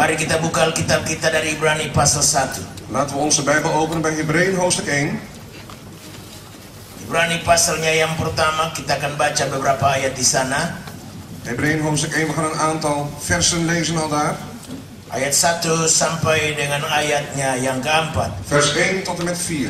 Mari kita buka Alkitab kita dari Ibrani pasal 1. Laten we onze Bijbel openen bij Hebreeën hoofdstuk 1. Ibrani pasalnya yang pertama kita akan baca beberapa ayat di sana. Hebreeën hoofdstuk 1, we gaan een aantal versen lezen al daar. Ayat 1 sampai dengan ayatnya yang keempat. Vers 1 tot en met 4.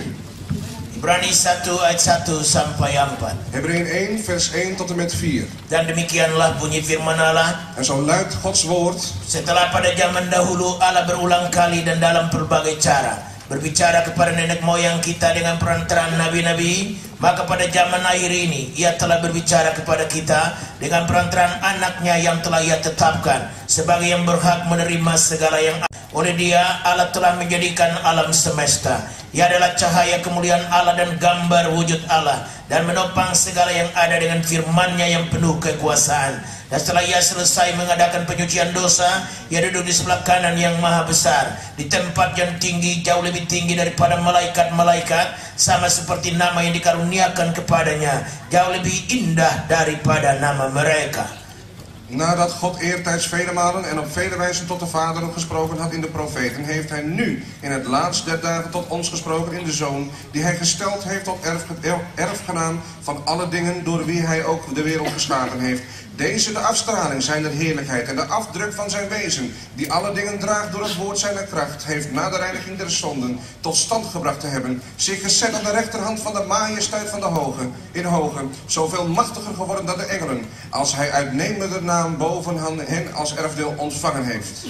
Ibrani 1 ayat 1 sampai 4. Hebreeën 1, vers 1 tot en met 4. Dan demikianlah bunyi firman Allah. En zo luidt Gods woord. Setelah pada zaman dahulu Allah berulang kali dan dalam berbagai cara berbicara kepada nenek moyang kita dengan perantaraan nabi-nabi, maka pada zaman akhir ini ia telah berbicara kepada kita dengan perantaraan anaknya yang telah ia tetapkan sebagai yang berhak menerima segala yang oleh dia Allah telah menjadikan alam semesta. Ia adalah cahaya kemuliaan Allah dan gambar wujud Allah dan menopang segala yang ada dengan firman-Nya yang penuh kekuasaan. Dan setelah ia selesai mengadakan penyucian dosa, ia duduk di sebelah kanan yang maha besar, di tempat yang tinggi jauh lebih tinggi daripada malaikat-malaikat, sama seperti nama yang dikaruniakan kepadanya, jauh lebih indah daripada nama mereka. Nadat God eertijds vele malen en op vele wijzen tot de vaderen gesproken had in de profeten, heeft hij nu in het laatst der dagen tot ons gesproken in de Zoon, die hij gesteld heeft tot erf, erfgenaam van alle dingen door wie hij ook de wereld geschapen heeft. Deze de afstraling zijner heerlijkheid en de afdruk van zijn wezen, die alle dingen draagt door het woord zijner kracht, heeft na de reiniging der zonden tot stand gebracht te hebben, zich gezet aan de rechterhand van de majesteit van de hoge, in hoge, zoveel machtiger geworden dan de engelen, als hij uitnemender naam boven hen als erfdeel ontvangen heeft.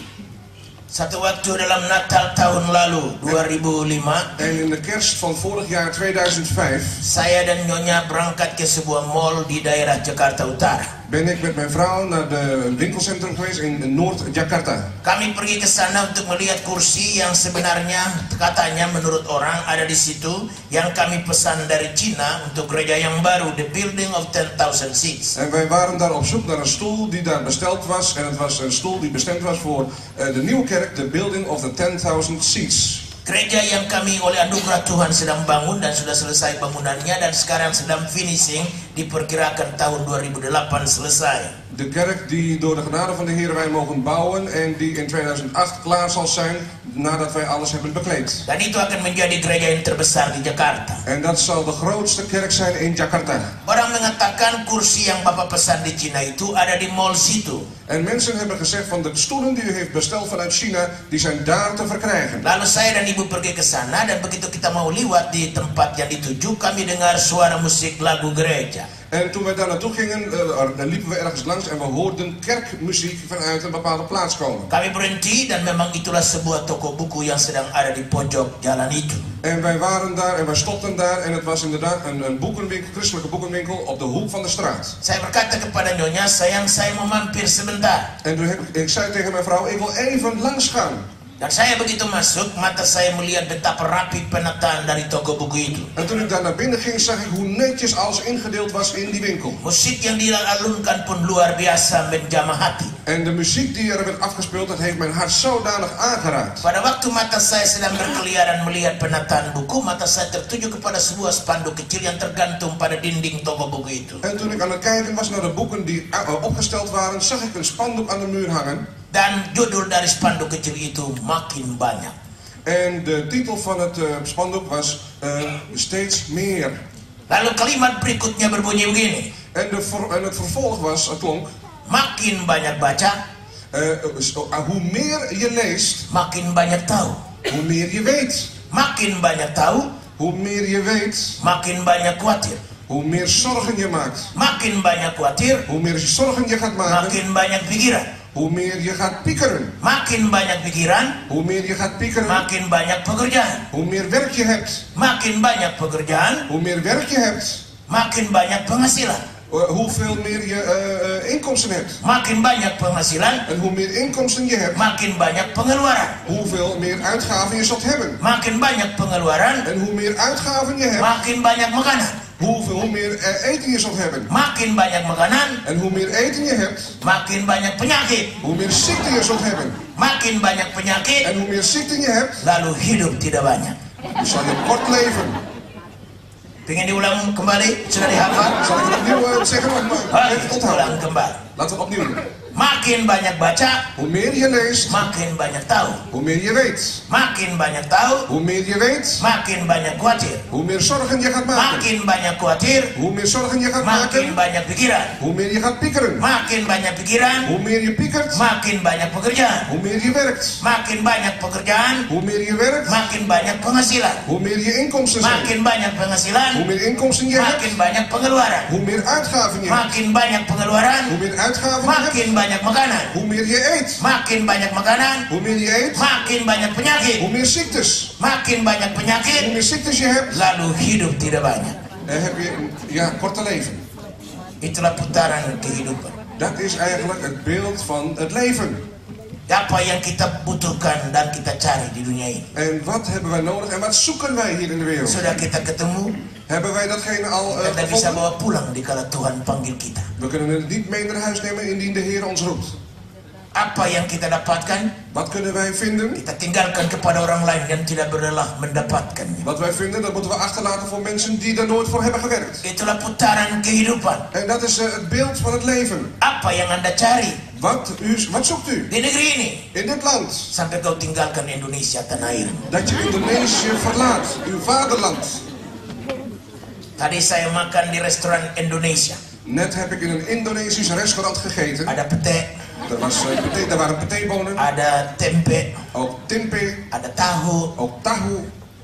Satu waktu dalam Natal tahun lalu 2005 En in de kerst van vorig jaar 2005 saya dan Nyonya berangkat ke sebuah mall di daerah Jakarta Utara. Ben ik met mijn vrouw naar de winkelcentrum geweest in Noord-Jakarta. Kami pergi ke sana untuk melihat kursi yang sebenarnya katanya menurut orang ada di situ yang kami pesan dari Cina untuk gereja yang baru, the building of 10,000 seats. En wij waren daar op zoek naar een stoel die daar besteld was. En het was een stoel die bestemd was voor uh, de nieuwe kerk, the building of the 10,000 seats. Gereja yang kami oleh anugerah Tuhan sedang bangun dan sudah selesai bangunannya dan sekarang sedang finishing diperkirakan tahun 2008 selesai. De kerk die door de genade van de Heer wij mogen bouwen en die in 2008 klaar zal zijn nadat wij alles hebben bekleed. Dan itu akan menjadi gereja yang terbesar di Jakarta. En dat zal de grootste kerk zijn in Jakarta. Orang mengatakan kursi yang Bapak pesan di Cina itu ada di mall situ. En mensen hebben gezegd van de stoelen die u heeft besteld vanuit China, die zijn daar te verkrijgen. Lalu saya dan ibu pergi ke sana dan begitu kita mau liwat di tempat yang dituju kami dengar suara musik lagu gereja. En toen wij daar naartoe gingen, uh, liepen we ergens langs en we hoorden kerkmuziek vanuit een bepaalde plaats komen. Kami berhenti dan memang itulah sebuah toko buku yang sedang ada di pojok jalan itu. En wij waren daar en wij stopten daar en het was inderdaad een, een boekenwinkel, christelijke boekenwinkel op de hoek van de straat. Saya berkata kepada Nyonya, sayang saya mau mampir sebentar. En toen heb, ik zei tegen mijn vrouw, ik wil even langs gaan. Dan saya begitu masuk, mata saya melihat betapa rapi penataan dari toko buku itu. En toen ik daar naar binnen ging, zag ik hoe netjes alles ingedeeld was in die winkel. Musik yang dialunkan pun luar biasa menjamah hati. En de muziek die er werd afgespeeld, dat heeft mijn hart zodanig aangeraakt. Pada waktu mata saya sedang berkeliaran melihat penataan buku, mata saya tertuju kepada sebuah spanduk kecil yang tergantung pada dinding toko buku itu. En toen ik aan het kijken was naar de boeken die uh, opgesteld waren, zag ik een spandoek aan de muur hangen. Dan judul dari spanduk kecil itu makin banyak. En de titel van het uh, spandoek was uh, Steeds meer. Lalu kalimat berikutnya berbunyi begini. En, de ver, en het vervolg was, het klonk. Makin banyak baca. Uh, hoe meer je leest. Makin banyak tahu. Hoe meer je weet. Makin banyak tahu. Hoe meer je weet. Makin banyak khawatir. Hoe meer zorgen je maakt. Makin banyak khawatir. Hoe meer zorgen je gaat maken. Makin banyak pikiran. Hoe meer je gaat piekeren. Makin banyak pikiran. Hoe meer je gaat piekeren. Makin banyak pekerjaan. Hoe meer werk je hebt. Makin banyak pekerjaan. Hoe meer werk je hebt. Makin banyak penghasilan. Uh, hoeveel meer je uh, uh, inkomsten hebt. Makin banyak penghasilan. En hoe meer inkomsten je hebt. Makin banyak pengeluaran. Hoeveel meer uitgaven je zult hebben. Makin banyak pengeluaran. En hoe meer uitgaven je hebt. Makin banyak makanan. Hoeveel hoe meer eten je zult hebben. Makin banyak makanan. En hoe meer eten je hebt. Makin banyak penyakit. Hoe meer ziekte je zult hebben. Makin banyak penyakit. En hoe meer ziekte je hebt. Lalu hidup tidak banyak. Zal je kort leven. Pengen diulang kembali? Sudah dihafal? Zal ik het opnieuw uh, zeggen? Laten we het opnieuw doen. Makin banyak baca, Hoe meer leest, makin banyak tahu. hoe meer weet. Makin banyak tahu, Hoe meer weet, makin banyak khawatir. hoe meer zorgen je gaat maken. Makin banyak khawatir, Hoe meer zorgen je gaat makin maken, banyak pikiran. hoe meer je gaat piekeren. Makin banyak pikiran, Hoe meer je piekert, makin banyak pekerjaan. hoe meer je werkt. Makin banyak pekerjaan, Hoe meer je werkt, makin banyak penghasilan. hoe meer je inkomsten zijn. Makin banyak Hoe penghasilan, meer inkomsten je hebt, makin banyak pengeluaran. hoe meer uitgaven je hebt. Makin banyak pengeluaran, Hoe meer uitgaven je hebt, makin banyak makanan. hoe meer je eet. Makin banyak makanan, Hoe meer je eet, makin banyak penyakit. hoe meer ziektes. Makin banyak Hoe penyakit, meer ziektes je hebt, lalu hidup tidak banyak. dan heb je een ja, korte leven. Itulah putaran kehidupan. Dat is eigenlijk het beeld van het leven. Apa yang kita butuhkan dan kita cari di dunia ini. En wat hebben wij nodig en wat zoeken wij hier in de wereld? Sudah kita ketemu Hebben wij datgene al eh, dan bisa bawa pulang di kala Tuhan panggil kita. We kunnen het niet mee naar huis nemen indien de Heer ons roept. Apa yang kita dapatkan, Wat kunnen wij vinden? kita tinggalkan kepada orang lain yang tidak berlelah mendapatkannya. Wat wij vinden, dat moeten we achterlaten voor mensen die er nooit voor hebben gewerkt. Itulah putaran kehidupan. En dat is eh, het beeld van het leven. Apa yang Anda cari Wat, u, wat zoekt u di negeri ini in dit land? sampai kau tinggalkan Indonesia tanah air. Dat je Indonesië verlaat, uw vaderland. Tadi saya makan di restoran Indonesia. Net heb ik in een Indonesisch restaurant gegeten. Ada pete, Er, eh, pete, er waren patébonen, ada tempe, ook tempe, ada tahu, ook tahu,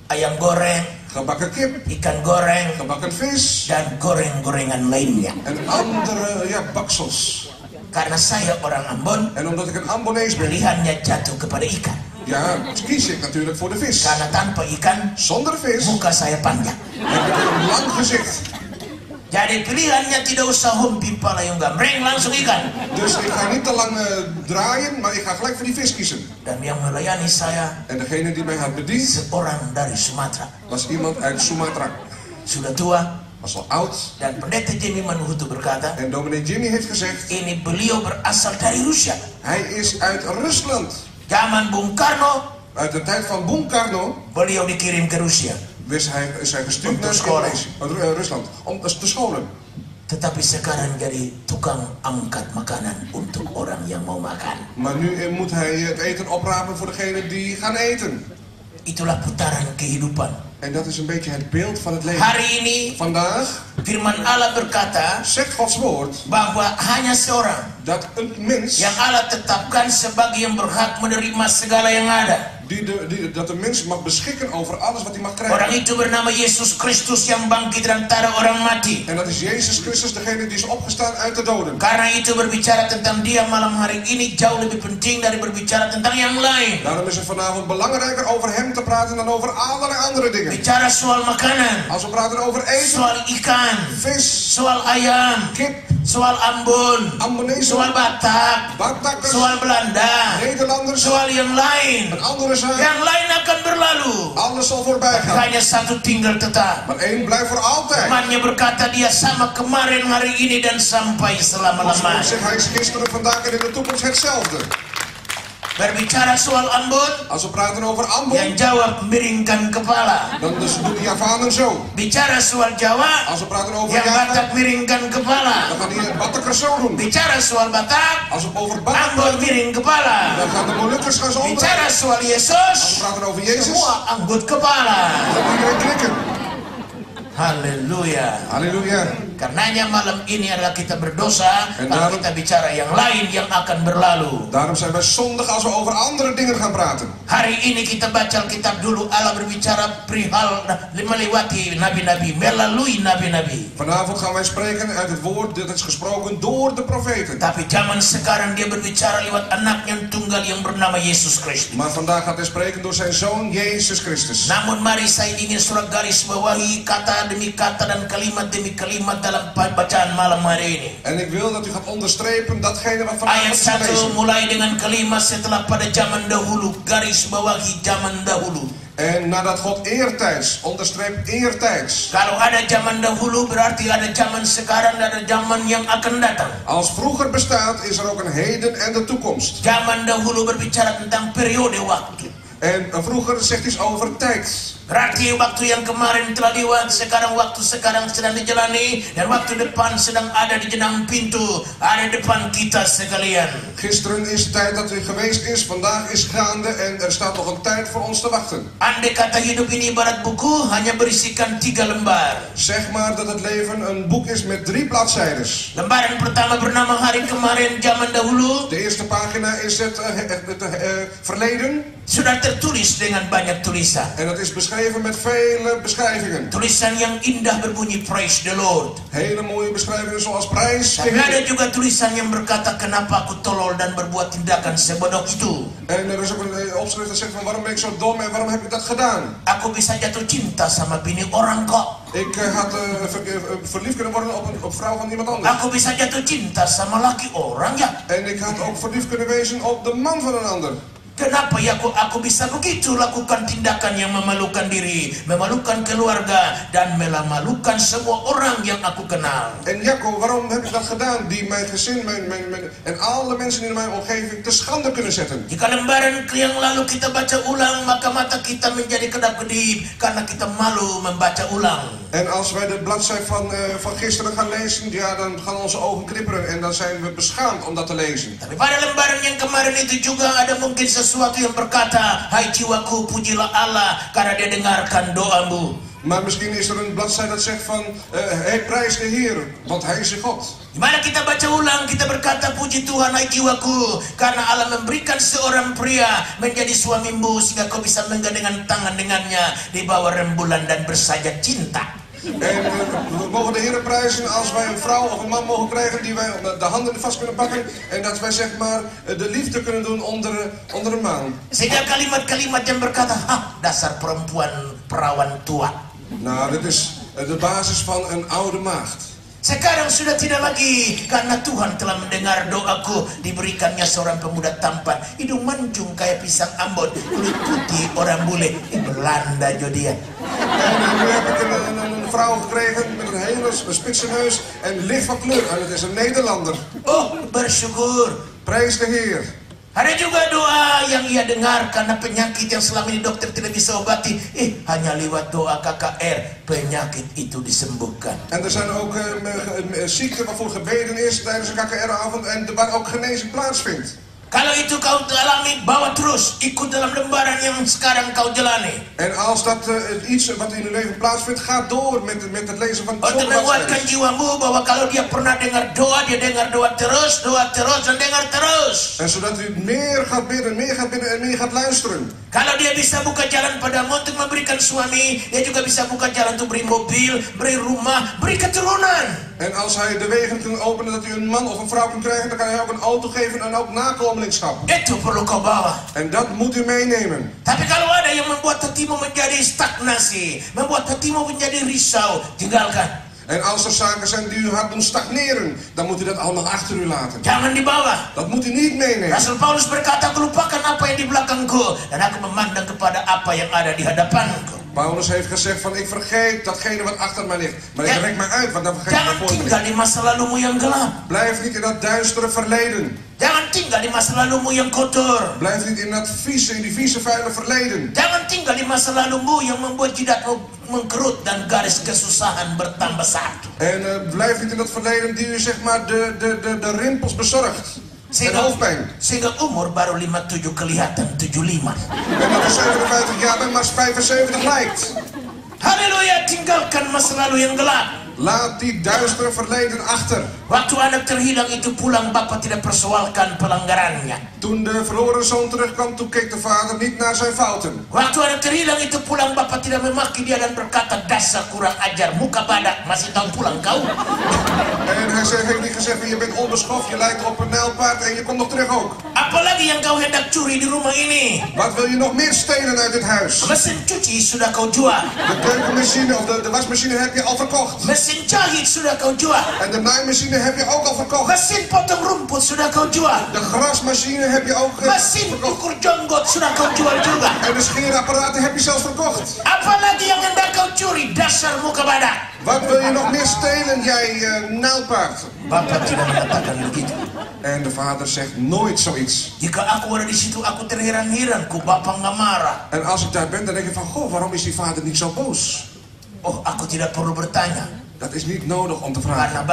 ayam goreng, gebakken kip, ikan goreng, gebakken vis dan goreng-gorengan lainnya. en andere ja, baksels. Karena saya orang Ambon, En omdat ik een Ambonees ben, pilihannya jatuh kepada ikan. ja, kies ik natuurlijk voor de vis. Karena tanpa ikan, Zonder vis muka saya panjang. heb ik een lang gezicht. Jadi pilihannya tidak usah humpi pala yang gamreng, langsung ikan. Dus ik ga niet te lang eh, draaien, maar ik ga gelijk voor die vis kiezen. Dan yang melayani saya En degene die mij had bediend seorang dari Sumatera. was iemand uit Sumatra. Sudah tua, Was al oud. dan pendeta Jimmy Manuhutu berkata, En dominee Jimmy heeft gezegd, ini beliau berasal dari Rusia. hij is uit Rusland. Zaman Bung Karno, Uit de tijd van Bunkarno beliau dikirim ke Rusia. Wist hij, is hij gestuurd naar. Indonesië- eh, Ru- Rusland om te scholen. Tetapi sekarang jadi tukang angkat makanan untuk orang yang mau makan. Maar nu eh, moet hij het eten oprapen voor degenen die gaan eten. Itulah putaran kehidupan. En dat is een beetje het beeld van het leven. Hari ini Vandaag firman Allah berkata zegt Gods woord bahwa hanya seorang dat een mens, yang Allah tetapkan sebagai yang berhak menerima segala yang ada. die de, die, dat de mens mag beschikken over alles wat hij mag Orang itu bernama Yesus Kristus yang bangkit dari antara orang mati. En dat is Jezus Christus, degene die is opgestaan uit de doden. Karena itu berbicara tentang dia malam hari ini jauh lebih penting dari berbicara tentang yang lain. Daarom is het vanavond belangrijker over hem te praten dan over allerlei andere dingen. Bicara soal makanan, Als we praten over eten, soal ikan, vis, soal ayam, kip, soal Ambon, Ambonese, soal Batak, Batakkers, soal Belanda, Nederlanders soal yang lain. zaken. Yang lain akan berlalu. Alles zal voorbij gaan. Hanya satu tinggal tetap. Maar één blijft voor altijd. Temannya berkata dia sama kemarin, hari ini, dan sampai selama-lamanya. hij is gisteren, vandaag en in de toekomst hetzelfde. Berbicara soal Ambon, Als we praten over yang Ambon, jawab miringkan kepala. dan dus doen de Javanen zo. Bicara soal Jawa, Als we praten over yang Java, Batak miringkan kepala. dan gaan die Batakkers zo doen. Bicara soal Batak, Als we over Ambon Batak praten, miring kepala. dan gaan de Molukkers gaan zo. Bicara soal Als we Yesus, praten over Jezus, semua anggut kepala. dan iedereen knikken. Haleluya. Halleluja. Karenanya malam ini adalah kita berdosa En kalau kita bicara yang lain yang akan berlalu. Daarom zijn wij zondig als we over andere dingen gaan praten. Hari ini kita baca Alkitab dulu Allah berbicara perihal melewati nabi-nabi, melalui nabi-nabi. Vanavond gaan wij spreken uit het woord dat is gesproken door de profeten. Tapi zaman sekarang dia berbicara lewat anaknya yang tunggal yang bernama Yesus Kristus. Maar vandaag gaat hij spreken door zijn zoon Jezus Christus. Namun mari saya ingin surat garis bawahi kata demi kata dan kalimat demi kalimat dalam bacaan malam hari ini. En ik wil dat u gaat onderstrepen datgene wat Ayat vanavond is 1 gelezen. mulai dengan kalimat setelah pada zaman dahulu garis bawahi zaman dahulu. En nadat God eertijds, onderstreep eertijds. Kalau ada zaman dahulu berarti ada zaman sekarang dan ada zaman yang akan datang. Als vroeger bestaat, is er ook een heden en de toekomst. Zaman dahulu berbicara tentang periode waktu. En vroeger zegt iets over tijd. Berarti waktu yang kemarin telah lewat, sekarang waktu sekarang sedang dijalani, dan waktu depan sedang ada di jenang pintu, ada di depan kita sekalian. Gisteren is de tijd dat er geweest is, vandaag is gaande en er staat nog een tijd voor ons te wachten. Andai kata hidup ini ibarat buku, hanya berisikan tiga lembar. Zeg maar dat het leven een boek is met drie bladzijdes. Lembaran pertama bernama hari kemarin zaman dahulu, De eerste pagina is het, het, het, eh, verleden sudah tertulis dengan banyak tulisan. en dat is beschreven met vele beschrijvingen. Tulisan yang indah berbunyi praise the Lord. Hele mooie beschrijvingen zoals prijs. Tapi ada juga tulisan yang berkata kenapa aku tolol dan berbuat tindakan sebodoh itu. En er is ook een eh, opschrift dat zegt van waarom ben ik zo dom en waarom heb ik dat gedaan? Aku bisa jatuh cinta sama bini orang kok. Ik eh, had eh, ver- eh, verliefd kunnen worden op een op vrouw van iemand anders. Aku bisa jatuh cinta sama laki orang ya. En ik had ook verliefd kunnen wezen op de man van een ander. Kenapa ya aku, aku bisa begitu lakukan tindakan yang memalukan diri, memalukan keluarga, dan memalukan semua orang yang aku kenal. En Jacco, waarom heb ik dat gedaan? Die mijn gezin mijn, mijn, mijn, en alle mensen in mijn omgeving te schande kunnen zetten. Jika lembaran yang lalu kita baca ulang, maka mata kita menjadi kedap-kedip karena kita malu membaca ulang. En als wij de bladzij van, eh, van gisteren gaan lezen, ja, dan gaan onze ogen knipperen en dan zijn we beschaamd om dat te lezen. Tapi pada lembaran yang kemarin itu juga ada mungkin sesuatu yang berkata, Hai jiwaku pujilah Allah karena dia dengarkan doamu. Maar misschien is er een bladzij dat zegt van, eh hey, prijs de Heer, want Hij is je God. Di mana kita baca ulang, kita berkata puji Tuhan hai jiwaku karena Allah memberikan seorang pria menjadi suamimu sehingga kau bisa menggandengan tangan dengannya di bawah rembulan dan bersajat cinta. En eh, we mogen de Heer prijzen als wij een vrouw of een man mogen krijgen die wij de handen vast kunnen pakken. En dat wij zeg maar eh, de liefde kunnen doen onder, onder een maan. Sehingga kalimat-kalimat yang berkata, Hah, dasar perempuan perawan tua. Nou, dit is eh, de basis van een oude maagd. Sekarang sudah tidak lagi karena Tuhan telah mendengar doaku diberikannya seorang pemuda tampan hidung mancung kayak pisang ambon kulit putih orang bule Belanda jo eh, een, vrouw gekregen met een hele spitse neus en licht van kleur. En het is een Nederlander. oh bersyukur Prijs de Heer. ada juga doa yang ia dengar karena penyakit yang selama ini dokter tidak bisa obati eh hanya lewat doa KKR penyakit itu disembuhkan En er zijn ook eh, me- me- ziekten waarvoor gebeden is tijdens een KKR-avond en waar ook genezing plaatsvindt. Kalau itu kau alami bawa terus ikut dalam lembaran yang sekarang kau jalani En als dat eh, iets wat in uw leven plaatsvindt, ga door met, met het lezen van Untuk menguatkan zondagslezen. jiwamu bahwa kalau dia pernah dengar doa, dia dengar doa terus, doa terus, dan dengar terus. En zodat u meer gaat bidden, meer gaat bidden en meer gaat luisteren. Kalau dia bisa buka jalan padamu untuk memberikan suami, dia juga bisa buka jalan untuk beri mobil, beri rumah, beri keturunan. En als hij de wegen kan openen dat u een man of een vrouw kunt krijgen, dan kan hij ook een auto geven en ook nakomelingschap. En dat moet u meenemen. Tapi kalau ada yang membuat hatimu menjadi stagnasi, membuat hatimu menjadi risau, tinggalkan. En als er zaken zijn die u hart doen stagneren, dan moet u dat allemaal achter u laten. Jangan dibawa. Dat moet u niet meenemen. Rasul Paulus berkata, lupakan apa yang di belakangku, dan aku memandang kepada apa yang ada di hadapanku. Paulus heeft gezegd van ik vergeet datgene wat achter mij ligt. Maar ik rek mij uit, want dan vergeet ik voor me tinggal di masa lalumu yang gelap. Blijf niet in dat duistere verleden. Jangan tinggal di masa lalumu yang kotor. Blijf niet in dat vieze, in die vieze vuile verleden. Jangan tinggal di masa lalumu yang membuat jidatmu mengkerut dan garis kesusahan bertambah satu. En eh, blijf niet in dat verleden die u zeg maar de, de, de, de rimpels bezorgt. Sehingga, hoofdpijn. sehingga umur baru 57 kelihatan 75. En dat is 57 jaar bent, maar 75 lijkt. Haleluya, tinggalkan masa lalu yang gelap. Laat die duistere verleden achter. Waktu anak terhilang itu pulang, Bapak tidak persoalkan pelanggarannya. Toen de verloren zoon terugkwam, toen keek de vader niet naar zijn fouten. Waktu anak terhilang itu pulang, Bapak tidak memaki dia dan berkata, dasar kurang ajar, muka badak, masih tahu pulang kau? En hij zei- heeft niet gezegd je bent onbeschoft, je lijkt op een nijlpaard en je komt nog terug ook. Apalagi yang kau hendak curi di rumah ini? Wat wil je nog meer stelen uit dit huis? Mesin cuci sudah kau jual. De keukenmachine of de, de wasmachine heb je al verkocht. Mesin jahit sudah kau jual. En de naaimachine heb je ook al verkocht. Mesin potong rumput sudah kau jual. De grasmachine heb je ook eh, Mesin verkocht. ukur jonggot sudah kau jual juga. En de scheerapparaten heb je zelfs verkocht. Apalagi yang hendak kau curi dasar muka badak. Wat wil je nog meer stelen, jij eh nijlpaard? Bapak tidak mengatakan begitu. En de vader zegt nooit zoiets. Jika aku ada di situ, aku terheran-heran. Ku bapak nggak marah. En als ik daar ben, dan denk ik van, goh, waarom is die vader niet zo boos? Oh, aku tidak perlu bertanya. Dat is niet nodig om te vragen.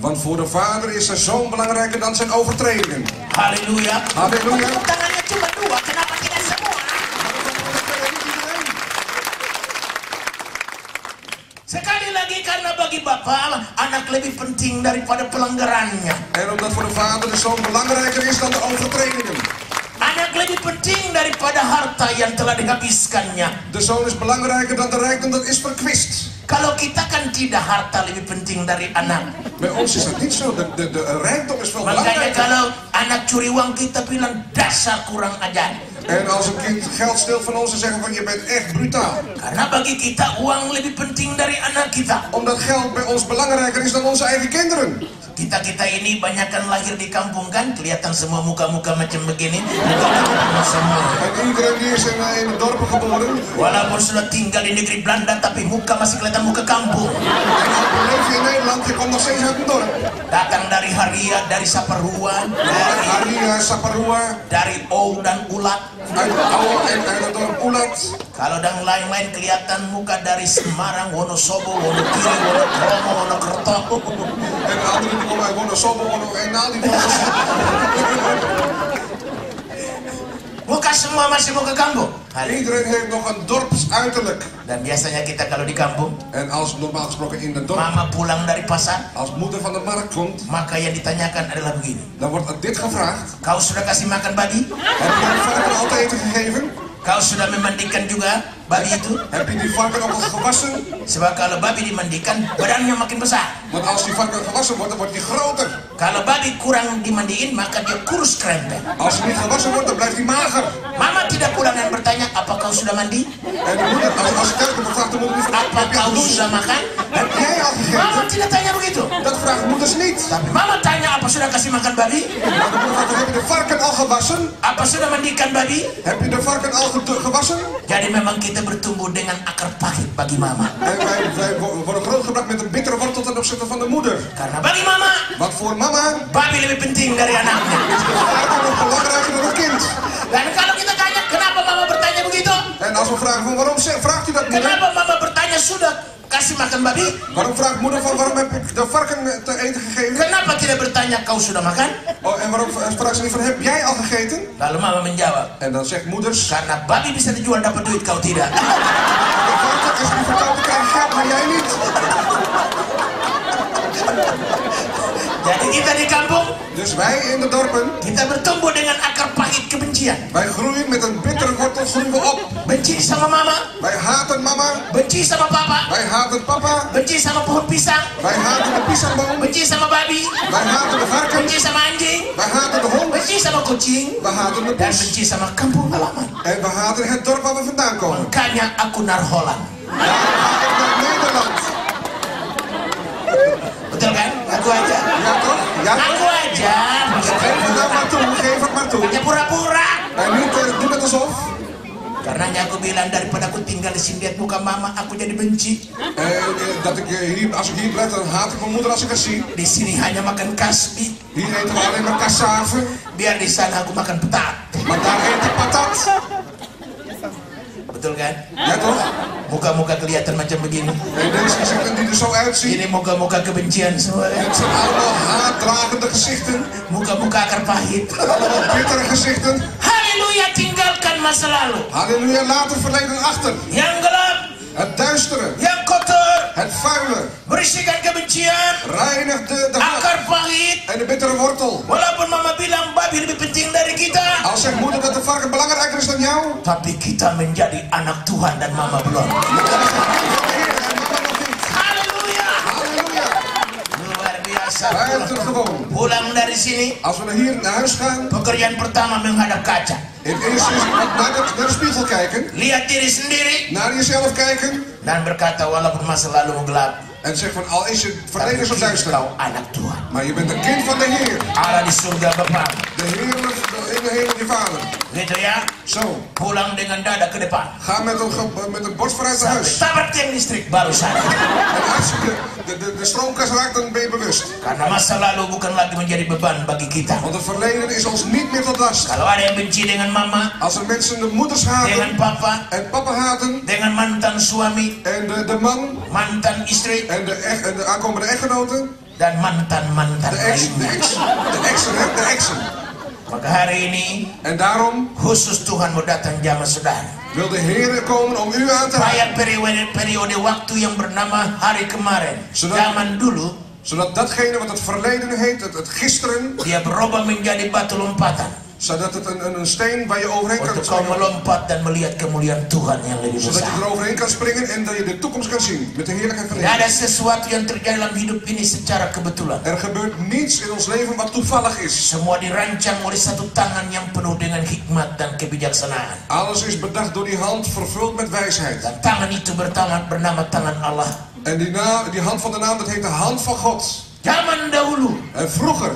Want voor de vader is zijn zoon belangrijker dan zijn overtredingen. Sekali lagi karena bagi anak lebih penting daripada pelanggarannya. En omdat voor de vader de zoon belangrijker is dan de overtredingen. Anak lebih penting daripada harta yang telah dihabiskannya. De zoon is belangrijker dan de rijkdom dat is verkwist. Kalau kita kan tidak harta lebih penting dari anak. Bij ons is dat niet zo. De, de, de rijkdom is veel Makanya belangrijker. kalau anak curi uang kita bilang dasar kurang ajar. En als een kind geld steelt van ons, dan zeggen we van je bent echt brutaal. Karena bagi kita uang lebih penting dari anak kita. Omdat geld bij ons belangrijker is dan onze eigen kinderen. Kita-kita ini banyak kan lahir di kampung kan Kelihatan semua muka-muka macam begini Muka-muka semua En iedereen die is in, eh, in de dorpen geboren. Walaupun sudah tinggal di negeri Belanda Tapi muka masih kelihatan muka kampung En ook leef je in Nederland, je komt nog steeds uit een dorp. Datang dari Haria, dari Saparua Dari, Haria, Saparua, dari Ou dan Ulat uit Oude en uit het dorp Oelat. Kalau dan lain-lain kelihatan muka dari Semarang, Wonosobo, Wonokiri, Wonokromo, Wonokerto En de anderen die komen uit Wonosobo Wono- en al Muka semua masih muka kampung Iedereen heeft nog een dorpsuiterlijk. Dan biasanya kita kalau di kampung En als normaal gesproken in de dorp, Mama pulang dari pasar als moeder van de markt komt, Maka yang ditanyakan adalah begini dan wordt dit gevraagd. Kau sudah kasih makan babi? Heb je varken al te eten gegeven? Kau sudah memandikan juga babi itu? Varken ook al gewassen? Sebab kalau babi dimandikan, badannya makin besar. Want als die varken gewassen wordt, dan wordt die groter. Kalau babi kurang dimandiin, maka dia kurus krempel. Als hij niet gewassen wordt, dan blijft hij mager. Mama tidak pulang dan bertanya, apa kau sudah mandi? En de moeder, als, als je thuis komt, dan vraagt de moeder Apa kau sudah makan? Heb jij al Mama tidak tanya begitu. Dat vragen moeders niet. Tapi mama tanya, apa sudah kasih makan babi? Maar de moeder vraagt, heb je de varken al gewassen? Apa sudah mandikan babi? Heb je de varken al ge- gewassen? Jadi memang kita bertumbuh dengan akar pahit bagi mama. En wij, wij wo- worden grootgebracht met een bittere wortel ten opzichte van de moeder. Karena bagi mama, Want voor mama babi lebih penting dari anaknya. is varken nog belangrijker dan het kind. Dan kalau kita tanya, kenapa mama bertanya begitu? En als we vragen van waarom vraagt u dat moeder? Kenapa mama bertanya sudah kasih makan babi? Waarom vraagt moeder van waarom heb ik de varken te eten gegeven? Kenapa tidak bertanya kau sudah makan? Oh, en waarom vraagt ze niet van heb jij al gegeten? Lalu mama menjawab, En dan zegt moeders, karena babi bisa dijual dapat duit kau tidak. de varken is niet verkocht te krijgen geld, maar jij niet. Jadi kita di kampung, Dus wij in de dorpen, kita bertumbuh dengan akar pahit kebencian. wij groeien met een bittere wortel groeien we op. Benci sama mama, Wij haten mama, benci sama papa, wij haten papa, benci sama pohon pisang, wij haten de pisangboom, benci sama babi, wij haten de varken, benci sama anjing, wij haten de hond, benci sama kucing, wij haten de dan bos. benci sama kampung halaman. En we haten het dorp waar we vandaan komen. Makanya aku naar Holland. Haten naar Nederland. Betul kan? Aku aja. Ja toch? Ja Aku aja. Geef het maar toe, geef het maar toe. Hanya pura-pura. En niet eh, doe net alsof. Karena aku bilang daripada aku tinggal di sini lihat muka mama, aku jadi benci. Eh, eh, dat ik eh, hier, als ik hier blijf, dan haat ik mijn moeder als ik haar zie. Di sini hanya makan kasbi, Hier eten we alleen maar biar di sana aku makan petat. maar daar eet ik patat. Betul kan? Ja toch? Muka-muka kelihatan macam begini. En deze gezichten die er zo uitzien, Ini muka-muka kebencian semua kan? het zijn allemaal haatdragende gezichten. Muka-muka akar pahit. Allemaal bittere gezichten. Haleluya, tinggalkan masa lalu. Halleluja, laat het verleden achter. Yang gelap, Het duistere, yang kotor, het vuile, berisikan kebencian, reinigt de, akar pahit. en de bittere wortel. Walaupun mama bilang babi lebih penting dari kita. Als zegt moeder dat de varken belangrijker is dan jou, Tapi kita menjadi anak Tuhan dan mama belum. Haleluya. Halleluja. Buiten gewoon. Pulang dari sini, Als we naar hier naar huis gaan, pekerjaan pertama menghadap kaca. in eerste naar de, naar de spiegel kijken, Lihat diri sendiri naar jezelf kijken dan berkata walaupun masa lalu gelap, en zeg van al is je verleden zo duister, maar je bent een kind van de Heer. Allah di surga. De Heer in de hemel die Vader. Gitu ya. Zo, Pulang dengan dada ke depan. ga met een, ge- met een borst vooruit naar huis. tabrak tiang listrik baru sadar. En als je de, de, de, stroomkast raakt, dan ben je bewust. Karena masa lalu bukan lagi menjadi beban bagi kita. Want het verleden is ons niet meer tot last. Kalau ada yang benci dengan mama, Als er mensen de moeders dengan haten papa, en papa haten dengan mantan suami, en de, de man mantan istri, en de, echt, en de aankomende echtgenoten, dan mantan-mantan de ex, de ex, de hè, de exen. Maka hari ini En daarom khusus Tuhan mau datang jamaah saudara. wil de Heer komen om u aan te raken. Periode, periode waktu yang bernama hari kemarin, Saudara. zaman dulu, Zodat datgene wat het verleden heet, het, het gisteren, dia berubah menjadi batu lompatan. Zodat het een, een, een steen waar je overheen kan Untuk kau springen. melompat dan melihat kemuliaan Tuhan yang lebih Zodat je besar. eroverheen kan springen en dat je de toekomst kan zien. Met de heerlijkheid van ada Heer. sesuatu yang terjadi dalam hidup ini secara kebetulan. Er gebeurt niets in ons leven wat toevallig is. Semua dirancang oleh satu tangan yang penuh dengan hikmat dan kebijaksanaan. Alles is bedacht door die hand, vervuld met wijsheid. Dan tangan itu bernama, bernama tangan Allah. En die, na, die hand van de naam, dat heet de hand van God. Zaman dahulu, En vroeger,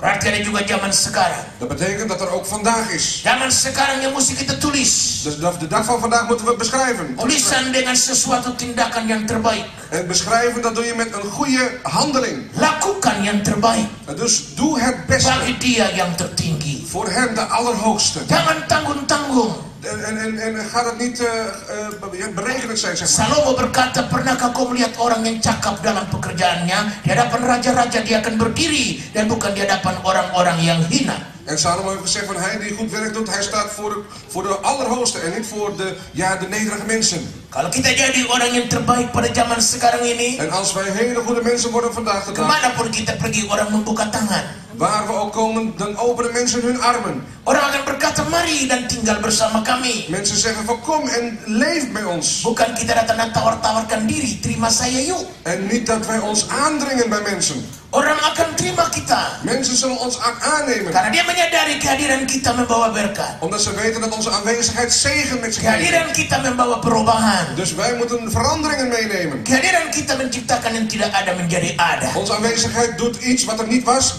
ada juga zaman sekarang. dat betekent dat er ook vandaag is. Zaman sekarang yang mesti kita tulis. Dus de, de dag van vandaag moeten we beschrijven. Tulisan dengan sesuatu tindakan yang terbaik. En beschrijven, dat doe je met een goede handeling. Lakukan yang terbaik dus doe het beste bagi dia yang tertinggi. voor hem, de Allerhoogste. Jangan tanggung-tanggung. En, en, en, en gaat het niet eh eh, ja, berekenend zijn, zeg maar. Salomo berkata, pernahkah kau melihat orang yang cakap dalam pekerjaannya? Di hadapan raja-raja dia akan berdiri dan bukan di hadapan orang-orang yang hina. En Salomo heeft gezegd van hij die goed werk doet, hij staat voor voor de Allerhoogste en niet voor de, ja, de nederige mensen. Kalau kita jadi orang yang terbaik pada zaman sekarang ini, En als wij hele goede mensen worden vandaag de dag, ke mana pun kita pergi orang membuka tangan. Waar we ook komen, dan openen mensen hun armen. Orang akan berkata, mari dan tinggal bersama kami. Mensen zeggen van kom en leef bij ons. Bukan kita datang dan tawar-tawarkan diri, terima saya yuk. En niet dat wij ons aandringen bij mensen. Orang akan terima kita. Mensen zullen ons aan aannemen. Karena dia menyadari kehadiran kita membawa berkat. Omdat ze weten dat onze aanwezigheid zegen met zich meebrengt. Kehadiran kita membawa perubahan. Dus wij moeten veranderingen meenemen. Kehadiran kita menciptakan yang tidak ada menjadi ada. Onze aanwezigheid doet iets wat er niet was,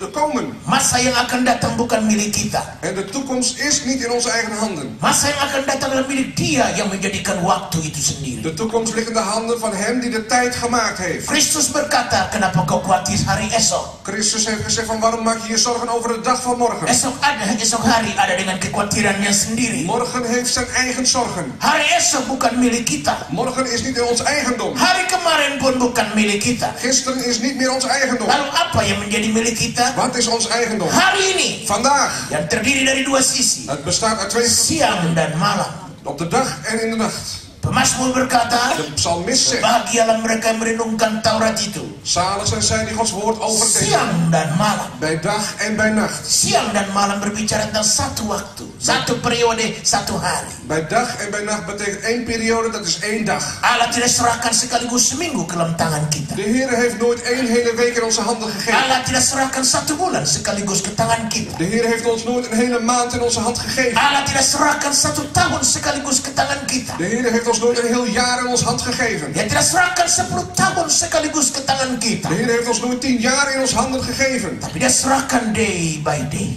te komen. Masa yang akan datang bukan milik kita. En de toekomst is niet in onze eigen handen. Masa yang akan datang adalah milik dia yang menjadikan waktu itu sendiri. De toekomst ligt in de handen van hem die de tijd gemaakt heeft. Kristus berkata, kenapa kau khawatir hari esok? Christus heeft gezegd van waarom maak je je zorgen over de dag van morgen? Esok ada, esok hari ada dengan kekhawatirannya sendiri. Morgen heeft zijn eigen zorgen. Hari esok bukan milik kita. Morgen is niet in ons eigendom. Hari kemarin pun bukan milik kita. Gisteren is niet meer ons eigendom. Lalu apa yang menjadi milik kita? Wat is ons eigendom? Hari ini Vandaag. yang terdiri dari dua sisi, Het bestaat uit twee siang dan malam. op de dag en in de nacht. Pemasmur berkata, De psalmist zegt, bahagialah mereka yang merenungkan Taurat itu. zalig zijn zij die Gods woord overdenken. Siang dan malam. Bij dag en bij nacht. Siang dan malam berbicara tentang satu waktu, satu periode, satu hari. Bij dag en bij nacht betekent één periode, dat is één dag. Allah tidak serahkan sekaligus seminggu ke dalam tangan kita. De Heer heeft nooit één hele week in onze handen gegeven. Allah tidak serahkan satu bulan sekaligus ke tangan kita. De Heer heeft ons nooit een hele maand in onze hand gegeven. Allah tidak serahkan satu tahun sekaligus ke tangan kita. De Heer heeft ons nooit een heel jaar in ons hand gegeven. Dia tidak serahkan 10 tahun sekaligus ke tangan kita. De Heer heeft ons nooit tien jaar in ons handen gegeven.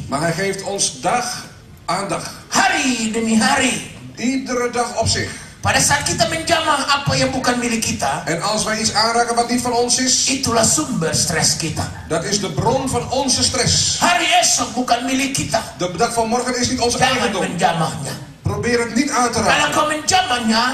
Maar hij geeft ons dag aan dag. Hari demi hari. Iedere dag op zich. Pada saat kita menjamah apa yang bukan milik kita, En als wij iets aanraken wat niet van ons is, itulah sumber stres kita. dat is de bron van onze stress. Hari esok bukan milik kita. De dag van morgen is niet ons Jangan eigendom. menjamahnya. Probeer het niet aan te raken.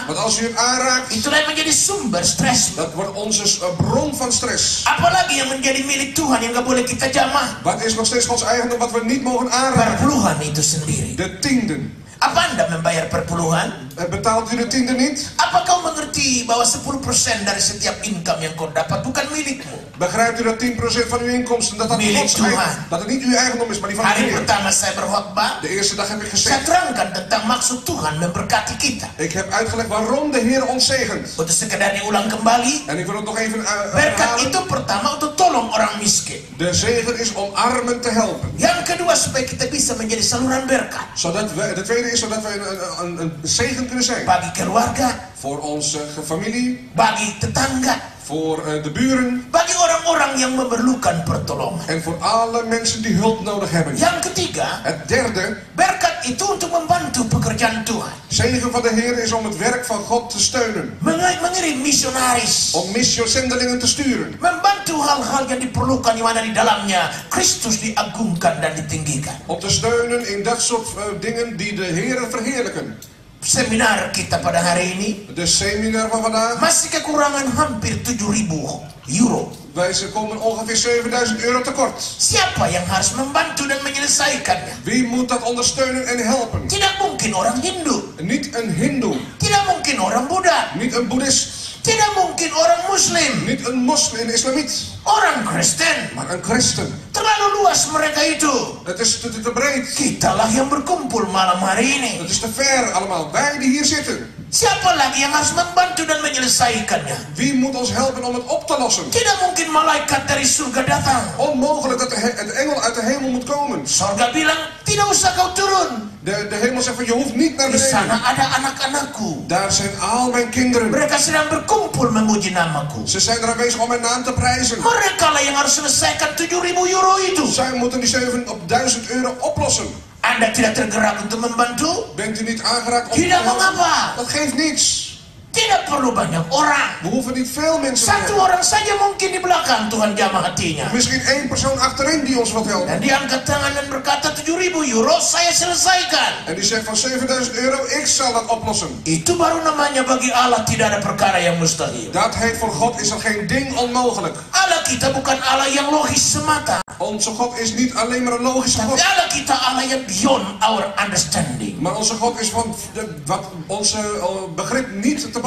Want als u het aanraakt, itulah yang menjadi sumber stresmu. dat wordt onze eh, bron van stress. Apalagi yang menjadi milik Tuhan yang gak boleh kita jamah. Wat is nog steeds ons eigendom wat we niet mogen aanraken? Perpuluhan itu sendiri. De tienden. Apa anda membayar perpuluhan? Eh, Betaalt u de tiende niet? Apa kau mengerti bahwa 10% dari setiap income yang kau dapat bukan milikmu? Begrijpt u dat 10% van uw inkomsten, dat dat, Milik Tuhan. dat het niet uw eigendom is, maar die van de Hari Heer? pertama saya berkhotbah, De eerste dag heb ik saya gezegd, terangkan tentang maksud Tuhan memberkati kita. ik heb uitgelegd waarom de Heer ons zegent. Untuk sekedar diulang kembali, En ik wil het nog even eh, berkat itu pertama untuk tolong orang miskin. De zegen is om armen te helpen. Yang kedua supaya kita bisa menjadi saluran berkat Zodat we, de tweede is zodat wij een, een, een zegen kunnen zijn. bagi keluarga, Voor onze familie, bagi tetangga, voor eh, de buren bagi orang-orang yang memerlukan pertolongan. en voor alle mensen die hulp nodig hebben. Yang ketiga, Het derde, berkat itu untuk membantu pekerjaan Tuhan. zegen van de Heer is om het werk van God te steunen. Meng- Mengirim misionaris. Om missiozendelingen te sturen. Membantu hal-hal yang diperlukan di mana di dalamnya Kristus diagungkan dan ditinggikan. Om te steunen in dat soort eh, dingen die de Heer verheerlijken. Seminar kita pada hari ini De seminar van vandaag, masih kekurangan hampir 7000 euro. wij komen ongeveer 7000 euro tekort. Siapa yang harus membantu dan menyelesaikannya? Wie moet dat ondersteunen en helpen? Tidak mungkin orang Hindu, Niet een hindoe, tidak mungkin orang Buddha, niet een boeddhist, tidak mungkin orang Muslim, niet een moslim, een islamiet, orang Kristen. maar een christen. Terlalu luas mereka itu. Het is te, te, te breed. Kitalah yang berkumpul malam hari ini. Het is te ver allemaal. Wij die hier zitten. Siapa lagi yang harus membantu dan menyelesaikannya? Wie moet ons helpen om het op te lossen? Tidak mungkin malaikat dari surga datang. Onmogelijk dat de, het engel uit de hemel moet komen. Surga bilang, tidak usah kau turun. De, de hemel zegt van je hoeft niet naar Di sana beneden. ada anak-anakku. Daar zijn al mijn kinderen. Mereka sedang berkumpul memuji namaku. Ze zijn er aanwezig om mijn naam te prijzen. Mereka lah yang harus selesaikan 7000 euro itu. Zij moeten die 7 op 1000 euro oplossen. Anda tidak tergerak untuk membantu? Bent u niet aangeraakt om Tidak mengapa. Dat geeft niets. Tidak perlu banyak orang. We hoeven niet veel mensen Satu orang saja mungkin di belakang Tuhan jamah hatinya. Misschien één persoon achterin die ons wat helpt. Dan dia angkat tangan dan berkata 7000 euro saya selesaikan. En die zegt van 7000 euro, ik zal dat oplossen. Itu baru namanya bagi Allah tidak ada perkara yang mustahil. Dat heet voor God is er geen ding onmogelijk. Allah kita bukan Allah yang logis semata. Onze God is niet alleen maar een logische God. Allah kita Allah yang beyond our understanding. Maar onze God is van de- wat onze eh, begrip niet te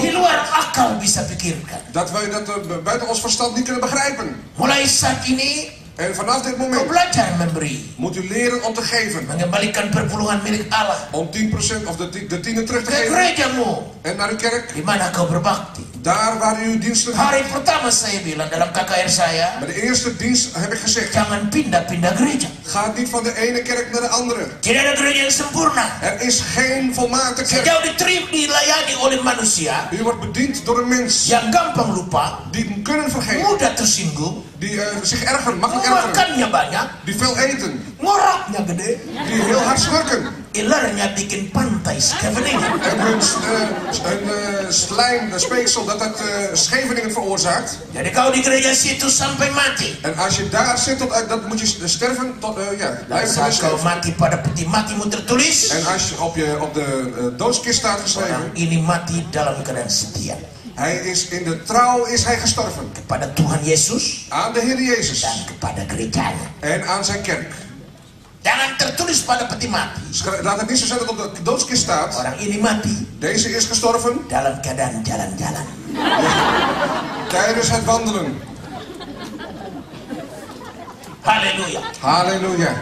Akal bisa pikirkan. Dat wij dat eh, buiten ons verstand niet kunnen begrijpen. Mulai saat ini En vanaf dit moment moet u leren om te geven. Om 10% of de, de tiende terug te geven. En naar uw kerk. Di mana kau berbakti. Daar waar u uw diensten. Hari pertama saya bilang dalam KKR saya. Bij de eerste dienst heb ik gezegd. Jangan pindah-pindah gereja. Ga niet van de ene kerk naar de andere. Tidak ada gereja yang sempurna. Er is geen volmaakte kerk. Sejauh diterima dilayani oleh manusia U wordt bediend door een mens. yang gampang lupa, Die kunnen vergeten. mudah tersinggung, Die eh, zich ergeren, makkelijk ergeren. makannya banyak, Die veel eten. ngoroknya gede, Die heel hard schurken. ilernya bikin pantai Scheveningen. En hun eh, een, eh, slijm, een speeksel, dat dat eh, Scheveningen veroorzaakt. Jadi kau di gereja situ sampai mati. En als je daar zit, tot, dat moet je sterven tot, eh, ja, blijven kau sterven. mati pada peti matimu tertulis, En als je op, je, op de doodskist staat orang geschreven, ini mati dalam keadaan setia hij is in de trouw is hij gestorven. kepada Tuhan Yesus Aan de Heer Jezus. dan kepada gerejanya. En aan zijn kerk. Jangan tertulis pada peti mati. Laat het niet zo zijn dat op de doodskist staat. Orang ini mati Deze is gestorven dalam keadaan jalan-jalan. tijdens het wandelen. Haleluya. Halleluja.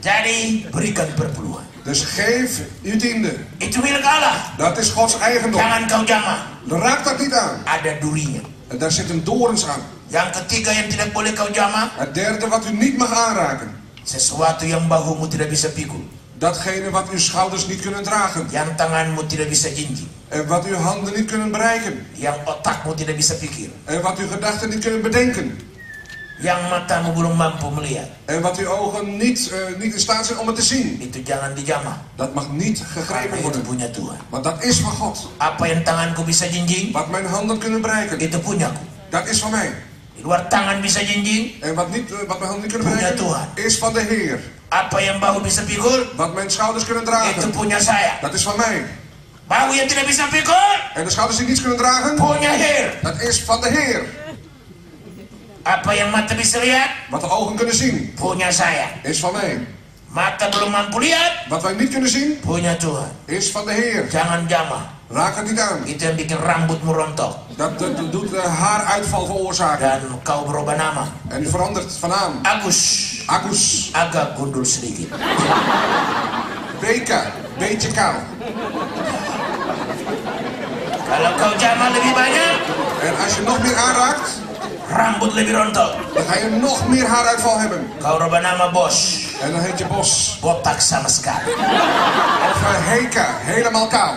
Jadi berikan perpuluhan. Dus geef uw tiende. Itu milik Allah. Dat is Gods eigendom. Jangan kau jamah. Raak dat niet aan. Ada durinya. En daar zitten dorens aan. Yang ketiga yang tidak boleh kau jamah, Het derde wat u niet mag aanraken. sesuatu yang bahumu tidak bisa pikul, Datgene wat uw schouders niet kunnen dragen. yang tanganmu tidak bisa jinjing, En wat uw handen niet kunnen bereiken. yang otakmu tidak bisa pikir, En wat uw gedachten niet kunnen bedenken. Yang matamu belum mampu melihat. En wat uw ogen niet, eh, niet in staat zijn om het te zien. Itu jangan dijamah. Dat mag niet Karena gegrepen itu worden. punya Tuhan. Want dat is van God. Apa yang tanganku bisa jinjing, Wat mijn handen kunnen bereiken. itu punyaku. Dat is van mij. Di luar tangan bisa jinjing, En wat, niet, eh, wat mijn handen niet kunnen bereiken. Tuhan. Is van de Heer. apa yang bahu bisa pikul, Wat mijn schouders kunnen itu dragen. punya saya. Dat is van mij. Bahu yang tidak bisa pikul, En de schouders die niets kunnen dragen. punya Heer. Dat is van de Heer. Apa yang mata bisa lihat, Wat de ogen kunnen zien. punya saya. Is van mij. Mata belum mampu lihat, Wat wij niet kunnen zien. punya Tuhan. Is van de Heer. Jangan jamah. Raak het niet aan. Itu yang bikin rambutmu rontok Dat, dat, dat doet eh, haaruitval veroorzaken. dan kau berubah nama. En u verandert van naam. Agus Agus. agak gundul sedikit. BK. Beetje kaal. Kalau kau jamah lebih banyak, En als je nog meer aanraakt, rambut lebih rontok. dan ga je nog meer haaruitval hebben. Kau rubah nama bos, En dan heet je bos. botak sama sekali. Of Heka. Helemaal kaal.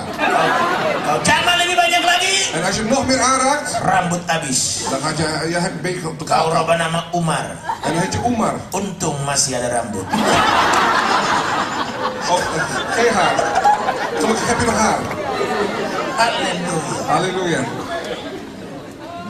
Kau jamah lebih banyak lagi, En als je nog meer aanraakt, rambut habis. dan gaat je, je hebt beetje op de Kau roba nama Umar. En dan heet je Oemar. Untung masih ada rambut. Of eh, geen haar. Gelukkig heb je nog haar. Haleluya. Halleluja.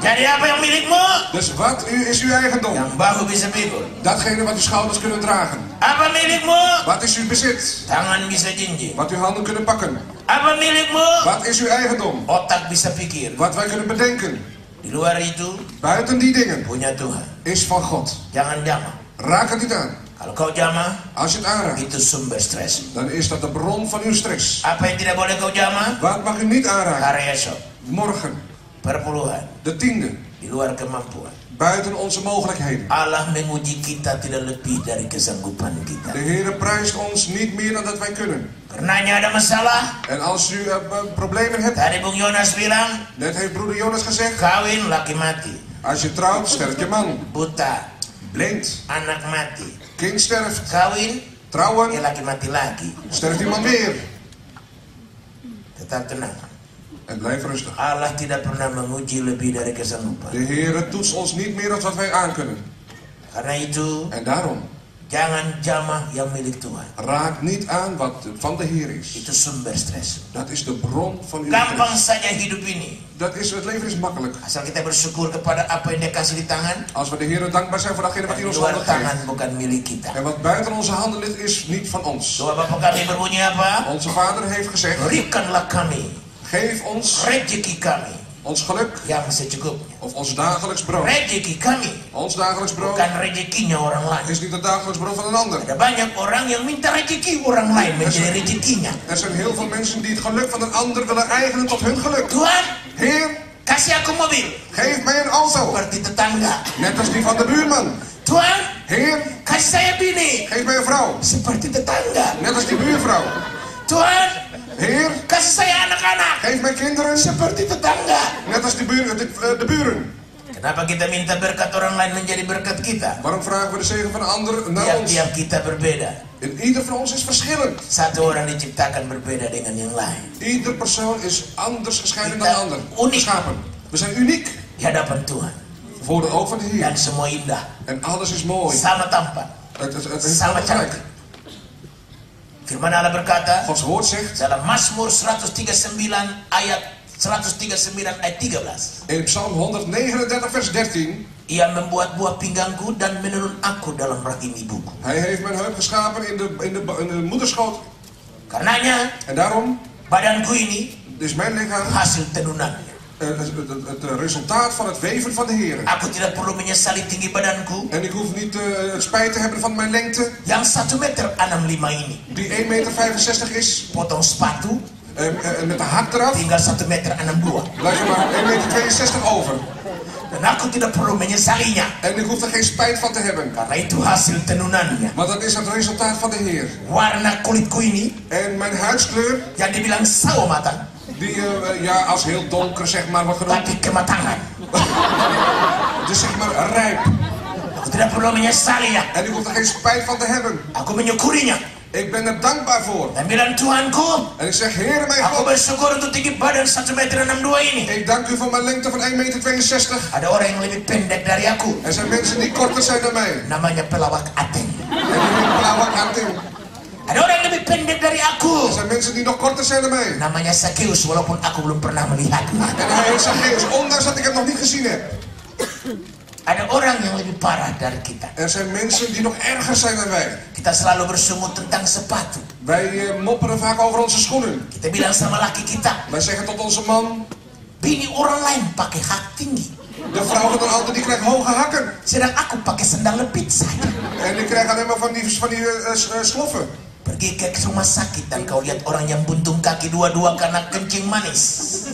Jadi apa yang milikmu? Dus wat u- is uw eigendom? Yang bahu bisa pikul. Datgene wat uw schouders kunnen dragen. Apa milikmu? Wat is uw bezit? Tangan bisa jinjing. Wat uw handen kunnen pakken. Apa milikmu? Wat is uw eigendom? Otak bisa pikir. Wat wij kunnen bedenken. Di luar itu Buiten die dingen punya Tuhan. is van God. Jangan jamah. Raak het niet aan. Kalau kau jamah, Als je het aanraakt, itu sumber stres. dan is dat de bron van uw stress. Apa yang tidak boleh kau jamah? Wat mag u niet aanraken? Hari esok, Morgen, de tiende, di luar kemampuan. buiten onze mogelijkheden. Allah menguji kita tidak lebih dari kesanggupan kita. De Heer prijst ons niet meer dan dat wij kunnen. Karenanya ada masalah, En als u eh, eh, problemen hebt, tadi Bung Yonas bilang, net heeft broeder Jonas gezegd, kawin laki mati, als je trouwt, sterft je man. buta, Blind, anak mati. kind sterft, Kawin, ya trouwen, laki mati lagi. sterft die man weer. Tetap tenang. En blijf rustig. De Heer toetst ons niet meer dan wat wij aankunnen. En daarom, jangan jamah yang milik Tuhan. raak niet aan wat van de Heer is. Itu sumber stres. Dat is de bron van uw Gampang saja hidup ini. Dat is, het leven is makkelijk. Asal kita bersyukur kepada apa yang dia kasih di tangan. Als we de Heer dankbaar zijn voor datgene wat hij ons handen tangan geeft. bukan milik kita. En wat buiten onze handen ligt, is niet van ons. Doa Bapak kami berbunyi apa? Onze vader heeft gezegd, Berikanlah kami geef ons ons geluk secukupnya. of ons dagelijks brood. Ons dagelijks brood bukan rezekinya orang lain. is niet het dagelijks brood van een ander. Ada banyak orang yang minta rezeki orang lain menjadi rezekinya. Er zijn heel veel mensen die het geluk van een ander willen eigenen tot hun geluk. Tuhan, Heer, kasih aku mobil geef mij een auto, seperti tetangga. net als die van de buurman. Tuhan, Heer, kasih saya bini geef mij een vrouw, seperti tetangga. net als die buurvrouw. Tuhan, Heer, geef mij kinderen, seperti tetangga. net als de, eh, de buren. Kenapa kita minta berkat orang lain menjadi berkat kita? Waarom vragen we de zegen van een ander naar ons? Tiap-tiap kita berbeda. En ieder van ons is verschillend. Satu orang diciptakan berbeda dengan yang lain. Ieder persoon is anders gescheiden dan de ander. unik. Geschapen. We zijn uniek Di hadapan Tuhan. voor de oog van de Dan Heer. semua indah. En alles is mooi. Sama tampan. Het, het, het heeft Sama cantik. Firman Allah berkata Gods woord zegt dalam Mazmur 139 ayat 139 ayat 13. in Psalm 139 vers 13. Ia membuat buah pinggangku dan menurun aku dalam rahim ibuku. Hij heeft mijn heup geschapen in de, in de, in de moederschoot. Karenanya En daarom badanku ini is mijn lichaam hasil tenunannya. Eh, het, het, het, het resultaat van het weven van de Heer. Aku tidak perlu menyesali tinggi badanku En ik hoef niet eh, het spijt te hebben van mijn lengte, yang 1 meter 65 ini. die 1,65 meter is. Potong sepatu eh, eh, met de hak eraf, tinggal 1 meter 62. blijft er maar 1,62 meter over. Dan aku tidak perlu menyesalinya. En ik hoef er geen spijt van te hebben. Karena itu hasil tenunannya. Want dat is het resultaat van de Heer. Warna kulitku ini En mijn huidskleur, yang dibilang sawo matang, die eh, eh, ja, als heel donker zeg maar wordt genoemd. tapi kematangan. Dus zeg maar rijp. En ik hoef er geen spijt van te hebben. Ik ben er dankbaar voor. En ik zeg, Heer mijn God, bersyukur untuk tinggi badan 1 meter 62 ini. ik dank u voor mijn lengte van 1,62 meter. Er zijn mensen die korter zijn dan mij. Namanya pelawak. En die hebben blauwe kanting. Ada orang yang lebih pendek dari Er aku. zijn mensen die nog korter zijn dan mij. Namanya Sakeus walaupun aku belum pernah melihatnya. En hij heet Zacchaeus, ondanks dat ik hem nog niet gezien heb. Ada orang yang lebih parah dari kita. Er zijn mensen die nog erger zijn dan wij. Kita selalu bersungut tentang sepatu. Wij eh, mopperen vaak over onze schoenen. Kita bilang sama laki kita, Wij zeggen tot onze man, bini orang lain pakai hak tinggi. de vrouw van een ander die krijgt hoge hakken. Sedang aku pakai sendal lepit saja. En die krijgt alleen maar van die, van die eh, sloffen. Pergi ke rumah sakit dan kau lihat orang yang buntung kaki dua-dua karena kencing manis.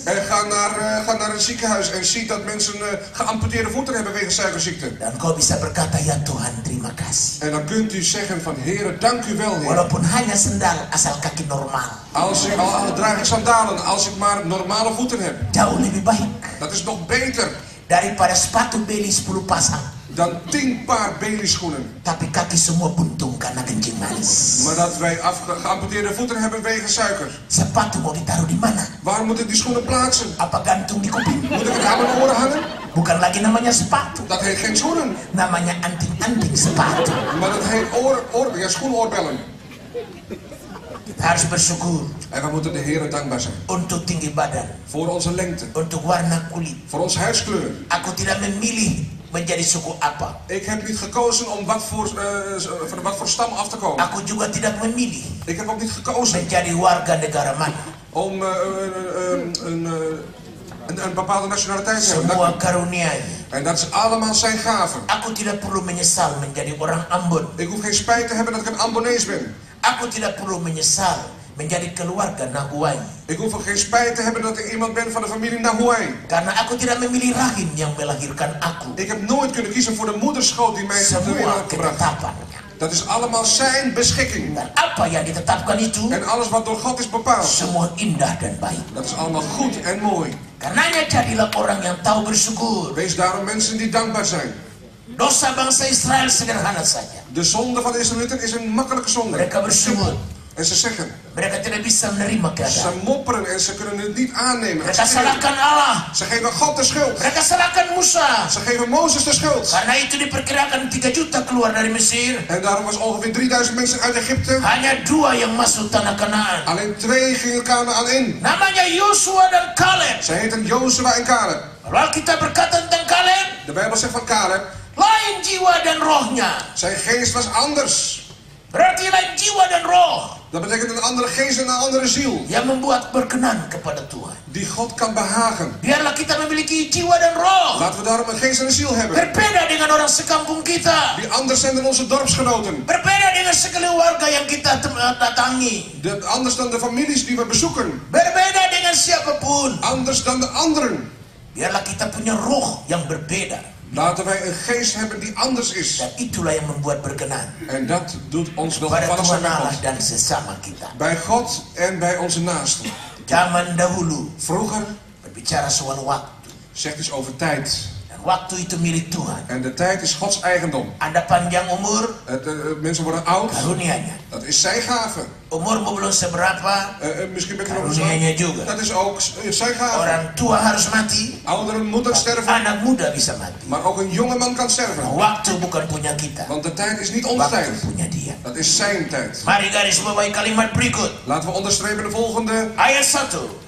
En ga naar, eh, ga naar een ziekenhuis en ziet dat mensen eh, geamputeerde voeten hebben wegens suikerziekte. Dan kau bisa berkata, ya Tuhan terima kasih. En dan kunt u zeggen van, heren, dank u wel, heer. Walaupun hanya asal kaki normal. Als ik, al, al draag ik sandalen, als ik maar normale voeten heb. Jauh lebih baik Dat is nog beter daripada sepatu beli 10 pasang. Dan tien paar Bailey-schoenen. Tapi kaki semua buntung karena kencing manis. Maar dat wij geamputeerde voeten hebben wegen suiker. Sepatu mau ditaruh di mana? Waar moet ik die schoenen plaatsen? Apa gantung di kuping? Moet ik het aan mijn oren hangen? Bukan lagi namanya sepatu. Dat heet geen schoenen. Namanya anting-anting sepatu. Maar dat heet oor, oor, ja, schoenoorbellen. Harus bersyukur En we moeten de Heer dankbaar zijn. untuk tinggi badan, Voor onze lengte. untuk warna kulit. Voor onze huidskleur. Aku tidak memilih menjadi suku apa. Ik heb niet gekozen om wat voor, eh, van wat voor stam af te komen. Aku juga tidak memilih Ik heb ook niet gekozen menjadi warga negara mana. om eh, een, een, een bepaalde nationaliteit te hebben. Semua karunia-Nya. en dat is allemaal zijn gaven. Aku tidak perlu menyesal menjadi orang Ambon. Ik hoef geen spijt te hebben dat ik een Ambonees ben. Aku tidak perlu menyesal menjadi keluarga Nahuai. Ik hoef ook geen spijt te hebben dat ik iemand ben van de familie Nahuai. Karena aku tidak memilih rahim yang melahirkan aku. Ik heb nooit kunnen kiezen voor de moederschoot die mij de Semua gebracht. ketetapannya. Dat is allemaal zijn beschikking. Dan apa yang ditetapkan itu En alles wat door God is bepaald, semua indah dan baik. dat is allemaal goed en mooi. Karenanya jadilah orang yang tahu bersyukur. Wees daarom mensen die dankbaar zijn. Dosa bangsa Israel sederhana saja. De zonde van de Israëlieten is een makkelijke zonde. Mereka bersyukur. En ze zeggen, ze mopperen en ze kunnen het niet aannemen. Ze, geven God de schuld. Ze geven Mozes de schuld. Karena itu diperkirakan 3 juta keluar dari Mesir. En daarom was ongeveer 3000 mensen uit Egypte. Alleen twee gingen Kanaan in. Ze heten Jozua en Caleb. De Bijbel zegt van Caleb, lain jiwa dan rohnya. zijn geest was anders. Berarti lain jiwa dan roh Dat betekent een andere geest en een andere ziel. yang membuat berkenan kepada Tuhan. Die God kan behagen. Biarlah kita memiliki jiwa dan roh. Laten we daarom een geest en een ziel hebben. Berbeda dengan orang sekampung kita. Die anders zijn dan onze dorpsgenoten. Berbeda dengan sekeluarga yang kita eh, datangi. De, anders dan de families die we bezoeken. Berbeda dengan siapa pun. Anders dan de anderen. Biarlah kita punya roh yang berbeda. Laten wij een geest hebben die anders is. Dan itulah yang membuat berkenan. En dat doet ons wel zijn Tuhan bij God. dan sesama kita. Bij God en bij onze naasten. Zaman dahulu Vroeger berbicara soal waktu. zegt dus over tijd. Waktu itu milik Tuhan. En de tijd is Gods eigendom. Anda panjang umur, Het, eh, mensen worden oud. karunia-Nya. Dat is zijn gave. Umurmu belum seberapa, Eh, eh, misschien bent u nog zo. juga. Dat is ook eh, zijn gave. Orang tua harus mati, Ouderen moeten sterven. anak muda bisa mati. Maar ook een jonge man kan sterven. Waktu bukan punya kita, Want de tijd is niet onze tijd. punya dia. Dat is zijn tijd. Mari garis bawahi kalimat berikut. Laten we onderstrepen de volgende. Ayat 1.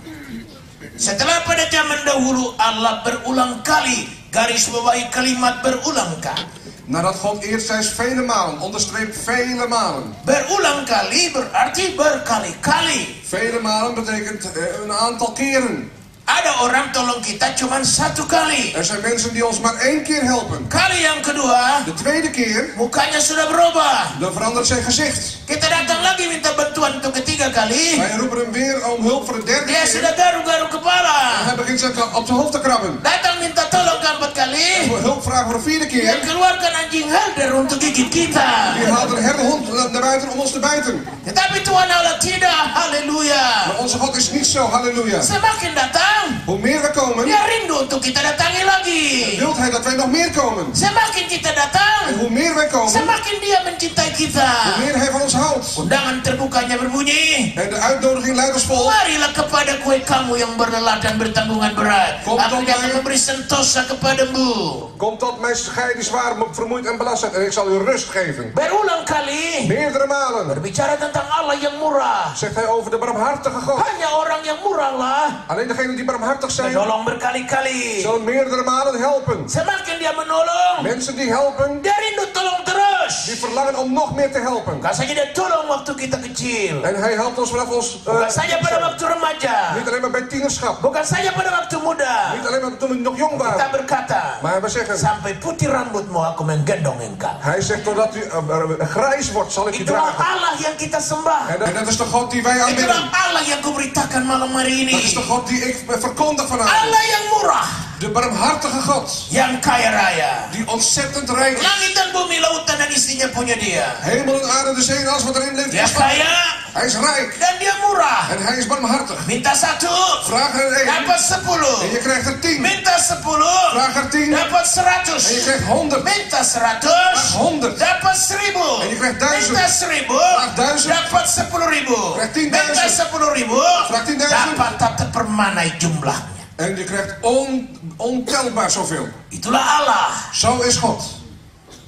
Setelah pada zaman dahulu Allah berulang kali garis kalimat berulang kali. Nadat God eerst zei vele malen, onderstreep vele malen. Berulang kali berarti berkali-kali. Vele malen betekent eh, een aantal keren. Ada orang tolong kita cuma satu kali. Er zijn mensen die ons maar één keer helpen. Kali yang kedua, De tweede keer, mukanya sudah berubah. dan verandert zijn gezicht. Kita datang lagi minta bantuan untuk ketiga kali. Wij roepen hem weer om hulp voor de derde Dia keer. sudah garu-garu kepala. Hij begint zijn op zijn hoofd te krabben. Datang minta tolong keempat kali. Voor hulp vragen voor de vierde Dia keer. keluarkan anjing herder untuk gigit kita. Die haalt een herdehond naar buiten om ons te bijten. Tetapi Tuhan Allah tidak. Haleluya. Maar onze God is niet zo, halleluja. Semakin datang, Hoe meer we komen, dia rindu untuk kita datangi lagi. wilt hij dat wij nog meer komen. Semakin kita En datang, hoe meer wij komen, semakin dia mencintai kita. hoe meer hij van ons houdt. Undangan terbukanya berbunyi. En de uitnodiging luidt als volgt. Marilah kepada kue kamu yang berlelah dan bertanggungan berat. Kom Aku mij. memberi sentosa kepadamu. Kom tot mij, gij die zwaar vermoeid en belast bent, en ik zal u rust geven. Berulang kali Meerdere malen berbicara tentang Allah yang murah. zegt hij over de barmhartige God. Hanya orang yang murah lah Alleen degenen die barmhartig zijn, menolong berkali-kali. zullen meerdere malen helpen. Semakin dia menolong, Mensen die helpen, dia rindu tolong terus. die verlangen om nog meer te helpen. Bukan saja dia tolong waktu kita kecil. En hij helpt ons vanaf ons... Bukan saja pada waktu remaja. niet alleen maar bij tienerschap. Bukan saja pada waktu muda. Niet alleen maar toen we nog jong Kita waren. berkata, Maar we zeggen, sampai putih rambutmu aku menggendong engkau. hij zegt doordat u eh, grijs wordt, zal ik Itulah dragen. Allah yang kita sembah. En dat, en dat is de God die wij Itulah aanbidden. Allah yang kuberitakan malam hari Dat is de God die ik verkondig vanavond. Allah yang murah, De barmhartige God. yang kaya raya. Die ontzettend rijk is. Langit dan bumi, lautan dan isinya punya dia. Hemel en aarde, de zee en alles wat erin leeft Dia kaya Hij is rijk. dan dia murah. En hij is barmhartig. Minta satu, Vraag er één dapat en sepuluh. je krijgt er tien. Minta sepuluh, Vraag er tien dapat seratus. en je krijgt honderd. Minta seratus, Vraag honderd. dapat seribu. En je krijgt duizend. Minta seribu, Vraag duizend. dapat sepuluh ribu. Krijgt tienduizend. Minta sepuluh ribu, Vraag tienduizend. dapat tak terpermanai jumlahnya. En je krijgt on, ontelbaar zoveel. Itulah Allah. Zo is God.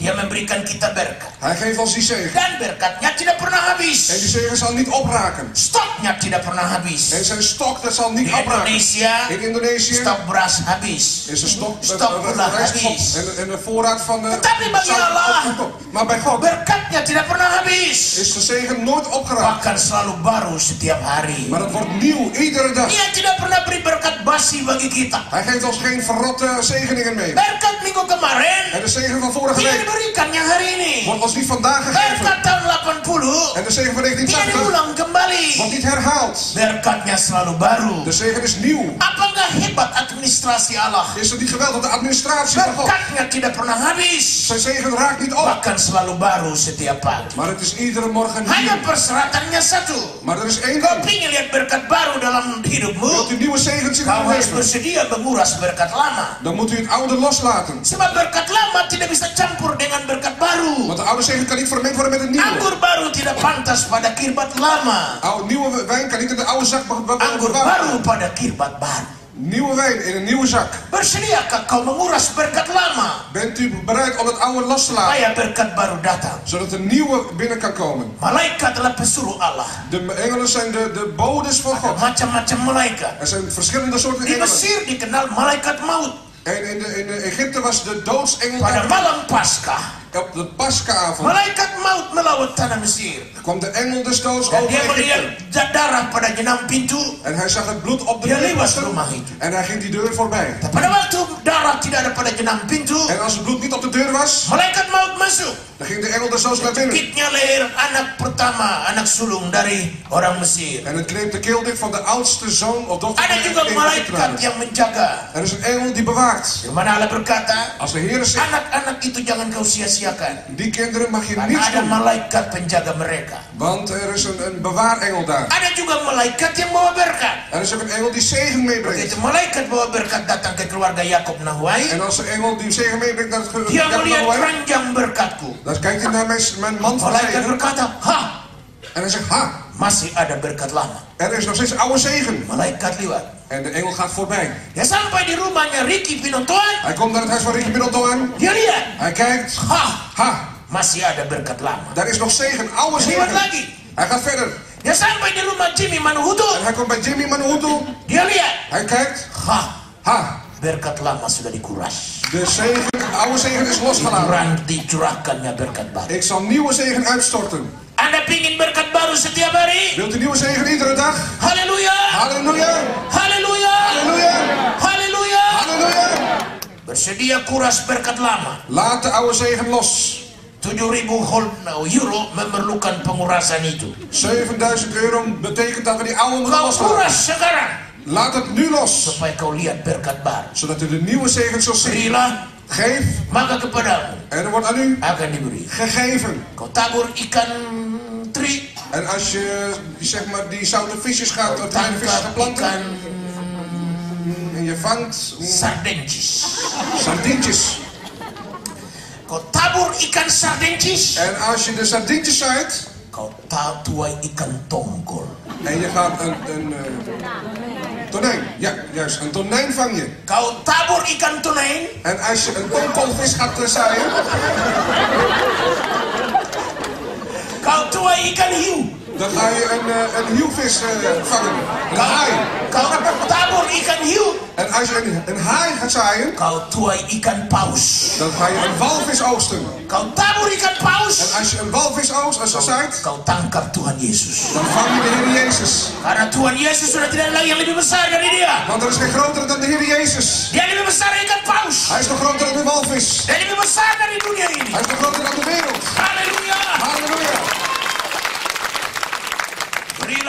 Dia memberikan kita berkat. Hij geeft ons die zegen. Dan berkatnya tidak pernah En die habis. zegen zal niet opraken. Stoknya tidak pernah habis. En zijn stok, dat zal niet opraken. Indonesia, In Indonesië stok beras habis. is de stok, Stok gula habis. En, de- en de voorraad van de Tetapi bagi Allah. Maar bij God Berkatnya tidak pernah habis. is de zegen nooit opgeraakt. Bahkan selalu baru setiap hari. Maar het wordt nieuw iedere dag. Dia tidak pernah beri berkat basi bagi kita. Hij geeft ons geen verrotte zegeningen mee. Berkat minggu kemarin En de zegen van vorige week diberikan yang hari ini. wordt ons niet vandaag gegeven. Berkat tahun 80 En de zegen van tidak 1980 diulang kembali. wordt niet herhaald. Berkatnya selalu baru. De zegen is nieuw. Apa nggak hebat administrasi Allah? Is het niet geweldig? De administratie van God. Berkatnya tidak pernah habis. Zijn zegen raakt niet op. Bahkan selalu baru setiap pagi. Maar het is iedere morgen Hanya nieuw. persyaratannya satu. Maar er is één Kau ingin lihat berkat baru dalam hidupmu? Wilt u nieuwe zegen zien Kau harus bersedia menguras berkat lama. Dan moet u het oude loslaten. Sebab berkat lama tidak bisa campur dengan berkat baru. Want de oude zegen kan niet vermengd worden met het nieuwe. Anggur baru tidak pantas pada kirbat lama. Oude, nieuwe wijn kan niet in de oude zak be- be- Anggur bewaren. baru pada kirbat baru. Nieuwe wijn in een nieuwe zak. Bersediakah kau menguras berkat lama? Bent u bereid om het oude los te laten? Supaya berkat baru datang. Zodat een nieuwe binnen kan komen. Malaikat adalah pesuruh Allah. De engelen zijn de, de bodes van God. macam-macam malaikat. Er zijn verschillende soorten Di engelen. Mesir dikenal malaikat maut. En in, de, in de Egypte was de doodsengel Pada malam Paskah, op de Paskaavond. malaikat maut melawat tanah Mesir. kwam de engel des doods over dia melihat darah pada jenam pintu. En hij zag het bloed op de itu. En hij ging die deur voorbij. Pada waktu darah tidak ada pada jenam pintu, En als het bloed niet op de deur was, malaikat maut masuk. dan ging de engel des doods naar binnen. Kitnya leher anak pertama, anak sulung dari orang Mesir. En het kneep de keel dicht van de oudste zoon of dochter Ada juga malaikat yang menjaga. Er is een engel die bewaakt. Mana Allah berkata, Als de Heer zegt, anak-anak itu jangan kau sia-siakan. die kinderen mag je Karena niets ada doen. malaikat penjaga mereka. Want er is een, een bewaarengel daar. Ada juga malaikat yang bawa berkat. Er is ook een engel die zegen meebrengt. Begitu malaikat bawa berkat datang ke keluarga Yakob Nahuai, En als de engel die zegen meebrengt naar dia melihat keranjang berkatku. Dan kijkt hij naar mijn, mijn man van Malaikat berkata, ha, En hij zegt, ha, masih ada berkat lama. er is nog steeds oude zegen. Malaikat lewat. En de engel gaat voorbij. Dia sampai di rumahnya Ricky Pinotoan, Hij komt naar het huis van Ricky Middleton. dia lihat, Hij kijkt, ha, ha, masih ada berkat lama. daar is nog zegen, oude zegen. lagi. Hij gaat verder. Dia sampai di rumah Jimmy Manuhutu, En hij komt bij Jimmy Manuhutu. dia lihat, Hij kijkt, ha, ha, berkat lama sudah dikuras. de zegen, de oude zegen is losgelaten. Ik zal nieuwe zegen uitstorten. Anda pingin berkat baru setiap hari? Wilt u nieuwe zegen iedere dag? Haleluya! Halleluja, Haleluya! halleluja, Haleluya! halleluja. Bersedia kuras berkat lama. Laat de oude zegen los. 7000 hol- euro memerlukan pengurasan itu. 7000 euro betekent dat we die oude moeten loslaten. kuras sekarang Laat het nu los. supaya kau lihat berkat baru. Zodat u de nieuwe zegen zult zien. Berilah, Geef maka kepadamu en er wordt aan u akan diberi. gegeven. Kau tabur ikan teri, En als je zeg maar die zoute visjes gaat, of kleine visjes gaat planten. ikan En je vangt mm, sardencis. sardientjes. Kau tabur ikan sardencis, En als je de kau ta- tuai ikan tonggol. En je gaat een, een eh, tonijn. Ja, juist. Een tonijn vang je. Kau tabur ikan tunain, En als je een tongkolvis gaat eh, zaaien. kau tuai ikan hiu. Dan ga je een, eh, een hieuwvis eh, vangen. Een haai. Kau tabur ikan hiu, En als je een, een haai gaat zaaien. kau tuai ikan paus. Dan ga je een walvis oogsten. Kau tabur ikan paus, En als je een walvis oogst, als je zaait. kau tangkap Tuhan Yesus. Dan vang je de Heer Jezus. Karena Tuhan Yesus sudah tidak lagi lebih besar dari dia. Want er is geen grotere dan de Heer Jezus. Dia lebih besar dari ikan paus. Hij is nog groter dan de walvis. Dia lebih besar dari dunia ini. Hij is nog groter dan de wereld. Haleluya. Halleluja. Berilah, maka kepadamu akan diberi.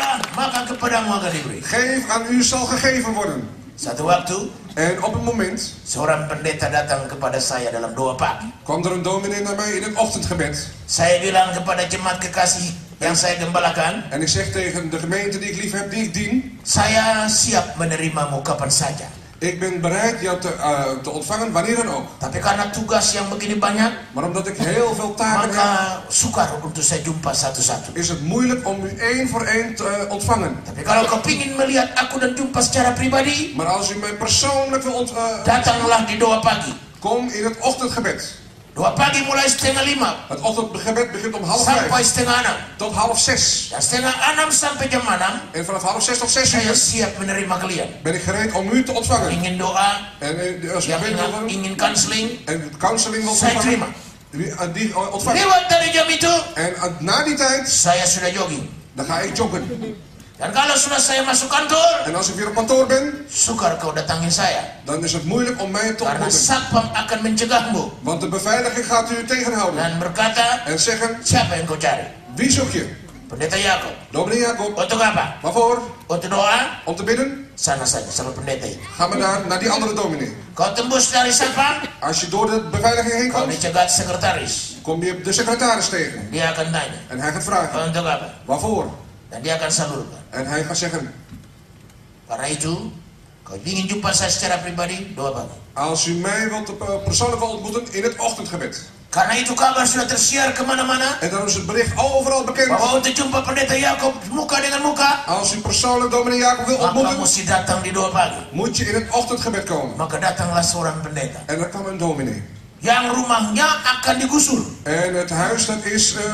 Geef aan u zal gegeven worden. Satu waktu, En op een moment seorang pendeta datang kepada saya dalam doa pagi. kwam er een dominee naar mij in het ochtendgebed. Saya bilang kepada jemaat kekasih yang saya gembalakan, En ik zeg tegen de gemeente die ik lief heb, die ik dien. saya siap menerimamu kapan saja. Ik ben bereid jou te, eh, te ontvangen wanneer dan ook. Tapi karena tugas yang begini banyak, Maar omdat ik heel veel taken heb, maka sukar untuk saya jumpa satu-satu. is het moeilijk om u één voor één te eh, ontvangen. Tapi kalau kau ingin melihat aku dan jumpa secara pribadi, Maar als u mij persoonlijk wil ontvangen, datanglah di doa pagi. kom in het ochtendgebed. Doa pagi mulai setengah lima Het ochtendgebed begint om half sampai vijf setengah enam. tot half zes. Dan setengah enam sampai jam enam, En vanaf half zes tot zes saya uur siap menerima kalian. ben ik gereed om u te ontvangen. Ingin doa, En eh, als u yang bent ingin, ingin counseling, en counseling wil saya terima. die, eh, ontvangen. Lewat dari jam itu, En na die tijd, saya sudah jogging. dan ga ik joggen. Dan kalau sudah saya masuk kantor, En als ik weer op kantoor ben, sukar kau datangin saya. dan is het moeilijk om mij te Karena ontmoeten. satpam akan mencegahmu Want de beveiliging gaat u tegenhouden. dan berkata, En zeggen, siapa yang kau cari? wie zoek je? Pendeta Yakob. Dominee Jacob. Untuk apa? Waarvoor? Untuk doa? Om te bidden? Sana saja sama pendeta itu. Ga maar daar, naar die andere dominee. Kau tembus dari satpam, Als je door de beveiliging heen kau komt, dicegat sekretaris. kom je de secretaris tegen. Dia akan tanya, En hij gaat vragen, untuk apa? waarvoor? Dan dia akan salurkan. En hij gaat zeggen, Karena itu, kau ingin jumpa saya secara pribadi, doa pagi. als u mij wilt eh, persoonlijk wil ontmoeten in het ochtendgebed. Karena itu kabar sudah tersiar kemana-mana En dan is het bericht overal bekend. bahwa untuk jumpa pendeta Yakob muka dengan muka, Als u persoonlijk dominee Jacob wil maka ontmoeten, mesti datang di doa pagi. moet je in het ochtendgebed komen. Maka datanglah seorang pendeta En dan kwam een dominee. yang rumahnya akan digusur, En het huis dat is eh,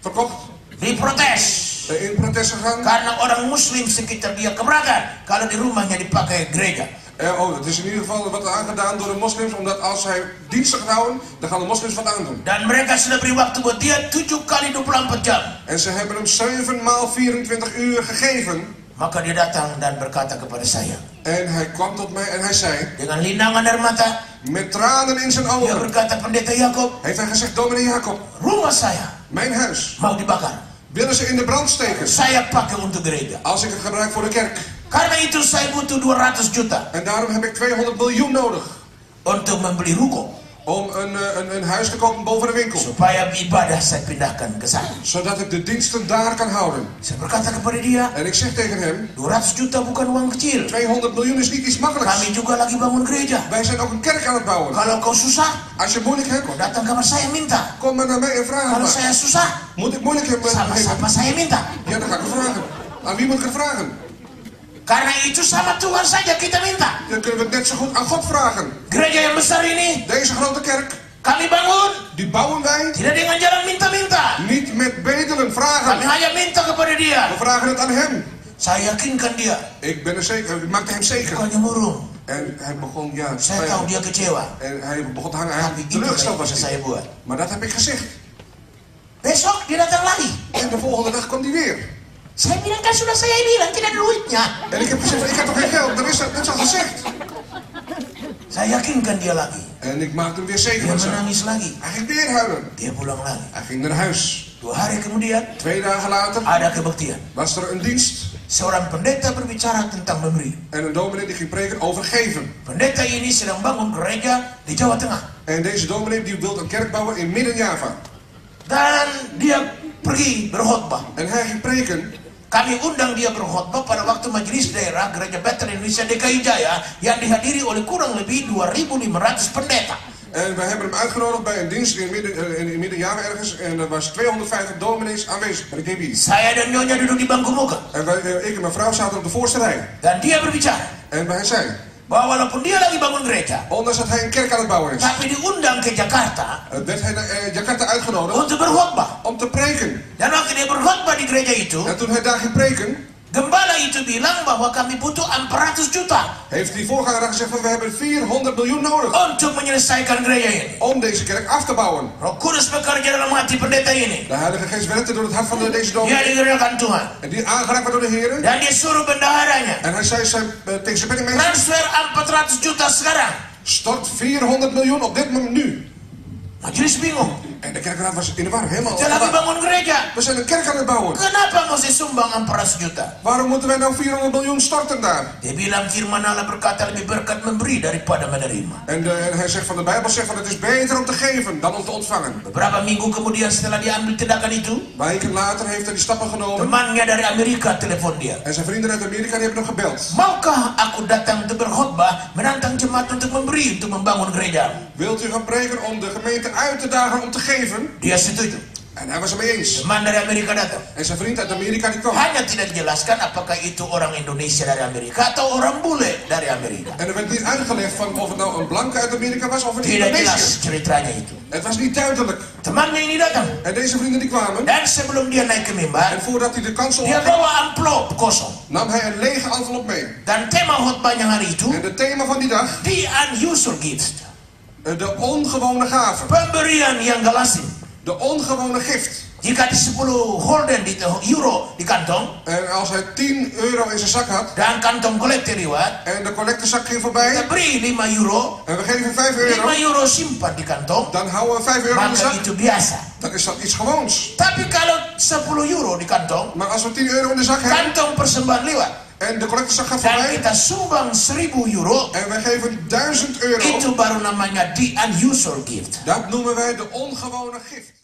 verkocht, diprotes. In protest gegaan. Karena orang muslim sekitar dia keberatan kalau di rumahnya dipakai gereja. Eh, oh, het is in ieder geval wat aangedaan door de moslims, omdat als hij diensten gaat houden, dan gaan de moslims wat aandoen. Dan mereka sudah beri waktu buat dia 7 kali 24 jam. En ze hebben hem 7 maal 24 uur gegeven. Maka dia datang dan berkata kepada saya En hij kwam tot mij en hij zei, dengan linangan air mata, met tranen in zijn dia ogen, berkata pendeta Yakob, heeft hij gezegd, dominee Jacob, rumah saya mijn huis, mau dibakar. Willen ze in de brand steken Saya pakai untuk gereja. als ik het gebruik voor de kerk. Karena itu saya butuh 200 juta En daarom heb ik 200 miljoen nodig untuk membeli ruko om een, eh, een, een huis te kopen boven de winkel. supaya ibadah saya pindahkan ke sana. Zodat ik de diensten daar kan houden. Saya berkata kepada dia, En ik zeg tegen hem, 200 juta bukan uang kecil. 200 miljoen is niet iets makkelijks. Kami juga lagi bangun gereja. Wij zijn ook een kerk aan het bouwen. Kalau kau susah, Als je moeilijk hebt, kau datang kamar saya minta. kom maar naar mij en vraag Kalau maar. saya susah, Moet ik moeilijk hebben? saya minta. Ja, dan ga ik vragen. Aan wie moet ik het vragen? Karena itu sama Tuhan saja kita minta. Dan kunnen we het net zo goed aan God vragen. Gereja yang besar ini Deze grote kerk, kami bangun die bouwen wij tidak dengan jalan minta-minta. niet met bedelen, Kami vragen. hanya minta kepada dia. We vragen het aan hem. Saya yakinkan dia. Ik ben er zeker, ik maakte hem zeker. Bukannya murung. En hij begon, ja, Saya tahu dia kecewa. en hij begon te hangen. Hij teleurgesteld was hij. Maar dat heb ik gezegd. Besok dia datang lagi. En de volgende dag kwam hij weer. Saya bilang kan sudah saya bilang tidak ada duitnya. En ik heb gezegd, ik heb toch geen geld? Dat is, dat is al gezegd. Saya yakinkan dia lagi. En ik maakte hem weer zeker Dia van zo. menangis lagi. Hij ging weer huilen. Dia pulang lagi. Hij ging naar huis. Dua hari kemudian Twee dagen later ada kebaktian. was er een dienst. Seorang pendeta berbicara tentang memberi. En een dominee die ging preken over geven. Pendeta ini sedang bangun gereja di Jawa Tengah. En deze dominee die wilde een kerk bouwen in midden Java. Dan dia pergi berkhotbah. En hij ging preken. Kami undang dia berkhotbah pada waktu majelis daerah Gereja Bethel Indonesia DKI Jaya yang dihadiri oleh kurang lebih 2.500 pendeta. En we hebben hem uitgenodigd bij een dienst in midden, eh, in, in midden Java ergens. En er was 250 dominees aanwezig bij de KB. Saya dan Nyonya duduk di bangku muka. En wij, eh, ik en mijn vrouw zaten op de voorste rij. Dan dia berbicara En hij zei, bahwa walaupun dia lagi bangun gereja, ondanks dat hij een kerk aan het bouwen is, tapi diundang ke Jakarta werd hij naar eh, Jakarta uitgenodigd untuk berkhotbah. om te preken. Dan waktu dia berkhotbah di gereja itu, En toen hij daar ging preken, gembala itu bilang bahwa kami butuh 400 juta heeft die voorganger gezegd van we hebben 400 miljoen nodig untuk menyelesaikan gereja ini. om deze kerk af te bouwen. Roh Kudus bekerja dalam hati pendeta ini. De Heilige Geest werkte door het hart van de- deze Dia dominee. digerakkan Tuhan. En die aangeraakt werd door de Heer. Dan dia suruh bendaharanya. En hij zei zijn, eh, tegen zijn penningmeester, Transfer 400 juta sekarang. stort 400 miljoen op dit moment nu. Majelis bingung. En de kerkraad was in de war, helemaal. Kita lagi bangun gereja. We zijn een kerk aan het bouwen. Kenapa mesti sumbang 400 juta? Waarom moeten wij nou 400 miljoen storten daar? Dia bilang firman Allah berkata lebih berkat memberi daripada menerima. En, de, en hij zegt van de Bijbel zegt van het is beter om te geven dan om te ontvangen. Beberapa minggu kemudian setelah dia ambil tindakan itu, Weken later heeft hij die stappen genomen. temannya dari Amerika telepon dia. En zijn vrienden uit Amerika die hebben hem gebeld. Maukah aku datang untuk berkhutbah menantang jemaat untuk memberi untuk membangun gereja? Wilt u gaan preken om de gemeente uit te dagen om te geven? Dia setuju. En hij was het mee eens. Teman dari Amerika datang. En zijn vriend uit Amerika die kwam. Hanya tidak dijelaskan apakah itu orang Indonesia dari Amerika atau orang bule dari Amerika. En er werd niet uitgelegd van of het nou een blanke uit Amerika was of een Tidak jelas Indonesiër. ceritanya itu. Het was niet duidelijk. Temannya ini datang. En deze vrienden die kwamen. Dan sebelum dia naik ke mimbar, En voordat hij de kansel dia bawa amplop kosong. nam hij een lege envelop mee. Dan tema khutbahnya hari itu, En het thema van die dag, the unusual gift. Eh, de ongewone gaven. Pemberian yang gak lazim. De ongewone gift. Jika di 10 golden di euro di kantong, En als hij 10 euro in zijn zak had dan kantong kolektor lewat, en de collectezak ging voorbij beri 5 euro, en we geven 5 5 euro, euro simpan di kantong, dan houden we 5 euro in de zak. itu biasa. Dan is dat iets gewoons. Tapi kalau 10 euro di kantong, Maar als we 10 euro in de zak hebben kantong persembahan lewat, en de collectezak gaat dan voorbij kita sumbang 1000 euro, en wij geven 1000 euro, itu baru namanya the unusual gift. dat noemen wij de ongewone gift.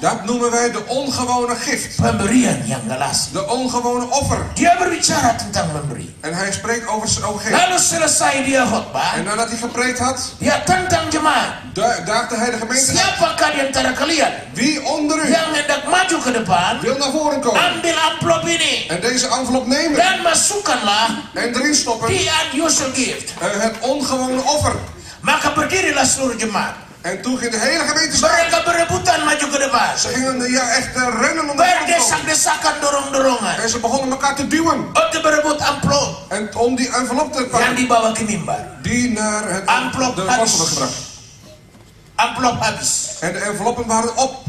Dat noemen wij de ongewone gift. Pemberian yang lazim. De ongewone offer. Dia berbicara tentang memberi. En hij spreekt over, over geven. Lalu selesai dia khutbah, En nadat hij gepreekt had, dia tentang jemaat. da- daagde hij de gemeente. Siapakah di antara kalian Wie onder u yang hendak maju ke depan, wil naar voren komen ambil amplop ini en deze envelop nemen dan masukkanlah en erin stoppen the unusual gift. het ongewone offer. Maka berdirilah seluruh jemaat. En toen ging de hele gemeente staan. Mereka berebutan maju ke depan. Ze gingen ja, echt eh, rennen om de. Berdesak-desakan dorong-dorongan. En ze begonnen elkaar te duwen. Untuk berebut amplop En om die envelop te yang pakken, dibawa ke mimbar. die naar het, Amplop de habis. kansel werd gebracht. Amplop habis. En de enveloppen waren op.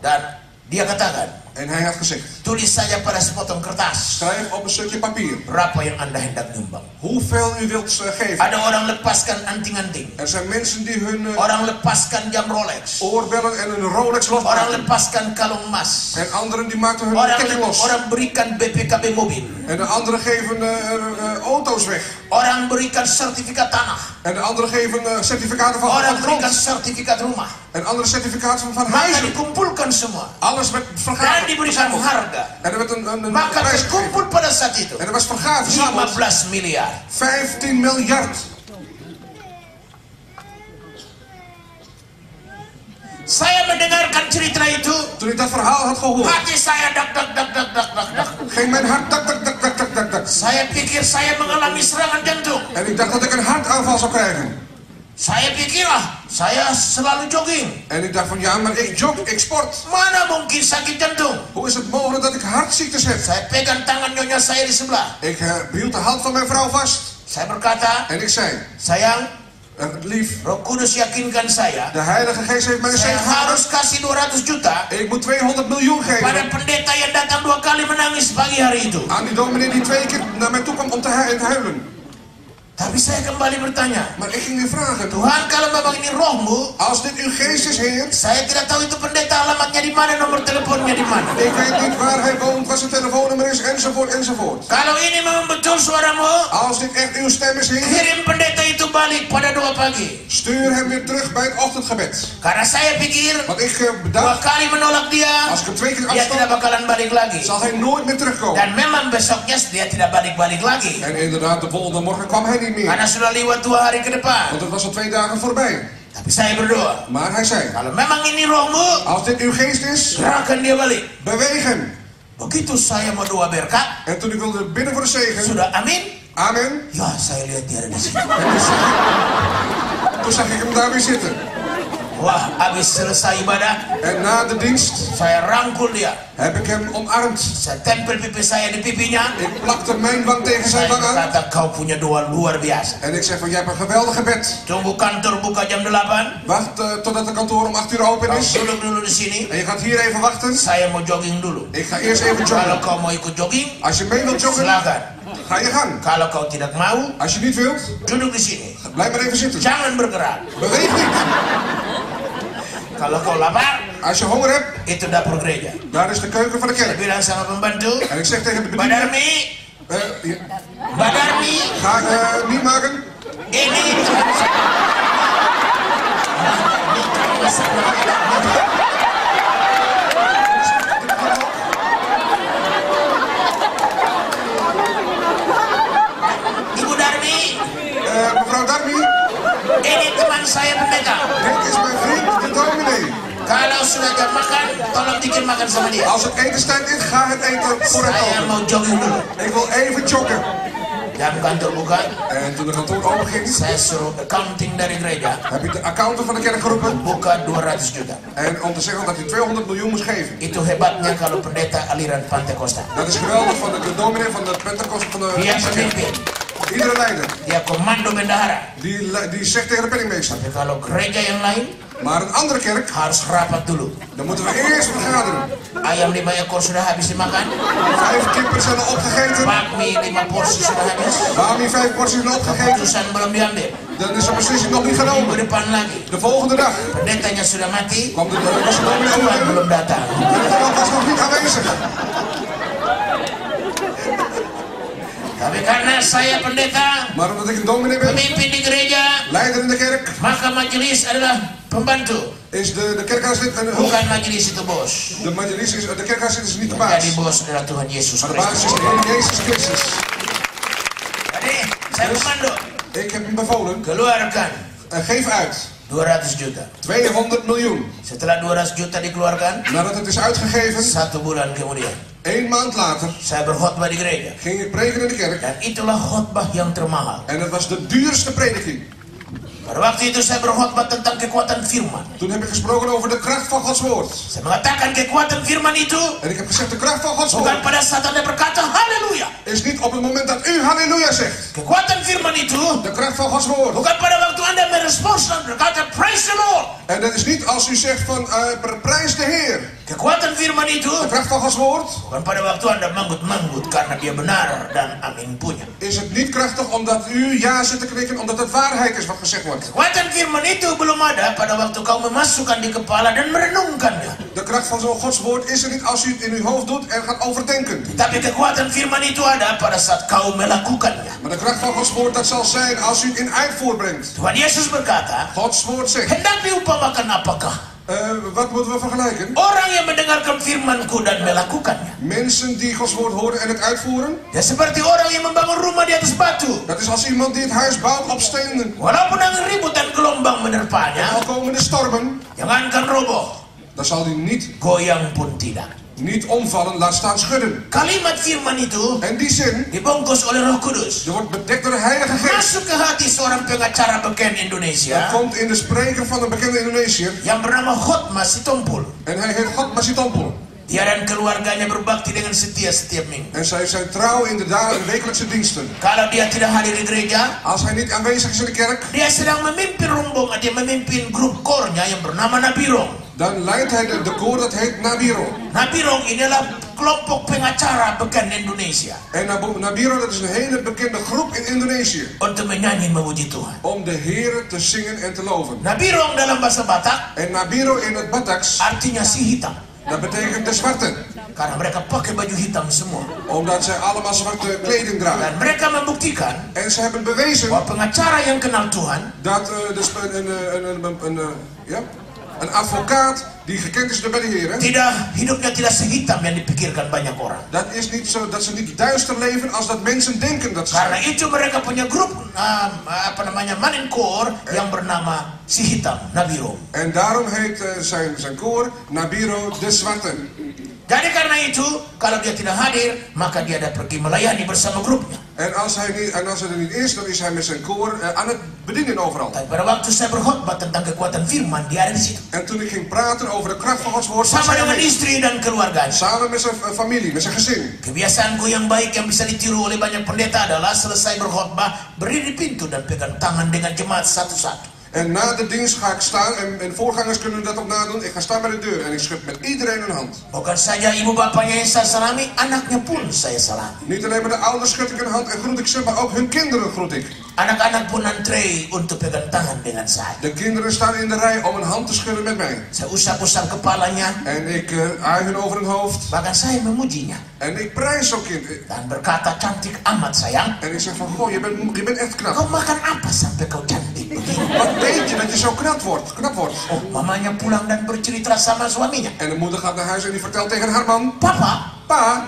Dan dia katakan, En hij had gezegd, tulis saja pada sepotong kertas. schrijf op een stukje papier Berapa yang anda hendak nyumbang. hoeveel u wilt eh, geven. Ada orang lepaskan anting-anting. Er zijn mensen die hun eh, Orang lepaskan jam Rolex. oorbellen en hun Rolex Orang losmaken. lepaskan kalung emas. En anderen die maken hun Orang ketting los. orang berikan BPKB mobil. En de anderen geven eh, eh, auto's weg. Orang berikan sertifikat tanah. En de anderen geven certificaten van, van Orang berikan grond. sertifikat rumah. En andere certificaten van, van Maka huizen. dikumpulkan semua. Alles werd Dan diberikan verzameld. harga. Er Maka terkumpul pada saat itu En er was vergaard, verzameld. 15 miliar. 15 miljard. Saya mendengarkan cerita itu, dat verhaal had gehoord, hati saya dak dak dak dak dak dak dak. ging mijn hart tak tak tak tak tak tak. Saya pikir saya mengalami serangan jantung. En ik dacht dat ik een hartaanval zou krijgen. Saya pikir ah, saya selalu jogging. En ik dacht van ja, maar ik jog, ik sport. Mana mungkin sakit jantung? Hoe is het mogelijk dat ik hartziektes heb? Saya pegang tangan nyonya saya di sebelah. Ik eh, hield de hand van mijn vrouw vast. Saya berkata, En ik zei, sayang, eh, lief, Roh Kudus yakinkan saya, de Heilige Geest heeft mij saya gezegd, harus kasih 200 juta ik moet 200 miljoen pada geven pendeta yang datang dua kali menangis pagi hari itu. aan die dominee die twee keer naar mij toe kwam om te hu- te huilen. Tapi saya kembali bertanya, Maar ik ging vragen, Tuhan kalau memang ini rohmu, als dit uw geest is, Heer, saya tidak tahu itu pendeta alamatnya di mana, nomor teleponnya di mana. ik weet niet waar hij woont, wat zijn telefoonnummer is, enzovoort, enzovoort. Kalau ini memang betul suaramu, Als dit echt uw stem is, Heer, kirim pendeta itu balik pada dua pagi. stuur hem weer terug bij het ochtendgebed. Karena saya pikir Want ik eh, dua bedacht, kali menolak dia, als ik hem twee keer dia tidak afstand, bakalan balik lagi. zal hij nooit meer terugkomen. Dan memang besoknya dia tidak balik-balik lagi. En inderdaad, de volgende morgen kwam hij niet meer. Karena sudah lewat dua hari ke depan. Want het was al twee dagen voorbij. Tapi saya berdoa, Maar hij zei, kalau memang ini rohmu, als dit uw geest is, gerakan dia balik. beweeg hem. Begitu saya mau doa berkat, En toen ik wilde bidden voor de zegen, sudah amin. amen, Ya, saya lihat dia ada di situ. toen zag ik hem daar weer zitten. Wah, habis selesai ibadah, En na de dienst saya rangkul dia. heb ik hem omarmd. Saya tempel pipi saya di pipinya. Ik plakte mijn wang tegen zijn wang aan. berkata, kau punya doa luar biasa. En ik zeg van, jij hebt een geweldig gebed. Tunggu kantor buka jam 8. Wacht eh, totdat de kantoor om 8 uur open Kau is. duduk dulu di sini. En je gaat hier even wachten. Saya mau jogging dulu. Ik ga eerst even Kalau joggen. kau mau ikut jogging, Als je mee wilt joggen, silakan. ga je gang. Kalau kau tidak mau, Als je niet wilt, duduk di sini. blijf maar even zitten. Jangan bergerak. Beweeg niet. Kalau kau lapar, Als je honger hebt, itu dapur gereja. daar is de keuken van de Saya kerk. bilang sama pembantu, En ik zeg tegen de bediende, Badarmi, eh, ja, Badarmi, ga eh, niet maken. ini. Ibu Darmi, Eh, mevrouw Darmi, ini teman saya pendeta. dit is mijn vriend, de dominee. Kalau sudah jam makan, tolong bikin makan sama dia. Als het etenstijd is, ga het eten voor het Saya mau jogging dulu. Ik wil even joggen. Jam kantor buka, En toen de kantoor open ging, saya suruh accounting dari gereja heb ik de accountant van de kerk geroepen. buka 200 juta. En om te zeggen dat hij 200 miljoen moest geven. Itu hebatnya kalau pendeta aliran Pantekosta. Dat is geweldig van de, de dominee van de Pentecost van de Dia pemimpin, Iedere leider. dia komando bendahara. Die, die zegt tegen de penningmeester. Tapi kalau gereja yang lain Maar een andere kerk, harus rapat dulu. dan moeten we eerst vergaderen. Ayam lima ekor sudah habis dimakan, Vijf kippen zijn al opgegeten. bakmi lima porsi sudah habis, Waarom die vijf porties zijn opgegeten? keputusan belum diambil. Dan is de beslissing nog niet genomen. lagi, De volgende dag pendetanya sudah mati, kwam de, was de Tuhan overleden. belum datang. De was nog niet aanwezig. Tapi karena saya pendeta, Maar omdat ik een dominee ben, pemimpin di gereja, leider in de kerk, maka majelis adalah pembantu, is de, de kerkhuislid en de, bukan majelis itu bos. de majoris is, de kerkhuislid is niet de Yang jadi baas. bos adalah Tuhan Yesus Maar de baas is de Heer Jezus Christus. Jadi saya komando, Ik heb hem bevolen, keluarkan. Eh, geef uit 200 juta. 200 miljoen. Setelah 200 juta dikeluarkan, Nadat het is uitgegeven, satu bulan kemudian één maand later, saya berkhotbah di gereja. ging ik prediken in de kerk. Dan itulah khotbah yang termahal. En het was de duurste prediking. Pada waktu itu saya berkhotbah tentang kekuatan firman. Toen heb ik gesproken over de kracht van Gods woord. Saya mengatakan kekuatan firman itu En ik heb gezegd, de kracht van Gods bukan woord pada saat Anda berkata haleluya. is niet op het moment dat u halleluja zegt. Kekuatan firman itu De kracht van Gods woord. bukan pada waktu Anda merespons dan berkata praise the Lord. En dat is niet als u zegt van, eh, prijs de Heer. Kekuatan firman itu De kracht van Gods woord bukan pada waktu Anda manggut-manggut karena dia benar dan amin punya. is het niet krachtig omdat u ja zit te knikken, omdat het waarheid is wat gezegd wordt. Kekuatan firman itu belum ada pada waktu kau memasukkan di kepala dan merenungkannya. De kracht van zo'n Gods woord is er niet als u het in uw hoofd doet en gaat overdenken. Tapi kekuatan firman itu ada pada saat kau melakukannya. Maar de kracht van Gods woord dat zal zijn als u het in uitvoer brengt. Tuhan Yesus berkata, Gods woord zegt. hendak diumpamakan apakah? Eh, wat moeten we vergelijken? Orang yang mendengarkan firmanku dan melakukannya. Mensen die Gods woord horen en het uitvoeren. Ya seperti orang yang membangun rumah di atas batu. Dat is als iemand die het huis bouwt op stenen. Walaupun angin ribut dan gelombang menerpanya, Al komen de stormen, jangankan roboh, dan zal die niet, goyang pun tidak. Niet omvallen, laat staan schudden. Kalimat firman itu En die zin, dibungkus oleh Roh Kudus. die wordt bedekt door de Heilige Geest. Masuk ke hati seorang pengacara beken Dat Indonesia komt in de spreker van een bekende Indonesiër. yang bernama Hotma Sitompul. En hij heet God Masitompel. Dia dan keluarganya berbakti dengan setia setiap minggu. En zij zijn trouw in de da- wekelijkse diensten. Kalau dia tidak hadir di gereja, Als hij niet aanwezig is in de kerk, dia sedang memimpin rombongan, dia memimpin grup kornya yang bernama Nabirong. dan leidt hij de, de koor dat heet Nabiro. Nabirong inilah kelompok pengacara beken Indonesia En Nabiro dat is een hele bekende groep in Indonesië. untuk menyanyi memuji Tuhan. Om de Heeren te zingen en te loven. Nabirong dalam bahasa Batak En Nabiro in het Bataks, artinya si hitam. Dat betekent de zwarte. Karena mereka pakai baju hitam semua. Omdat zij allemaal zwarte kleding dragen. Dan mereka membuktikan En ze hebben bewezen bahwa pengacara yang kenal Tuhan dat eh, dus een, een, een, een, een, een, eh, ja, een advocaat die gekend is door de Heeren. tidak hidupnya tidak sehitam yang dipikirkan banyak orang. Dat is niet zo dat ze niet duister leven als dat mensen denken dat ze Karena itu mereka punya grup um, apa namanya Manenkor yang bernama si hitam Nabirong. En daarom heet eh, zijn, zijn koor Nabiro de Zwarte. Jadi karena itu kalau dia tidak hadir maka dia ada pergi melayani bersama grupnya. En als, hij niet, en als hij er niet is, dan is hij met zijn koor eh, aan het bedienen overal. Tapi pada waktu saya berkhotbah tentang kekuatan firman dia ada di situ. En toen ik ging praten over de kracht van Gods woord, Sama dengan mee. istri dan keluarganya. Samen met zijn eh, familie, met zijn gezin. Kebiasaanku yang baik yang bisa ditiru oleh banyak pendeta adalah selesai berkhotbah berdiri di pintu dan pegang tangan dengan jemaat satu-satu. En na de dienst ga ik staan, en, en voorgangers kunnen dat ook nadoen. Ik ga staan bij de deur en ik schud met iedereen een hand. Bukan saja ibu bapaknya yang saya salami, anaknya pun saya salami. Niet alleen maar de ouders schud ik een hand en groet ik ze, maar ook hun kinderen groet ik. Anak-anak pun antre untuk pegang tangan dengan saya. De kinderen staan in de rij om een hand te schudden met mij. Saya usap-usap kepalanya, En ik uh, aai hun over hun hoofd. bahkan saya memujinya. En ik prijs zo'n kind. Dan berkata, cantik amat sayang. En ik zeg van, goh, je bent, je bent echt knap. Kau makan apa sampai kau cantik begini? Wat weet je dat je zo knap wordt? Knap wordt. Oh, mamanya pulang dan bercerita sama suaminya. En de moeder gaat naar huis en die vertelt tegen haar man. Papa, Pa,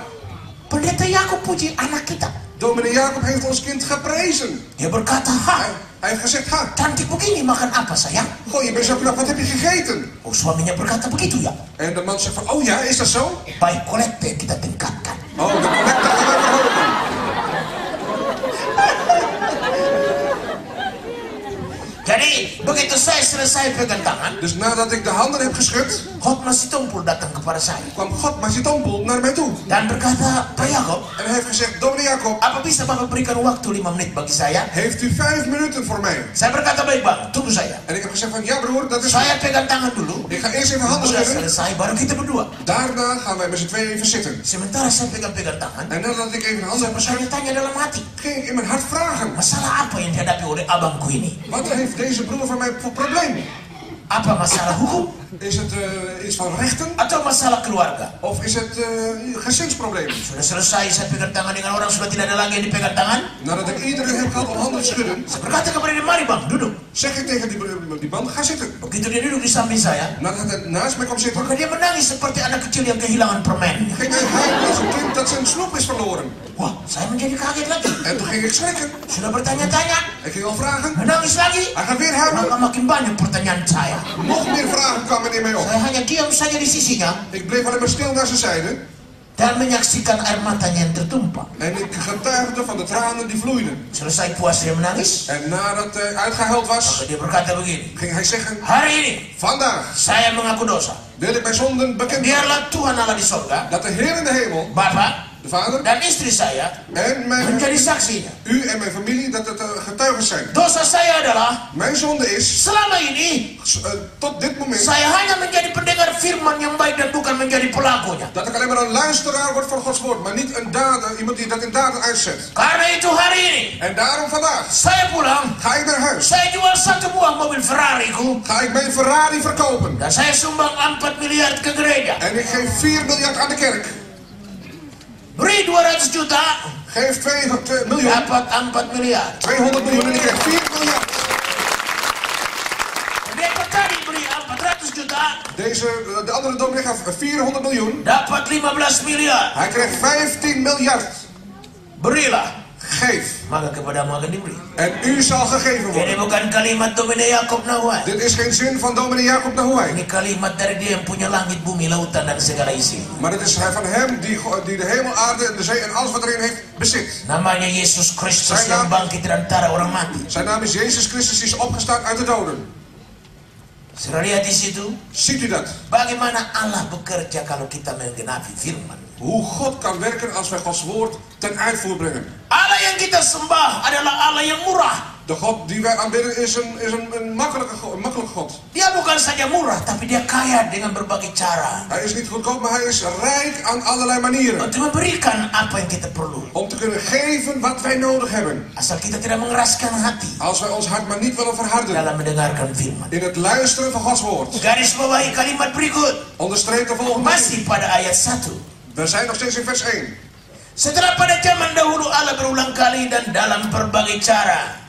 pendeta Yakub puji anak kita. dominee Jacob heeft ons kind geprezen. Dia berkata, ha, Hij, hij heeft gezegd, ha, cantik begini makan apa sayang? goh, je bent zo knap, wat heb je gegeten? Oh, suaminya berkata begitu ya. En de man zegt van, oh ja, is dat zo? Baik kolekte kita tingkatkan. Oh, de collecte gaan wij verhogen. Begitu saya selesai pegang tangan, Dus nadat ik de handen heb geschud, Hotma Sitompul datang kepada saya kwam God Masitompel naar mij toe. dan berkata, Pak Yakob, En hij heeft gezegd, dominee Jacob, apa bisa Bapak berikan waktu 5 menit bagi saya? heeft u vijf minuten voor mij? Saya berkata, baik bang, tunggu saya. En ik heb gezegd van, ja broer, dat is... Saya pegang tangan dulu, Ik ga eerst even handen schudden. selesai baru kita berdua. Daarna gaan wij met z'n tweeën even zitten. Sementara saya pegang-pegang tangan, En nadat ik even handen heb geschud, saya tanya dalam hati, ging ik in mijn hart vragen. masalah apa yang dihadapi oleh abangku ini? Wat heeft deze broer van mij voor probleem? Apa masalah hukum Is het eh, iets van rechten? atau masalah keluarga? Of is het eh gezinsprobleem? Sudah selesai saya pegang tangan dengan orang, sudah tidak ada lagi yang dipegang tangan. Nadat ik iedereen heb gehad om handen te schudden, Saya berkata kepada dia, mari bang, duduk. Zeg ik tegen die, die man, ga zitten. Begitu dia duduk di samping saya, Nadat hij naast mij kwam zitten, maka dia menangis seperti anak kecil yang kehilangan permennya. ging hij huilen als een kind dat zijn snoep is verloren. Wah, saya menjadi kaget lagi. En toen ging ik schrikken. Sudah bertanya-tanya, Ik ging al vragen. menangis lagi. Hij gaat weer huilen. Maka makin banyak pertanyaan saya. Nog meer vragen kwamen in mij op. Saya hanya diam saja di sisinya Ik bleef alleen maar stil naar zijn zijde. Dan menyaksikan air matanya yang tertumpah. En ik getuigde van de tranen die vloeiden. Selesai puas dia menangis, En nadat hij uitgehuild was, maka dia berkata begini, ging hij zeggen, Hari ini vandaag saya mengaku dosa. wil ik mijn zonden bekend Biarlah Tuhan Allah di sorga, dat de Heer in de hemel, Bapak de Vader, dan istri saya en mijn, menjadi saksinya. u en mijn familie, dat het eh, getuigen zijn. Dosa saya adalah Mijn zonde is, selama ini eh, tot dit moment, saya hanya menjadi pendengar firman yang baik dan bukan menjadi pelakunya. dat ik alleen maar een luisteraar word van Gods woord, maar niet een dader, iemand die dat in daden uitzet. Karena itu hari ini En daarom vandaag saya pulang, ga ik naar huis. saya jual satu buah mobil Ferrari ku Ga ik mijn Ferrari verkopen. dan saya sumbang 4 miliar ke gereja. En ik geef 4 miljard aan de kerk. 200 juta, Geef 2 2 miljoen. dapat 4 miliar. 200 miljoen en ik krijg 4 miljard. Pendeta tadi beri 400 juta, Deze, de andere dominee gaf 400 miljoen. dapat 15 miliar. Hij krijgt 15 miljard. Berilah, Geef. En u zal gegeven worden. Dit is geen zin van dominee Jacob Nahuai. Dan. Maar het is van hem die, die de hemel, aarde en de zee en alles wat erin heeft bezit. Namanya Yesus Kristus Saya- yang bangkit dari antara orang mati. Zijn naam is Jezus Christus, die is opgestaan uit de doden. Lihat di situ? Ziet u dat? Bagaimana Allah bekerja kalau kita menggenapi firman. Hoe God kan werken als wij Gods woord ten uitvoer brengen. Allah yang kita sembah adalah Allah yang murah. De God die wij aanbidden is een, is een, een, makkelijke, God- een makkelijke God. Dia bukan saja murah, tapi dia kaya dengan berbagai cara. Hij is niet goedkoop, maar hij is rijk aan allerlei manieren. Untuk memberikan apa yang kita perlu. Om te kunnen geven wat wij nodig hebben. Asal kita tidak mengeraskan hati Als wij ons hart maar niet willen verharden. dalam mendengarkan firman. In het luisteren van Gods woord. Garis bawahi kalimat berikut. Onderstreep de volgende. Masih pada ayat 1. We zijn nog steeds in vers 1. Setelah pada zaman dahulu Allah berulang kali dan dalam berbagai cara.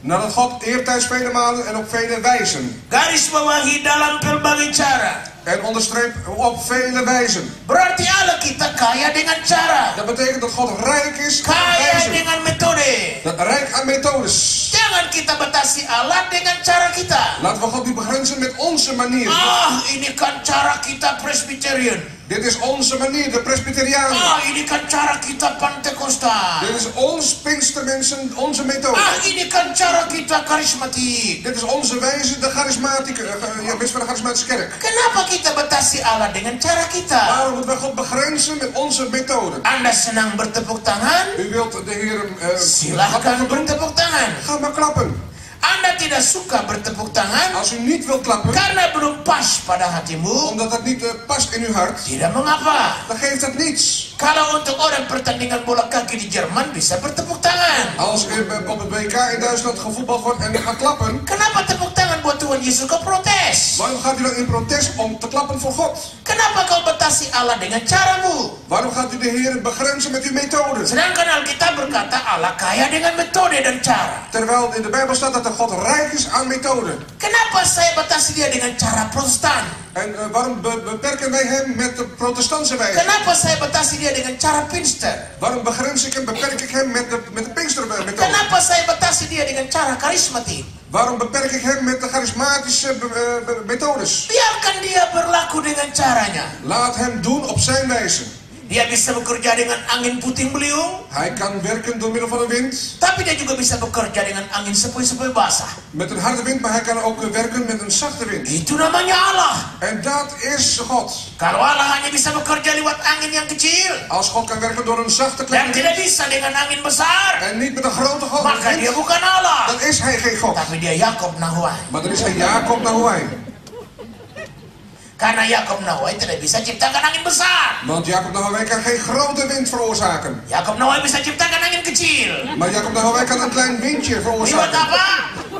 Nadat God eertijds vele malen en op vele wijzen. Garis bawahi dalam berbagai cara. En onderstreep op vele wijzen. Berarti Allah kita kaya dengan cara. Dat betekent dat God rijk is aan Kaya wijzen. dengan metode. Dat rijk aan methodes. Jangan kita batasi Allah dengan cara kita. Laten we God niet begrenzen met onze manier. Ah, ini kan cara kita Presbyterian. Dit is onze manier, de Presbyterianen. Ah, ini kan cara kita Pentakosta. Dit is ons Pinkstermensen, onze methode. Ah, ini kan cara kita karismatik. Dit is onze wijze, de charismatische, eh, ja, mensen van de charismatische kerk. Kenapa kita batasi Allah dengan cara kita? Waarom moeten wij God begrenzen met onze methode? Anda senang bertepuk tangan? U wilt de Heer... eh, Silahkan bertepuk tangan. Ga maar klappen. Anda tidak suka bertepuk tangan Als u niet wilt klappen, karena belum pas pada hatimu, omdat dat niet eh, past in uw hart, tidak mengapa. dan geeft dat niets. Kalau untuk orang pertandingan bola kaki di Jerman bisa bertepuk tangan. Als er op het WK in Duitsland gevoetbald wordt en u gaat klappen, Kenapa tepuk tangan buat Tuhan Yesus kau protes? waarom gaat u dan in protest om te klappen voor God? Kenapa kau batasi Allah dengan caramu? Waarom gaat u de Heer begrenzen met uw methode? Sedangkan Alkitab berkata Allah kaya dengan metode dan cara. Terwijl in de Bijbel staat dat de God rijk is aan methode. Kenapa saya batasi dia dengan cara Protestan? En eh, waarom be- beperken wij hem met de protestantse wijze? Kenapa saya batasi dia dengan cara Pinster? Waarom begrens ik hem, beperk ik hem met de, met de Pinkstermethode? Kenapa saya batasi dia dengan cara karismatik? Waarom beperk ik hem met de charismatische eh, methodes? Biarkan dia berlaku dengan caranya. Laat hem doen op zijn wijze. Dia bisa bekerja dengan angin puting beliung, Hij kan werken door middel van een wind, tapi dia juga bisa bekerja dengan angin sepoi-sepoi basah. met een harde wind, maar hij kan ook werken met een zachte wind. Itu namanya Allah. En dat is God. Kalau Allah hanya bisa bekerja lewat angin yang kecil Als God kan werken door een zachte dan kleine tidak wind bisa dengan angin besar, en niet met een grote God, maka dia wind, bukan Allah. dan is hij geen God. Tapi dia Yakob Nahuai. Maar dan is hij Jacob Nahuai. Karena Yakob Nahuai tidak bisa ciptakan angin besar. Want Jacob Nahuai kan geen grote wind veroorzaken. Yakob Nahuai bisa ciptakan angin kecil. Maar Jacob Nahuai kan een klein windje Lewat veroorzaken. apa?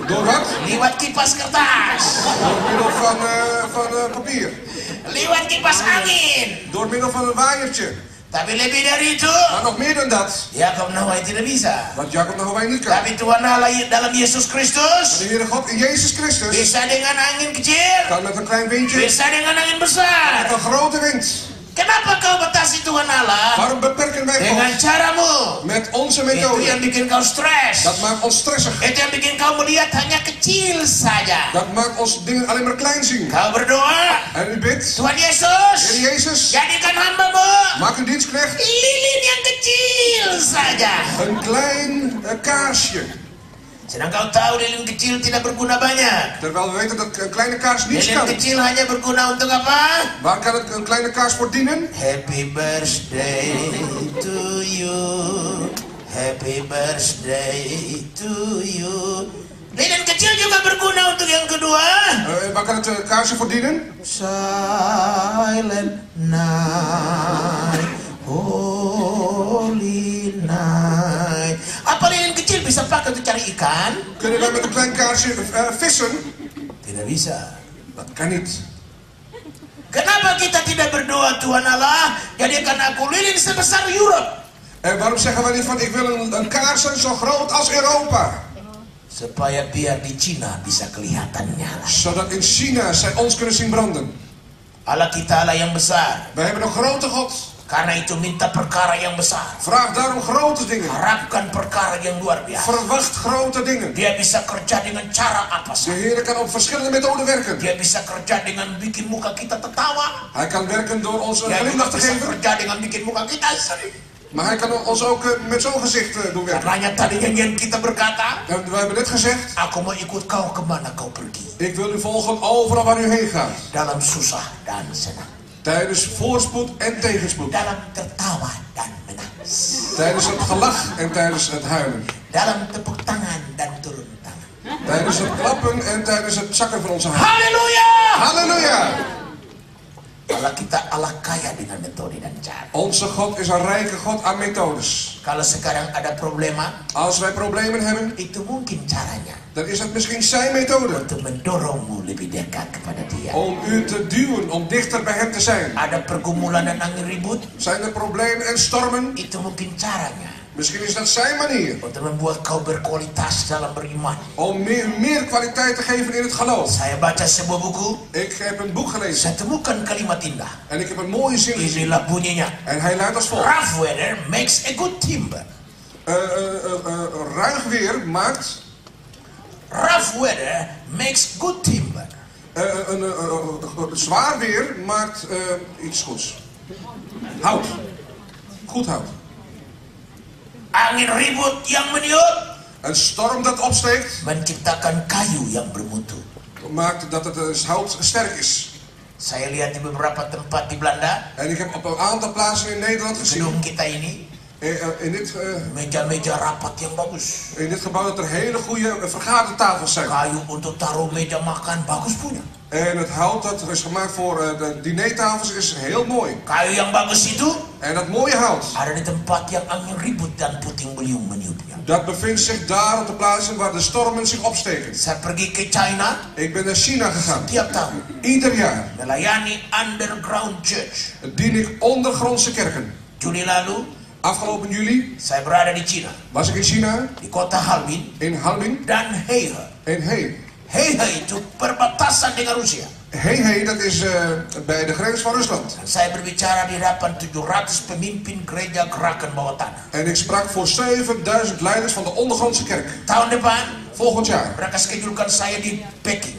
Door wat? Lewat kipas kertas. Door middel van, eh, van eh, papier. Lewat kipas angin. Door middel van een waaiertje. Tapi lebih dari itu, Maar nog meer dan dat. Yakob Nahuai tidak bisa. Wat Jacob Nahuai niet kan. Tapi Tuhan Allah dalam Yesus De Kristus Heere God in Jezus Christus bisa dengan angin kecil, kan met een klein windje, bisa dengan angin met besar. een grote wind. Kenapa kau batasi Tuhan Allah Waarom beperken wij dengan God caramu? met onze Itu yang methode? bikin kau stres. Dat maakt ons stressig. Itu yang bikin kau melihat hanya kecil saja. Dat maakt ons dingen alleen maar klein zien. Kau berdoa, En u bidt, Tuhan Heer Yesus, Jezus, jadikan hambamu maak een dienstknecht lilin yang kecil saja. een klein eh, kaarsje. Sedang kau tahu lilin kecil tidak berguna banyak. Terwijl we weten dat een kleine kaars niets Lilin kan. kecil hanya berguna untuk apa? Waar kan het een kleine kaars voor dienen? Happy birthday to you. Happy birthday to you. Lilin kecil juga berguna untuk yang kedua. Eh, waar kan het eh, kaarsje voor dienen? Silent night, holy night. Apa lilin kecil bisa pakai untuk cari ikan? Kunnen wij met een klein kaarsje vissen? Tidak bisa. Dat kan niet. Kenapa kita tidak berdoa Tuhan Allah jadikan aku lilin sebesar Europe En waarom zeggen wij niet van ik wil een, een kaars zijn zo groot als Europa? supaya biar di Cina bisa kelihatan nyala. Zodat in China zij ons kunnen zien branden. Allah kita Allah yang besar. Wij hebben een grote God. Karena itu minta perkara yang besar. Vraag daarom grote dingen. Harapkan perkara yang luar biasa. Verwacht grote dingen. Dia bisa kerja dengan cara apa De saja. Heer kan op verschillende methoden werken. Dia bisa kerja dengan bikin muka kita tertawa. Hij kan werken door ons een Dia glimlach te bisa geven. kerja dengan bikin muka kita sedih. Maar hij kan ons ook eh, met zo'n gezicht eh, doen werken. Karenanya tadi nyanyian kita berkata, we hebben net gezegd, Aku mau ikut kau kemana kau pergi. ik wil u volgen overal waar u heen gaat. Dalam susah dan senang. Tijdens voorspoed en tegenspoed. Tijdens het gelach en tijdens het huilen. Tijdens het klappen en tijdens het zakken van onze handen. Haleluya! Halleluja! Allah kita Allah kaya dengan metode dan cara. Onze God is een rijke God aan methodes. Kalau sekarang ada problema, Als wij problemen hebben, itu mungkin caranya dan is het misschien zijn methode. untuk mendorongmu lebih dekat kepada dia. Om u te duwen, om dichter bij hem te zijn. Ada pergumulan dan angin ribut, Zijn er problemen en stormen? itu mungkin caranya Misschien is dat zijn manier. untuk membuat kau berkualitas dalam beriman. Om meer, meer kwaliteit te geven in het geloof. Saya baca sebuah buku, Ik heb een boek gelezen saya temukan kalimat indah. en ik heb een mooie zin gezien. Inilah bunyinya. En hij luidt als volgt. Rough weather makes a good timber. Eh, eh, eh, eh, ruig weer maakt Rough weather makes good timber. een, zwaar weer maakt iets goeds. Hout. Goed hout. Angin ribut yang meniup Een storm dat opsteekt menciptakan kayu yang bermutu. maakt dat het hout sterk is. Saya lihat di beberapa tempat di Belanda, En ik heb op een aantal plaatsen in Nederland gezien. gedung kita ini, Eh, eh, In dit, eh, Meja-meja rapat yang bagus. in dit gebouw dat er hele goede vergadertafels zijn. Kayu untuk taruh meja makan bagus punya. En het hout dat is gemaakt voor eh, de dinertafels is heel mooi. Kayu yang bagus itu En dat mooie hout, ada di tempat yang angin ribut dan puting beliung meniupnya. dat bevindt zich daar op de plaatsen waar de stormen zich opsteken. Saya pergi ke China Ik ben naar China gegaan. tiap tahun Ieder jaar melayani underground church. dien ik ondergrondse kerken. Juli lalu Afgelopen juli saya berada di China, was ik in China, di kota Harbin in Harbin. dan Heihe. En hey, Heihe itu perbatasan dengan Rusia. hey, hey, dat is eh, bij de grens van Rusland. Saya berbicara di hadapan 700 pemimpin gereja gerakan bawah tanah. En ik sprak voor 7000 leiders van de ondergrondse kerk. Tahun depan Volgend jaar mereka schedulekan saya di Peking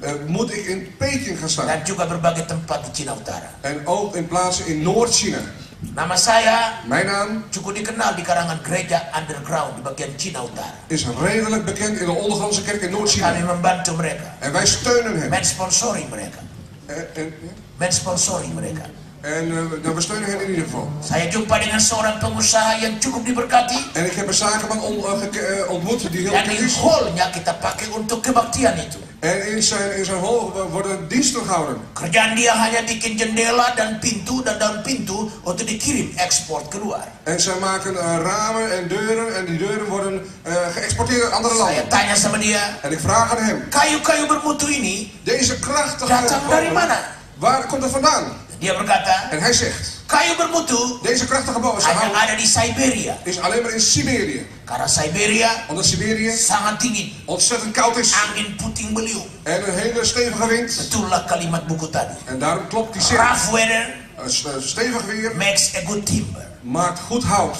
eh, moet ik in Peking gaan staan. dan juga berbagai tempat di Cina Utara. En ook in plaatsen in Noord-China. Nama saya Mijn naam cukup dikenal di kalangan gereja underground di bagian Cina Utara. is redelijk bekend in de ondergrondse kerk in Kami Noord-China. membantu mereka, En wij steunen hem. mensponsori mereka, En, en, mensponsori mereka. en eh, nou, we steunen hem in ieder geval. Saya jumpa dengan seorang pengusaha yang cukup diberkati En ik heb een zakenman on- eh, geke- eh, ontmoet die heel dan bekend di is. hallnya kita pakai untuk kebaktian itu. En in zijn, in zijn hol worden diensten gehouden. Kerjaan dia hanya bikin jendela dan pintu dan daun pintu untuk dikirim ekspor keluar. En zij maken eh, ramen en deuren en die deuren worden eh, geëxporteerd naar andere Saya landen. tanya sama dia, En ik vraag aan hem, kayu-kayu bermutu ini deze krachtige datang dari mana? waar komt het vandaan? Dia berkata, En hij zegt, kayu bermutu deze krachtige boom hanya ada di Siberia. is alleen maar in Siberië. Karena Siberia Omdat Siberië sangat dingin, ontzettend koud is angin puting beliung. en een hele stevige wind. Betullah kalimat buku tadi. En daarom klopt die zin. Rough weather Een s- een stevig weer makes a good timber. maakt goed hout.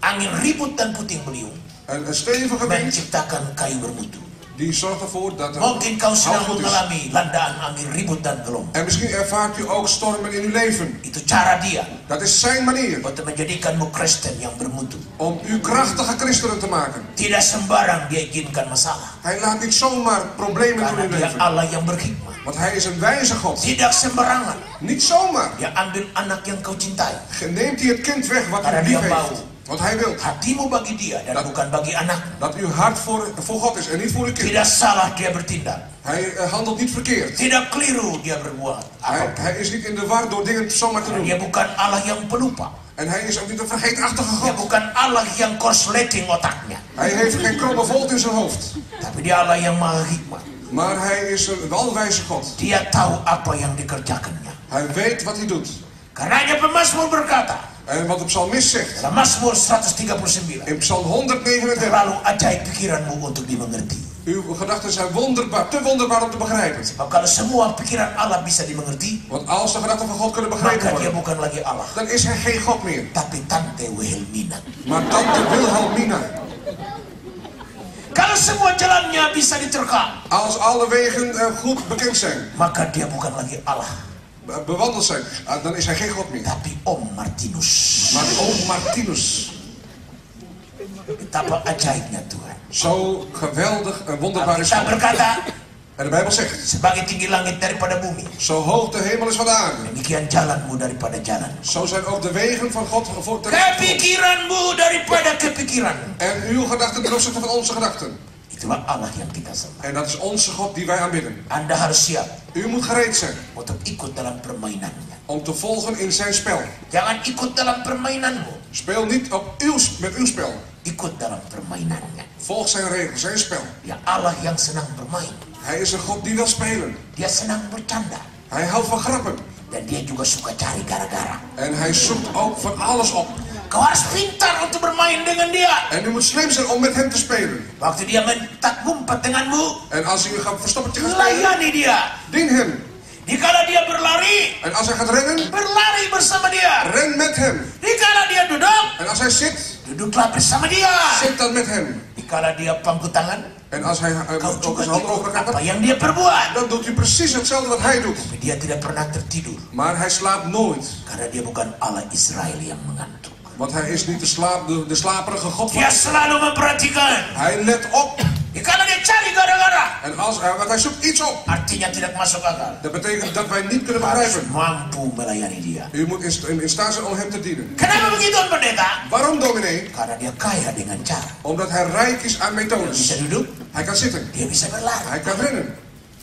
Angin ribut dan puting beliung En een stevige wind menciptakan kayu bermutu. Die zorgt ervoor dat het Mungkin kau sedang hout goed is. mengalami landaan angin ribut dan. En misschien ervaart u ook stormen in uw leven. Itu cara dia Dat is zijn manier untuk menjadikanmu Kristen yang bermutu. om u krachtige christenen te maken. Tidak sembarang dia izinkan masalah. Hij laat niet zomaar problemen Karena in uw leven. Allah yang berhikmah. Want hij is een wijze God. Tidak sembarangan. Niet zomaar Dia ambil anak yang kau cintai. neemt hij het kind weg wat dia lief heeft. Want hij wil Hatimu bagi dia dan Dat- bukan bagi anak. dat uw hart voor, voor God is en niet voor uw kind. Tidak salah dia bertindak. Hij eh, handelt niet verkeerd. Tidak keliru dia berbuat. Hij, hij is niet in de war door dingen zomaar te Dia doen. bukan Allah yang pelupa. En hij is ook niet een vergeetachtige Dia God. bukan Allah yang korsleting otaknya. Hij heeft geen kromme volt in zijn hoofd. Tapi dia Allah yang maha hikmah. Maar hij is een welwijze God. Dia tahu apa yang dikerjakannya. Hij weet wat hij doet. Karenanya pemazmur berkata En wat de psalmist zegt dalam Mazmur 139. in Psalm 139. Terlalu ajaib pikiranmu untuk dimengerti. Uw gedachten zijn wonderbaar, te wonderbaar om te begrijpen. Want als de gedachten van God kunnen begrepen dia worden, dan is hij geen God meer. Tapi Tante Wilhelmina. Maar tante Wilhelmina. Kalau semua jalannya bisa diterka, Als alle wegen eh, goed bekend zijn, maka dia bukan lagi Allah. Be- bewandeld zijn, ah, dan is hij geen God meer. Tapi Om Martinus. Maar oom Martinus, Betapa ajaibnya Tuhan. zo geweldig en wonderbaar is God. En de Bijbel zegt, sebagai tinggi langit daripada bumi, zo hoog de hemel is van de aarde, demikian jalanmu daripada jalan. zo zijn ook de wegen van God ten Kepikiranmu daripada kepikiranmu. En uw gedachten ten opzichte van onze gedachten. Itulah Allah yang kita sembah. En dat is onze God die wij aanbidden. Anda harus siap U moet gereed zijn untuk ikut dalam permainannya. om te volgen in zijn spel. Jangan ikut dalam permainanmu, Speel niet op uw, met uw spel. ikut dalam permainannya. Volg zijn regels, zijn spel. Ya Allah yang senang bermain. Hij is een God die wil spelen. Dia senang bercanda. Hij houdt van grappen. Dan dia juga suka cari gara-gara. En hij zoekt ook van alles op. Kau harus pintar untuk bermain dengan dia. En u moet slim zijn om met hem te spelen. Waktu dia mentak ngumpet denganmu, En als u gaat verstoppertje gaat spelen, layani dia. dien hem. Dikala dia berlari, En als hij gaat rennen, berlari bersama dia. ren met hem. Dikala dia duduk, En als hij zit, duduklah bersama dia. zit dan met hem. Dikala dia pangku tangan, En als hij eh, kau ook juga zijn handen over elkaar apa yang dia perbuat. dan doet u precies hetzelfde wat hij doet. Tapi dia tidak pernah tertidur. Maar hij slaapt nooit. Karena dia bukan Allah Israel yang mengantuk. Want hij is niet de, slaap, de, de slaperige God van. Hij let op. En als, eh, want hij zoekt iets op. Dat betekent dat wij niet kunnen begrijpen. U moet in, in, staat zijn om hem te dienen. Waarom dominee? Karena dia kaya dengan cara. Omdat hij rijk is aan methodes. Hij kan zitten. Hij kan rennen.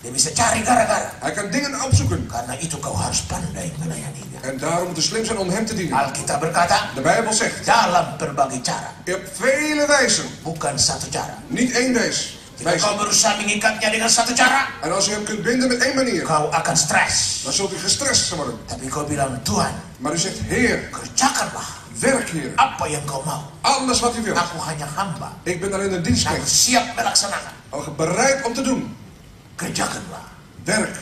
Dia bisa cari gara-gara. Hij kan dingen opzoeken. Karena itu kau harus pandai melayaninya. En daarom moet je slim zijn om hem te dienen. Alkitab berkata, De Bijbel zegt, dalam berbagai cara, je hebt vele wijzen. bukan satu cara. Niet één wijs. Jika kau berusaha mengikatnya dengan satu cara, En als u hem kunt binden met één manier, kau akan stres. dan zult u gestrest worden. Tapi kau bilang, Tuhan, Maar u zegt, Heer, kerjakanlah werk hier. apa yang kau mau. Alles wat u wilt. Aku hanya hamba. Ik ben alleen een dienstknecht. siap melaksanakan. Bereid om te doen. Kerjakanlah Werk.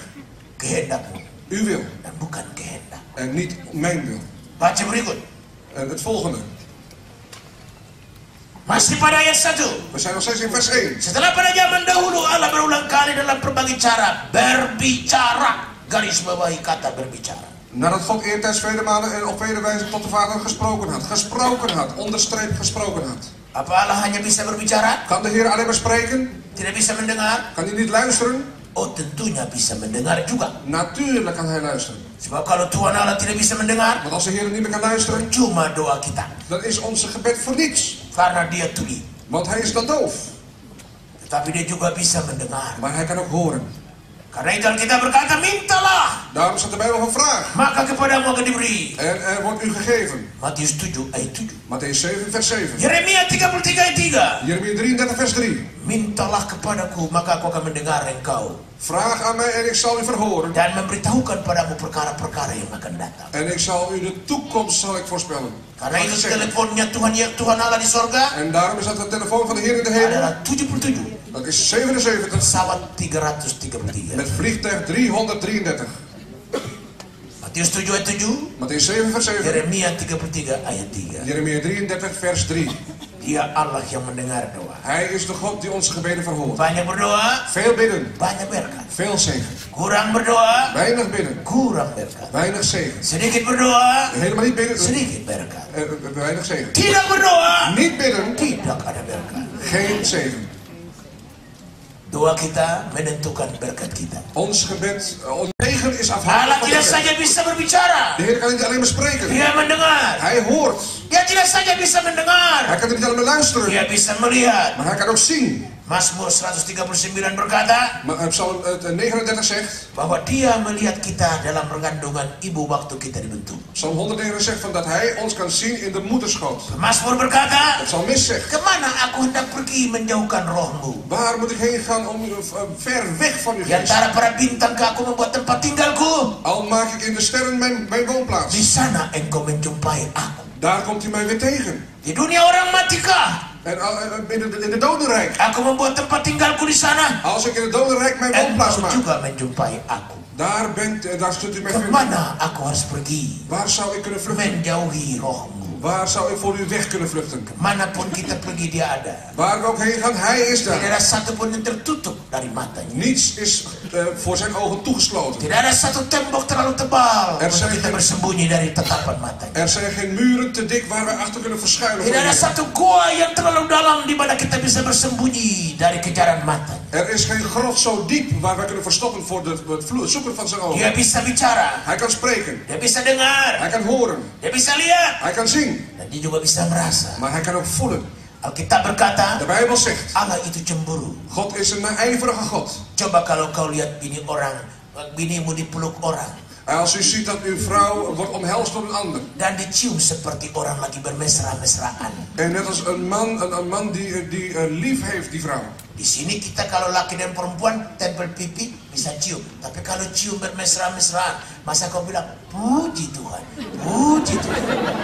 kehendakmu Uw wil. dan bukan kehendak. En niet mijn wil. Baca berikut. En het volgende. Masih pada ayat 1. We zijn nog steeds in vers 1. Setelah pada zaman dahulu Allah berulang kali dalam berbagai cara berbicara. Garis bawahi kata berbicara. Nadat God eertijds vele malen en op vele wijze tot de Vader gesproken had. Gesproken had. Onderstreep gesproken had. Apa Allah hanya bisa berbicara? Kan de Heer alleen maar spreken? Tidak bisa mendengar? Kan hij niet luisteren? Oh tentunya bisa mendengar juga. Natuurlijk kan hij luisteren. Sebab kalau Tuhan Allah tidak bisa mendengar, Want als de Heer niet meer kan luisteren, cuma doa kita. dan is onze gebed voor niets. Karena dia tuli. Want hij is dan doof. Tetapi dia juga bisa mendengar. Maar hij kan ook horen. Karena itu kita berkata, mintalah. Daarom staat de Bijbel van vraag. Maka kepadamu akan diberi. En er wordt u gegeven. Matius 7 ayat 7. Matthäus 7 vers 7. Yeremia 33 ayat 3. Jeremia 33 vers 3. Mintalah kepadaku, maka aku akan mendengar engkau. Vraag aan mij en ik zal u verhoren. Dan memberitahukan padamu perkara-perkara yang akan datang. En ik zal u de toekomst zal ik voorspellen. Karena itu teleponnya Tuhan Tuhan Allah di sorga En daarom is dat de telefoon van de Heer in de hemel. adalah 77. Dat is 77 Pesawat 333. met vliegtuig 333. Matius 7 ayat 7. Matthäus 7 vers 7. Yeremia 33 ayat 3. Jeremia 33 vers 3. Dia Allah yang mendengar doa. Hij is de God die onze gebeden verhoort. Banyak berdoa, Veel bidden, banyak berkat. veel zegen. Kurang berdoa, Weinig bidden, kurang berkat. weinig zegen. Sedikit berdoa, Helemaal niet bidden, sedikit berkat. eh, eh, weinig zegen. Tidak berdoa, Niet bidden, tidak ada berkat. geen zegen. Doa kita menentukan berkat kita. Ons gebed, eh, ons zegen is Allah afhankelijk van tidak saja bisa berbicara, De Heer kan niet alleen maar spreken. dia mendengar. Hij hoort. Dia tidak saja bisa Hij mendengar, kan niet alleen maar luisteren, dia bisa melihat. maar hij kan ook zien. Mazmur 139 berkata Maar eh, Psalm eh, 39 zegt, bahwa dia melihat kita dalam perkandungan ibu waktu kita dibentuk. Psalm 109 zegt van dat hij ons kan zien in de moederschoot. Mazmur berkata, De psalmist zegt, kemana aku hendak pergi menjauhkan rohmu? waar moet ik heen gaan om eh, ver weg van uw Di antara para bintang ke aku membuat tempat tinggalku. Al maak ik in de sterren mijn, mijn woonplaats. Di sana engkau menjumpai aku. Daar komt hij mij weer tegen. Di dunia orang matikah? En eh, eh, in, de, in de dodenrijk. Aku membuat tempat tinggalku di sana. Als ik in het dodenrijk mijn woonplaats maak. juga menjumpai aku. Daar, bent, eh, daar zult u mij vinden. Kemana aku harus pergi? Waar zou ik kunnen vluchten? Menjauhi rohmu. Waar zou ik voor u weg kunnen vluchten? Manapun kita pergi dia ada. Waar we ook heen gaan, hij is Tidak daar. ada satu pun yang tertutup dari matanya. Niets is eh, voor zijn ogen toegesloten. Tidak ada satu tembok terlalu tebal Er zijn kita geen- bersembunyi dari tatapan matanya. Er zijn geen muren te dik waar wij achter kunnen verschuilen. Tidak ada satu gua yang terlalu dalam di mana kita bisa bersembunyi dari kejaran matanya. Er is geen grot zo diep waar wij kunnen verstoppen voor de, het zoeken van zijn ogen. Dia bisa bicara, Hij kan spreken. dia bisa dengar, Hij kan horen. dia bisa lihat, Hij kan zien. dan dia juga bisa merasa. Maar hij kan ook voelen. Alkitab berkata, De Bijbel zegt, Allah itu cemburu. God is een ijverige God. Coba kalau kau lihat bini orang, binimu dipeluk orang, En als u ziet dat uw vrouw wordt omhelst door een ander. dan dicium seperti orang lagi bermesra-mesraan. En net als een man, een, een man die, die eh, lief heeft die vrouw. Di sini kita kalau laki dan perempuan tempel pipi bisa cium. Tapi kalau cium bermesra-mesraan, masa kau bilang puji Tuhan, puji Tuhan.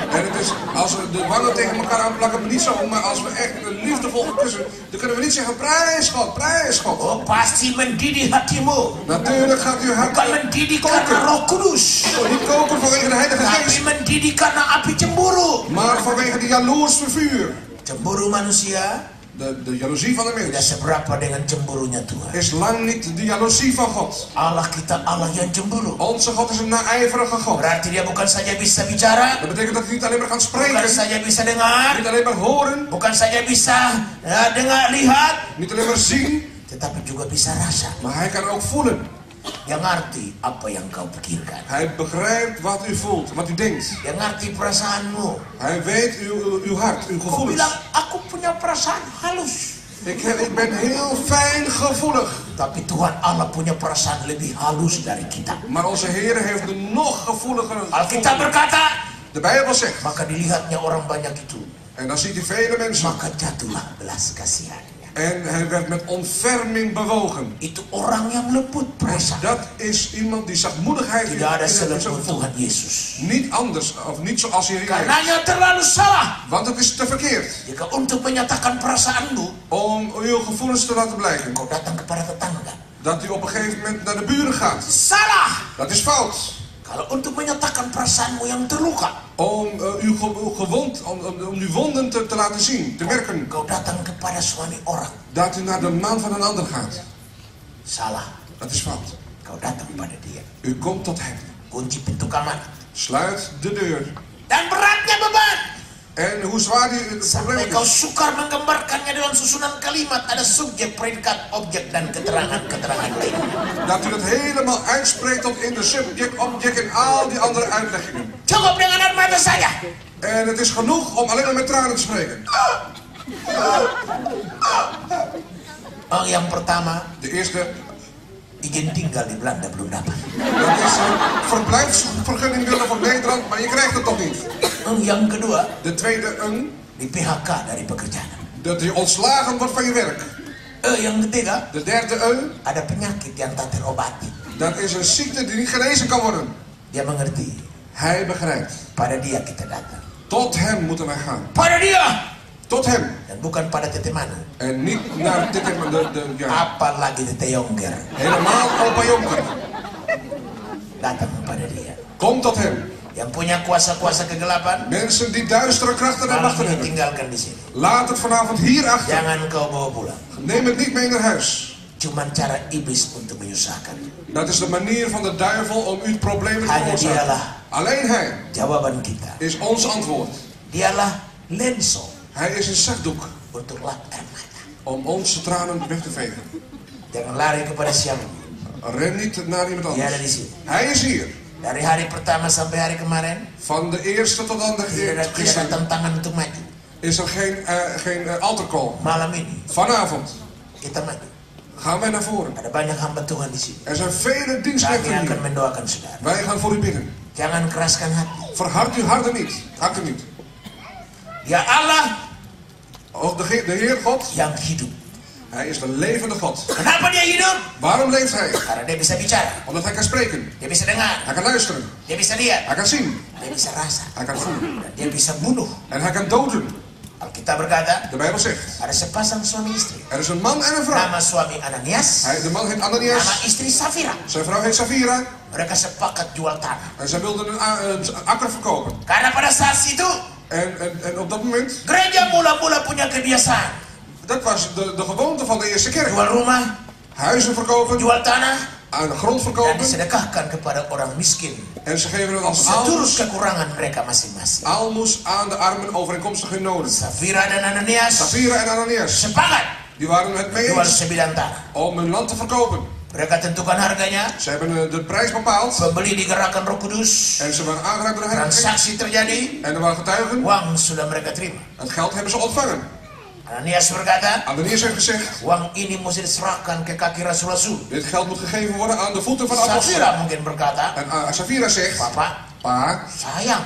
En het is, als we de wangen tegen elkaar aanplakken, niet zo. Maar als we echt liefdevol gaan kussen, dan kunnen we niet zeggen, prijs God, prijs God. Oh pasti mendidih hatimu. Natuurlijk gaat uw hart Bukan mendidih karena roh kudus. niet koken vanwege de Heilige Tapi Geest. mendidih karena api cemburu. Maar vanwege die jaloers vuur. Cemburu manusia De, de jaloezie van de tidak mens seberapa dengan cemburunya Tuhan. is lang niet de jaloezie van God. Allah kita Allah yang cemburu. Onze God is een naijverige God. Berarti dia bukan saja bisa bicara, Dat betekent dat hij niet alleen maar kan bukan spreken, saja bisa dengar, niet alleen maar horen, bukan saja bisa ya, dengar lihat, niet alleen maar zien, tetapi juga bisa rasa. maar hij kan ook voelen. Dia ngerti apa yang kau pikirkan. Hij begrijpt wat u voelt, wat u denkt. Dia ngerti perasaanmu. Hij weet uw, uw, hart, uw Kau gevoelens. bilang aku punya perasaan halus. Ik, ik ben heel fijn gevoelig. Tapi Tuhan Allah punya perasaan lebih halus dari kita. Maar onze Heer heeft een nog gevoeligere Alkitab berkata, De Bijbel zegt, maka dilihatnya orang banyak itu, en dan ziet hij vele mensen. maka jatuhlah belas kasihannya. En hij werd met ontferming bewogen. Itu orang yang lembut perasaan. Dat is iemand die zachtmoedigheid heeft Tidak ada gevoel. Tuhan Yesus. Niet anders, of niet zoals hij. Karenanya terlalu salah. Want het is te verkeerd Jika untuk menyatakan perasaanmu, om uw gevoelens te laten blijken. kau datang kepada tetangga. Dat u op een gegeven moment naar de buren gaat. Salah. Dat is fout. Kalau untuk menyatakan perasaanmu yang terluka, Om eh, uw, ge- uw gewond, om, om, om uw wonden te, te laten zien, te merken. kau datang kepada suami orang. Dat u naar de man van een ander gaat. Salah. Dat is fout. Kau datang pada dia. U komt tot hem. Kunci pintu kamar. Sluit de deur. Dan beratnya beban. En hoe zwaar die het probleem kau sukar menggambarkannya dalam susunan kalimat. Ada subjek, predikat, objek, dan keterangan-keterangan lain. Dat u dat helemaal uitspreekt tot in de subject, object en al die andere uitleggingen. Cukup dengan air mata saya. En het is genoeg om alleen maar met tranen te spreken. Oh, yang pertama, De eerste, izin tinggal di Belanda belum dapat. dat is een verblijfsvergunning willen van Nederland, maar je krijgt het toch niet. Oh, yang kedua, De tweede, een, di PHK dari pekerjaan. dat je ontslagen wordt van je werk. Eh, yang ketiga, De derde, een, ada penyakit yang tak terobati. dat is een ziekte die niet genezen kan worden. Dia mengerti. Hij begrijpt. Pada dia kita datang. Tot hem moeten wij gaan. Pada dia. Tot hem. Dan bukan pada tete mana. En niet naar dit, de, de, ja, Apalagi tete Yongger. helemaal opa jonker. Datang pada dia. Kom tot hem. Yang punya kuasa-kuasa kegelapan, Mensen die duistere krachten en machten hebben. tinggalkan di sini. Laat het vanavond hier achter. Jangan kau bawa pulang. Neem het niet mee naar huis. Cuman cara iblis untuk menyusahkan. Dat is de manier van de duivel om u problemen te veroorzaken. Alleen hij jawaban kita. is ons antwoord. Dialah lenso Hij is een zakdoek om onze tranen weg te vegen. Jangan lari kepada. Ren niet naar iemand anders. Hij is hier. Dari hari pertama sampai hari kemarin, Van de eerste tot aan de ada, tidak ada gisteren tantangan untuk maju. is er geen, eh, geen eh, altarcall. Malam ini Vanavond kita maju. gaan wij naar voren. Ada banyak hamba Tuhan di sini. Er zijn vele Kami dienstknechten akan hier. mendoakan saudara. Wij gaan voor u bidden. Jangan keraskan hati. Verhard uw harten niet. Harten niet. Dia Allah De, de Heer God, yang hidup. Hij is de levende God. Kenapa dia hidup? Waarom leeft Hij? Karena dia bisa bicara, Omdat Hij kan spreken. dia bisa dengar, Hij kan luisteren. dia bisa lihat, Hij kan zien. dia bisa rasa, Hij kan voelen. dan dia bisa bunuh. En hij kan doden. Alkitab berkata, De Bijbel zegt. ada sepasang suami istri. Er is een man en een vrouw. Nama suami Ananias, Hij, de man heet nama Ananias. istri Safira. Zijn vrouw heet Safira. Mereka sepakat jual tanah. En zij wilden een, akker verkopen. Karena pada saat itu, En, en, en op dat moment, gereja mula-mula punya kebiasaan. dat was de, de gewoonte van de eerste kerk. Jual rumah, Huizen verkopen, jual tanah, aan de grond dan verkopen. disedekahkan kepada orang miskin. En ze geven het als aalmoes, kekurangan mereka masing-masing. aalmoes aan de armen overeenkomstig hun noden. Safira dan Ananias Safira en Ananias, sepakat die waren het mee jual eens sebidang tanah. om hun land te verkopen. Mereka tentukan harganya, Ze hebben de prijs bepaald. pembeli digerakkan Roh Kudus, En ze waren aangeraakt door de Heilige transaksi terjadi, En er waren getuigen. uang sudah mereka terima. Het geld hebben ze ontvangen. Ananias berkata, Ananias heeft gezegd, uang ini mesti diserahkan ke kaki Rasul-Rasul. dit geld moet gegeven worden aan de voeten van de apostelen. Safira mungkin berkata, En uh, Safira zegt, Papa, pa, sayang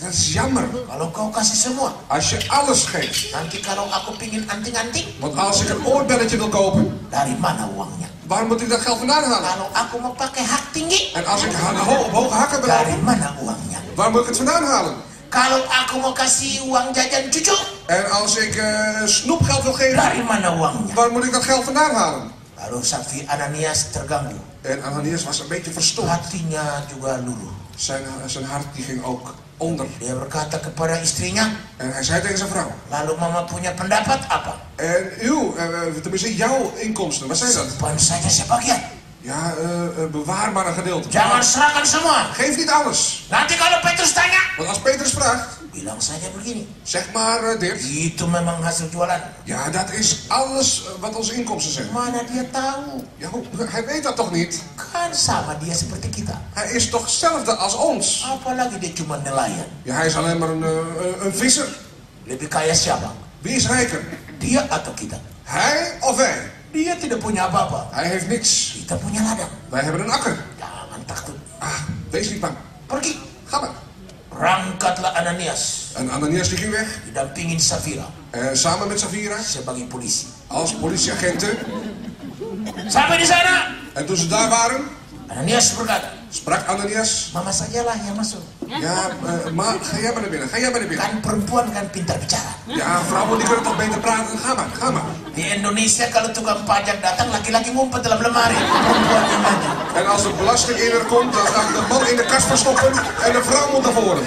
dat is jammer. kalau kau kasih semua. Als je alles geeft. Nanti kalau aku pingin anting-anting, Want als ik een oorbelletje wil kopen, dari mana uangnya? waar moet ik dat geld vandaan halen? Kalau aku mau pakai hak tinggi, En als ik ho- op hoge hakken ben, dari mana uangnya? waar moet ik het vandaan halen? Kalau aku mau kasih uang jajan cucu, En als ik eh, snoepgeld wil geven, dari mana uangnya? waar moet ik dat geld vandaan halen? Lalu Safi Ananias terganggu. En Ananias was een beetje verstoord. Hatinya juga luluh. Zijn, zijn hart die ging ook onder. Dia berkata kepada istrinya, En hij zei tegen zijn vrouw. lalu mama punya pendapat apa? En uw, eh, tenminste jouw inkomsten, wat zijn dat? Simpan saja sebagian. Ja, eh, eh, bewaar maar een gedeelte. Jangan serahkan semua. Geef niet alles. Nanti kalau Petrus tanya, Want als Petrus vraagt, bilang saja begini. zeg maar eh, dit. Itu memang hasil jualan. Ja, dat is alles eh, wat onze inkomsten zijn. Mana dia tahu? Ja, hij weet dat toch niet? Kan sama dia seperti kita. Hij is toch hetzelfde als ons? Apalagi dia cuma nelayan. Ja, hij is alleen maar een, eh, een visser. Lebih kaya siapa? Wie is rijker? Dia atau kita? Hij of wij? Dia tidak punya apa-apa. Hij heeft niks. Kita punya ladang. Wij hebben een akker. Jangan takut. Ah, wees niet bang. Pergi. Ga maar. Berangkatlah Ananias. En Ananias die ging weg. Didampingin Safira En samen met Safira sebagai polisi. als politieagenten. Sampai di sana, En toen ze daar waren, Ananias berkata, sprak Ananias. Mama sajalah yang masuk. Ja, eh, maar ga jij maar naar binnen. Ga jij maar naar binnen. Kan perempuan kan pintar bicara. Ja, vrouwen die kunnen toch beter praten. Ga maar, ga maar. Di Indonesia kalau tukang pajak datang, laki-laki ngumpet dalam lemari, perempuan yang maju. En als de belastinginner komt, dan gaat de man in de kast verstoppen en de vrouw moet naar voren.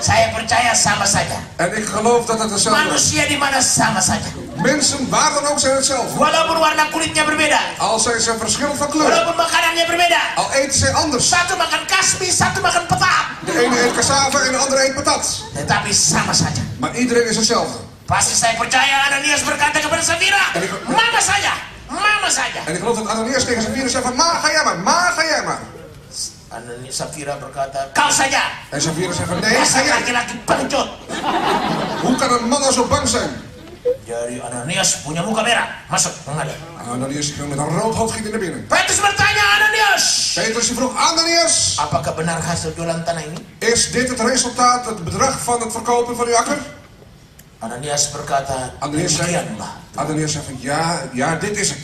Saya percaya sama saja. En ik geloof dat het hetzelfde is. Manusia di mana sama saja. Mensen, waar dan ook, zijn hetzelfde. Walaupun warna kulitnya berbeda, Al zijn ze verschillend van kleur. walaupun makanannya berbeda. Al eten ze anders. Satu makan kasbi, satu makan petak. De ene eet cassave en de andere eet patat. Tetapi sama saja. Maar iedereen is hetzelfde. Pasti saya percaya Ananias berkata kepada Safira, En ik- Mama saja, Mama saja. En ik geloof dat Ananias tegen vieren zei van, ma, ga jij maar, ma, ga jij maar. Ananias Safira berkata, kau saja. En zijn vieren zei van, nee, Dasar jij. laki-laki pengecut. Hoe kan een man nou zo bang zijn? Jadi Ananias punya muka merah, masuk menghadap. Ananias ging met een rood hoofd ging hij naar binnen. Petrus bertanya Ananias, Petrus die vroeg, Ananias, apakah benar hasil jualan tanah ini? is dit het resultaat, het bedrag van het verkopen van uw akker? Ananias berkata, Ananias zei. Ananias zei van, ja, ja, dit is het.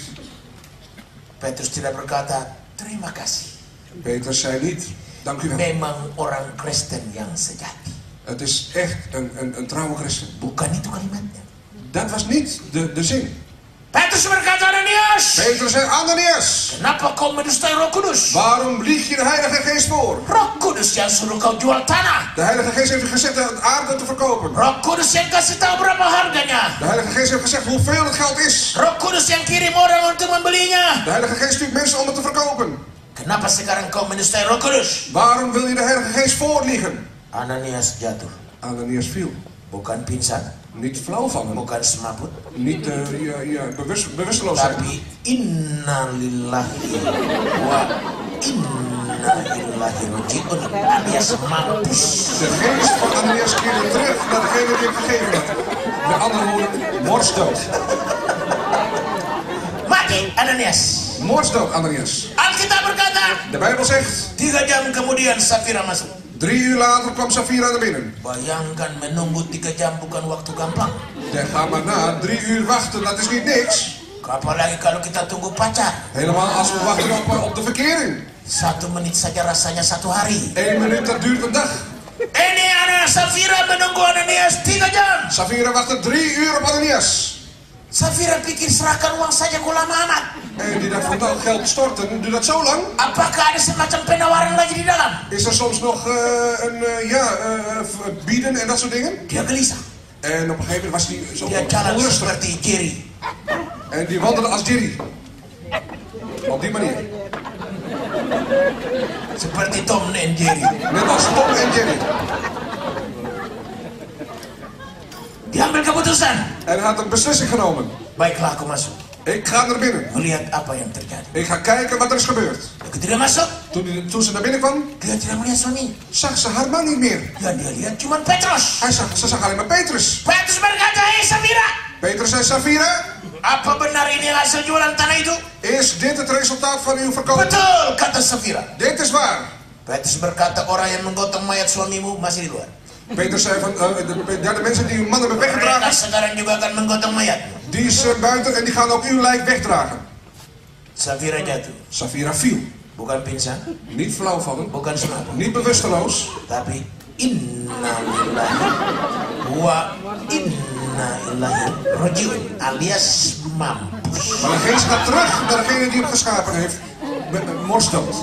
Petrus tidak berkata, terima kasih. Petrus zei niet, dank u wel. Memang orang Kristen yang sejati. Het is echt een, een, een trouwe christen. Bukan itu kalimatnya. Dat was niet de, de zin. Petrus berkata Ananias, Petrus zei, Ananias, kenapa kau mendustai Roh Kudus? waarom lieg je de Heilige Geest voor? Roh Kudus yang suruh kau jual tanah. De Heilige Geest heeft gezegd de aarde te verkopen. Roh Kudus yang kasih tahu berapa harganya. De Heilige Geest heeft gezegd hoeveel het geld is. Roh Kudus yang kirim orang untuk membelinya. De Heilige Geest stuurt mensen om het te verkopen. Kenapa sekarang kau mendustai Roh Kudus? Waarom wil je de Heilige Geest voorliegen? Ananias jatuh, Ananias viel. bukan pingsan, Niet flauw vallen. bukan semaput, Niet eh, ja, ja, bewust, bewusteloos zijn. tapi inna lillahi wa inna ilaihi rajiun alias mampus. De geest van Ananias keerde terug naar degene die hem gegeven had. Met andere woorden, morsdood. Mati Ananias. Morsdood, Ananias. Alkitab berkata, De Bijbel zegt, tiga jam kemudian Safira masuk. drie uur later kwam Safira naar binnen. Bayangkan menunggu tiga jam bukan waktu gampang. Ga maar na, drie uur wachten, dat is niet niks. Apalagi kalau kita tunggu pacar. Helemaal als we wachten op, op de verkering. Satu menit saja rasanya satu hari. Eén minuut, dat duurt een dag. Ini anak Safira menunggu Ananias tiga jam. Safira wachtte drie uur op Ananias. Safira pikir serahkan uang saja kok lama amat. En die nou, geld storten, duurt dat zo lang? Apakah ada semacam penawaran lagi di dalam? Is er soms nog eh, een, eh, ja, eh, v- bieden en dat soort dingen? Dia gelisah. En op een gegeven moment was hij zo Dia jalan onrustig. seperti Jerry. En die wandelde als Jerry. Op die manier. Seperti Tom en Jerry. Net als Tom en Jerry. Diambil keputusan. Hij had een beslissing genomen. Baiklah aku masuk. Ik ga naar binnen. Melihat apa yang terjadi. Ik ga kijken wat er is gebeurd. Dia masuk, Toen, toen ze naar binnen kwam, dia tidak melihat suami. zag ze haar man niet meer. Yang dia lihat cuma Petrus. Hij zag, ze zag alleen maar Petrus. Petrus berkata, Hei Safira, Petrus zei, Safira, apa benar ini hasil jualan tanah itu? is dit het resultaat van uw verkoop? Betul, kata Safira. Dit is waar. Petrus berkata, orang yang menggotong mayat suamimu masih di luar. Petrus zei van, eh, de, ja, de mensen die uw man hebben weggedragen, die is eh, buiten en die gaan ook uw lijk wegdragen. Safira jatuh. Safira viel. Bukan pingsan, Niet flauw vallen, bukan niet bewusteloos, Tapi inna lillahi wa inna rajiun alias mampus. Maar de geest gaat terug naar degene die hem geschapen heeft. Met een morsdood.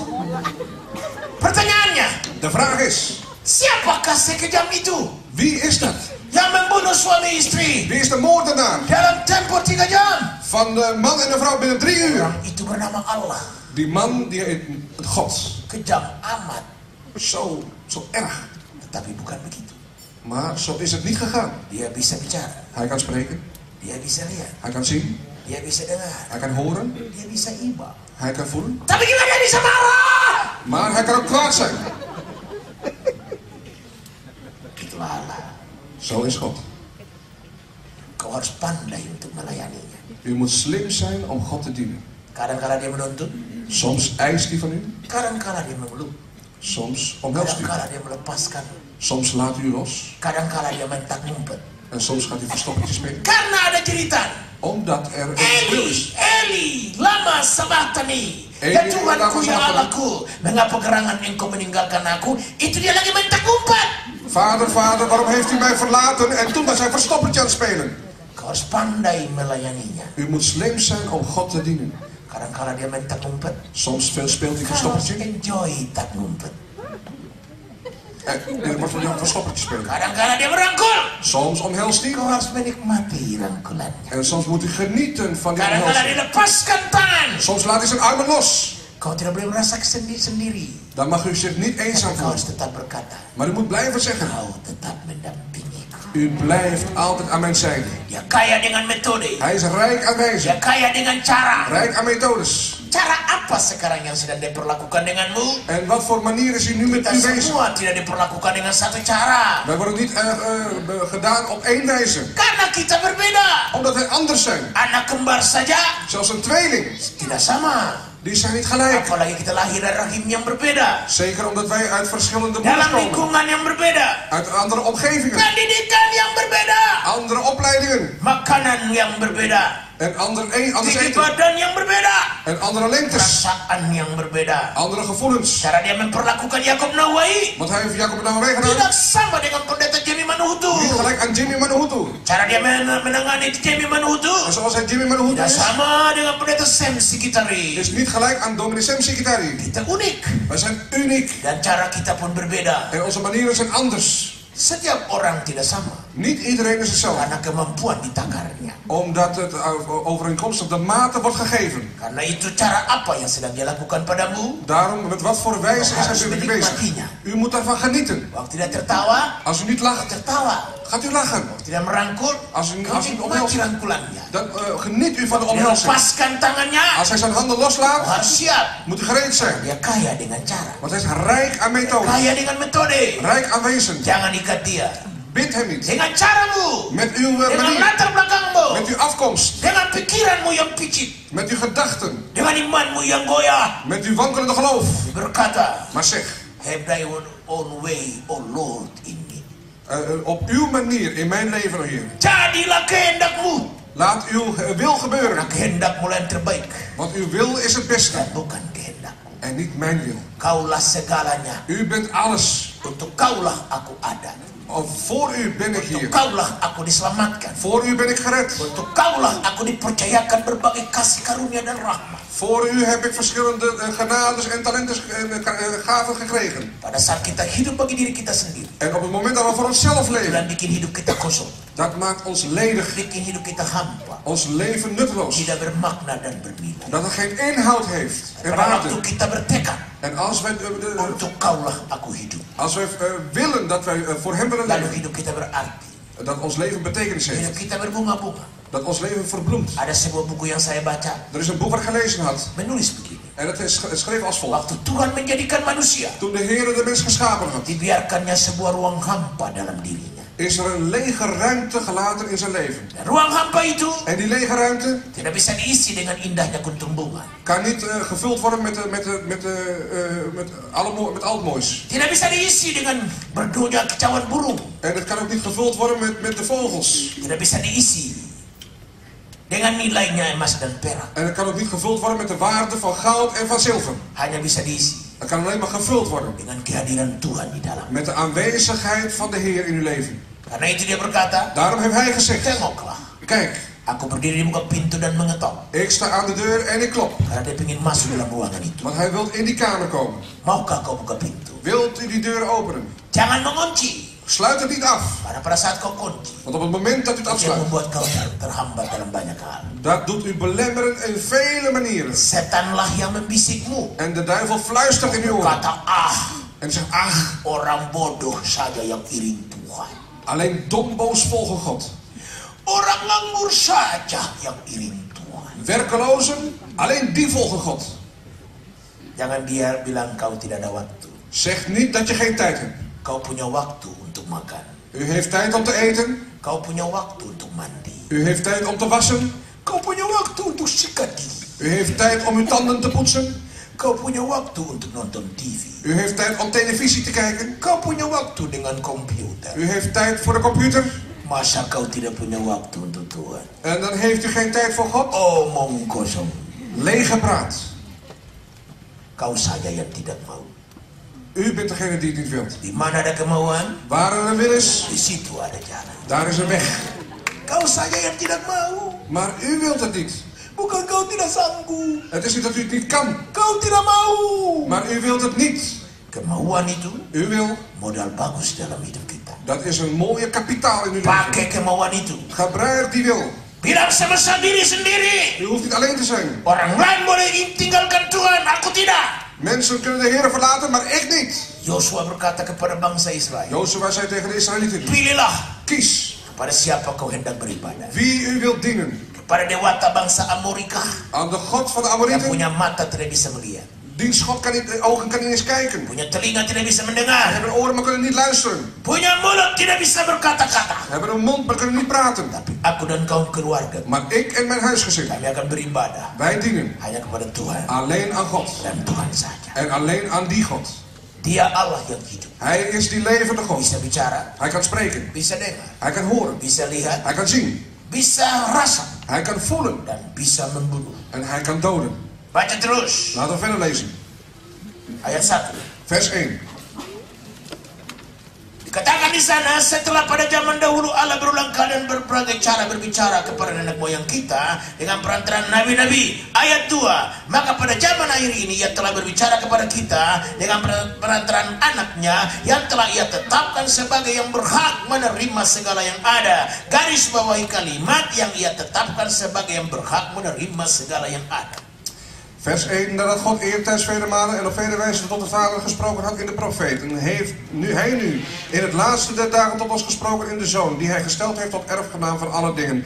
Pertanyaannya, De vraag is, siapakah si kejam itu wie is dat? yang membunuh suami istri Wie is de moordenaar dalam tempo tiga jam? van de man en de vrouw binnen drie uur? Orang itu bernama Allah. Die man, die heet God. Kejam amat, Zo, zo erg. tetapi bukan begitu. Maar zo is het niet gegaan. Dia bisa bicara, Hij kan spreken, dia bisa lihat, hij kan zien, dia bisa dengar, hij kan horen, dia bisa iba. hij kan voelen. Tapi gimana bisa marah? Maar hij kan ook kwaad zijn. Allah. Zo is God. Kau harus pandai untuk melayaninya. U moet slim zijn om God te dienen. Kadang-kala dia menuntut, Soms eist hij van u, kadang-kala dia memeluk, soms omhelst u. kadang-kala dia melepaskan, Soms laat u los kadang-kala dia mentak ngumpet. en soms gaat hij verstoppertje spelen. Karena ada jeritan. Omdat er een spil Eli, is. Eli, lama sabatani. Eli, Ya Tuhanku ya sabatani. Allahku, mengapa gerangan engkau meninggalkan aku? Itu dia lagi mentak ngumpet. Vader, vader, waarom heeft u mij verlaten? En toen was hij verstoppertje aan het spelen. U moet slim zijn om God te dienen. Soms veel speelt hij verstoppertje. enjoy tak ngumpet. En er wordt van jou verstoppertje spelen. Soms omhelst hij. En soms moet hij genieten van die omhelzing. Soms laat hij zijn armen los. Kau tidak boleh merasa sendiri-sendiri. Dan mag u zich niet eenzaam voelen. Maar u moet blijven zeggen. mendampingiku. U blijft altijd aan mijn zijde. Hij is rijk aan wijze. Rijk aan methodes. Cara apa sekarang yang sedang diperlakukan denganmu? En wat voor manier is hij nu met Kita u bezig? semua tidak diperlakukan dengan satu cara. Wij worden niet eh, be- gedaan op één wijze. Karena kita berbeda. Omdat wij anders zijn. Anak kembar saja Zelfs een tweeling. tidak sama. Die zijn niet gelijk. Apalagi kita lahir dari rahim yang berbeda. Zeker omdat wij uit verschillende moeders Dalam komen. lingkungan yang berbeda. Uit andere omgevingen. Pendidikan yang berbeda. Andere opleidingen. Makanan yang berbeda. En ander, een, anders eten. badan yang berbeda. En andere lengtes. Perasaan yang berbeda. Andere gevoelens. Cara dia memperlakukan Yakob Nawai Want hij heeft Jacob nou gedaan. tidak sama dengan pendeta Jimmy Manuhutu. Niet gelijk aan Jimmy Manuhutu. Cara dia men- menangani Jimmy Manuhutu En zoals hij Jimmy Manuhutu tidak is, sama dengan pendeta Sam Sikitari. is niet gelijk aan Dominee Sam Sikitari. Kita unik Wij zijn uniek. dan cara kita pun berbeda. En onze manieren zijn anders. Setiap orang tidak sama Niet iedereen is hetzelfde. karena kemampuan ditakarnya. Omdat het overeenkomstig de mate wordt gegeven. Karena itu cara apa yang sedang dia lakukan padamu? Daarom, met wat voor wijze is hij natuurlijk bezig. U moet daarvan genieten. Waktu dia tertawa, Als u niet lacht, tertawa. gaat u lachen. Tidak merangkul, Als u, als u nikmati omhelst, dan uh, geniet u van de omhelzing. lepaskan tangannya, Als hij zijn handen loslaat, harus siap. moet u gereed zijn. Dia kaya dengan cara, Want hij is rijk aan methodes. kaya dengan metode. Rijk aan wezen. Jangan ikat dia Bind hem niet. dengan caramu, Met uw dengan manier. latar belakangmu, Met uw afkomst. dengan pikiranmu yang picik, Met uw gedachten. dengan imanmu yang goyah. Met uw wankelende geloof. Berkata, Maar zeg, have thy own way, O Lord, in me. uh, op uw manier in mijn leven, Heer. Jadilah kehendakmu. Laat uw wil gebeuren. Kehendakmu yang terbaik Want uw wil is het beste. dan bukan kehendakku. En niet mijn wil. Kaulah segalanya. U bent alles. Untuk kaulah aku ada. Oh, Voor u ben ik Untuk kaulah aku diselamatkan. Voor u ben ik gered. Untuk kaulah aku dipercayakan berbagai kasih karunia dan rahmat. Voor u heb ik verschillende uh, genades en talenten en uh, ka- uh, gaven gekregen. Pada saat kita hidup bagi diri kita sendiri. En op het moment dat we voor onszelf leven, Dan bikin hidup kita kosong. dat maakt ons ledig. Bikin hidup kita hampa. Ons leven nutteloos. Tidak bermakna dan bernilai. Dat het geen inhoud heeft en waktu waarde. kita bertekad. En als wij, uh, de- Untuk kaulah aku hidup. als wij uh, willen dat wij uh, voor hem willen Lalu leven, hidup kita berarti. dat ons leven betekenis Hidup heeft. kita berbunga-bunga. Dat ons leven verbloemt. Ada sebuah buku yang saya baca. Er is een boek wat ik gelezen had. Menulis begini. En het is het schreef als volgt. Waktu Tuhan menjadikan manusia. Toen de Heer de mens geschapen had, Dibiarkannya sebuah ruang hampa dalam dirinya. is er een lege ruimte gelaten in zijn leven. Dan ruang hampa itu En die lege ruimte tidak bisa diisi dengan indahnya kuntum bunga. kan niet eh, gevuld worden met, de- met, de- met, eh, met, alle, met al het moois. Tidak bisa diisi dengan berdunya kicauan burung. En het kan ook niet gevuld worden met, met de vogels. Tidak bisa diisi dengan nilainya emas dan perak. En het kan ook niet gevuld worden met de waarde van goud en van zilver. Hanya bisa diisi Het kan alleen maar gevuld worden dengan kehadiran Tuhan di dalam. met de aanwezigheid van de Heer in uw leven. Karena itu dia berkata, Daarom heeft hij gezegd, tengoklah, kijk, Aku berdiri di muka pintu dan mengetok. Ik sta aan de deur en ik klop. Karena dia ingin masuk dalam ruangan itu. Want hij wil in die kamer komen. Maukah kau buka pintu? Wilt u die deur openen? Jangan mengunci. Sluit het niet af. Want op het moment dat u het afsluit, terhambat dalam banyak hal. dat doet u belemmeren in vele manieren. Setanlah yang membisikmu. En de duivel fluistert in uw oor. Kata ah, En zegt, ach, orang bodoh saja yang iring Tuhan. alleen domboos volgen God. Orang nganggur saja yang iring Tuhan. Werkelozen, alleen die volgen God. Jangan dia bilang kau tidak ada waktu. Zeg niet dat je geen tijd hebt. Kau punya waktu untuk makan. U heeft tijd om te eten. Kau punya waktu untuk mandi. U heeft tijd om te wassen. Kau punya waktu untuk sikat gigi. U heeft tijd om uw tanden te poetsen. Kau punya waktu untuk nonton TV. U heeft tijd om televisie te kijken. Kau punya waktu dengan komputer. U heeft tijd voor de computer. Masa kau tidak punya waktu untuk Tuhan? En dan heeft u geen tijd voor God. Omong kosong. Lege praat. Kau saja yang tidak mau. U bent degene die het niet wilt. Di mana ada kemauan, Waar er een wil is, di situ ada jalan. daar is een weg. Kau saja yang tidak mau. Maar u wilt het niet. Bukan kau tidak sanggup. Het is niet dat u het niet kan. Kau tidak mau. Maar u wilt het niet. Kemauan itu U wil, modal bagus dalam hidup kita. dat is een mooie kapitaal in uw leven. Pakai kemauan itu. Gebruik die wil. Bilang semesta diri sendiri. U hoeft niet alleen te zijn. Orang lain boleh tinggalkan Tuhan, aku tidak. Mensen kunnen de Heer verlaten, maar ik niet. Yosua berkata kepada bangsa Israel, Jozua zei tegen de Israëlieten, pilihlah kies kepada siapa kau hendak beribadah. wie u wilt dienen. Kepada dewata bangsa Amorika Aan de God van de yang Amorieten, punya mata tidak bisa melihat, diens God kan niet, de ogen kan niet eens kijken. punya telinga tidak bisa mendengar, Hebben oren, maar kunnen niet luisteren. punya mulut tidak bisa berkata-kata. Hebben een mond, maar kunnen niet praten. Tapi aku dan kaum keluarga, Maar ik en mijn huisgezin, kami akan beribadah wij dienen hanya kepada Tuhan alleen aan God. dan Tuhan saja. En alleen aan die God. Dia Allah yang hidup, Hij is die levende God. bisa bicara, Hij kan spreken. bisa dengar, Hij kan horen. bisa lihat, Hij kan zien. bisa rasa, Hij kan voelen. dan bisa membunuh. En hij kan doden. Baca terus we verder lezen. ayat 1. Vers 1. Katakan di sana setelah pada zaman dahulu Allah berulang kali dan berbagai cara berbicara kepada nenek moyang kita dengan perantaraan nabi-nabi. Ayat 2. Maka pada zaman akhir ini ia telah berbicara kepada kita dengan per- perantaraan anaknya yang telah ia tetapkan sebagai yang berhak menerima segala yang ada. Garis bawahi kalimat yang ia tetapkan sebagai yang berhak menerima segala yang ada. Vers 1. Nadat God eertijds vele malen en op vele wijzen tot de Vader gesproken had in de profeten, heeft nu, hij nu in het laatste der dagen tot ons gesproken in de Zoon, die hij gesteld heeft tot erfgenaam van alle dingen.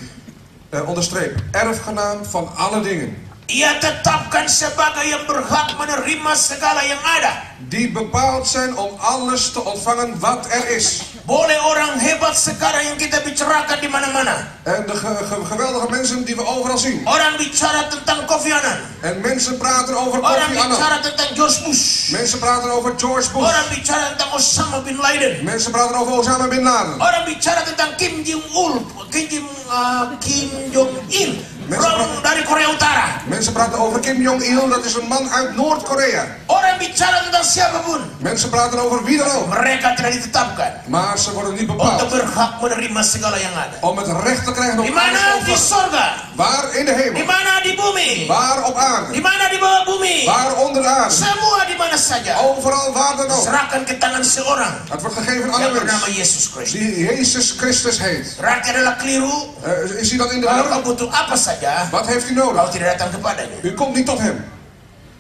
Eh, onderstreep, erfgenaam van alle dingen. Ia tetapkan sebagai yang berhak menerima segala yang ada. Die bepaald zijn om alles te ontvangen wat er is. Boleh orang hebat sekarang yang kita bicarakan di mana-mana. En de ge- ge- geweldige mensen die we overal zien. Orang bicara tentang Kofi Annan. En mensen praten over Orang Kofi Annan. bicara tentang George Bush. Mensen praten over George Bush. Orang bicara tentang Osama bin Laden. Mensen praten over Osama Bin Laden. Orang bicara tentang Kim Jong Un, Kim Jong uh, Kim Jong Il Mensen from dari Korea Utara. Mensen praten over Kim Jong-il, dat is een man uit Noord-Korea. Orang bicara tentang siapapun. Mensen praten over wie dan ook. Mereka tidak ditetapkan Maar ze worden niet untuk bepaald berhak menerima segala yang ada. om het recht te krijgen Di op mana alles di sorga, Waar in de di hemel, mana di bumi, waar op di aarde, mana di bawah bumi, waar onder de aarde, semua di mana saja. overal waar dan ook. Serahkan ke tangan seorang Het wordt gegeven aan een bernama mens Yesus Kristus. die Jezus Christus heet. Berarti adalah keliru Eh, is hij dan in de kalau butuh apa saja, Wat heeft kau nodig? tidak datang kepadanya. U komt niet tot hem.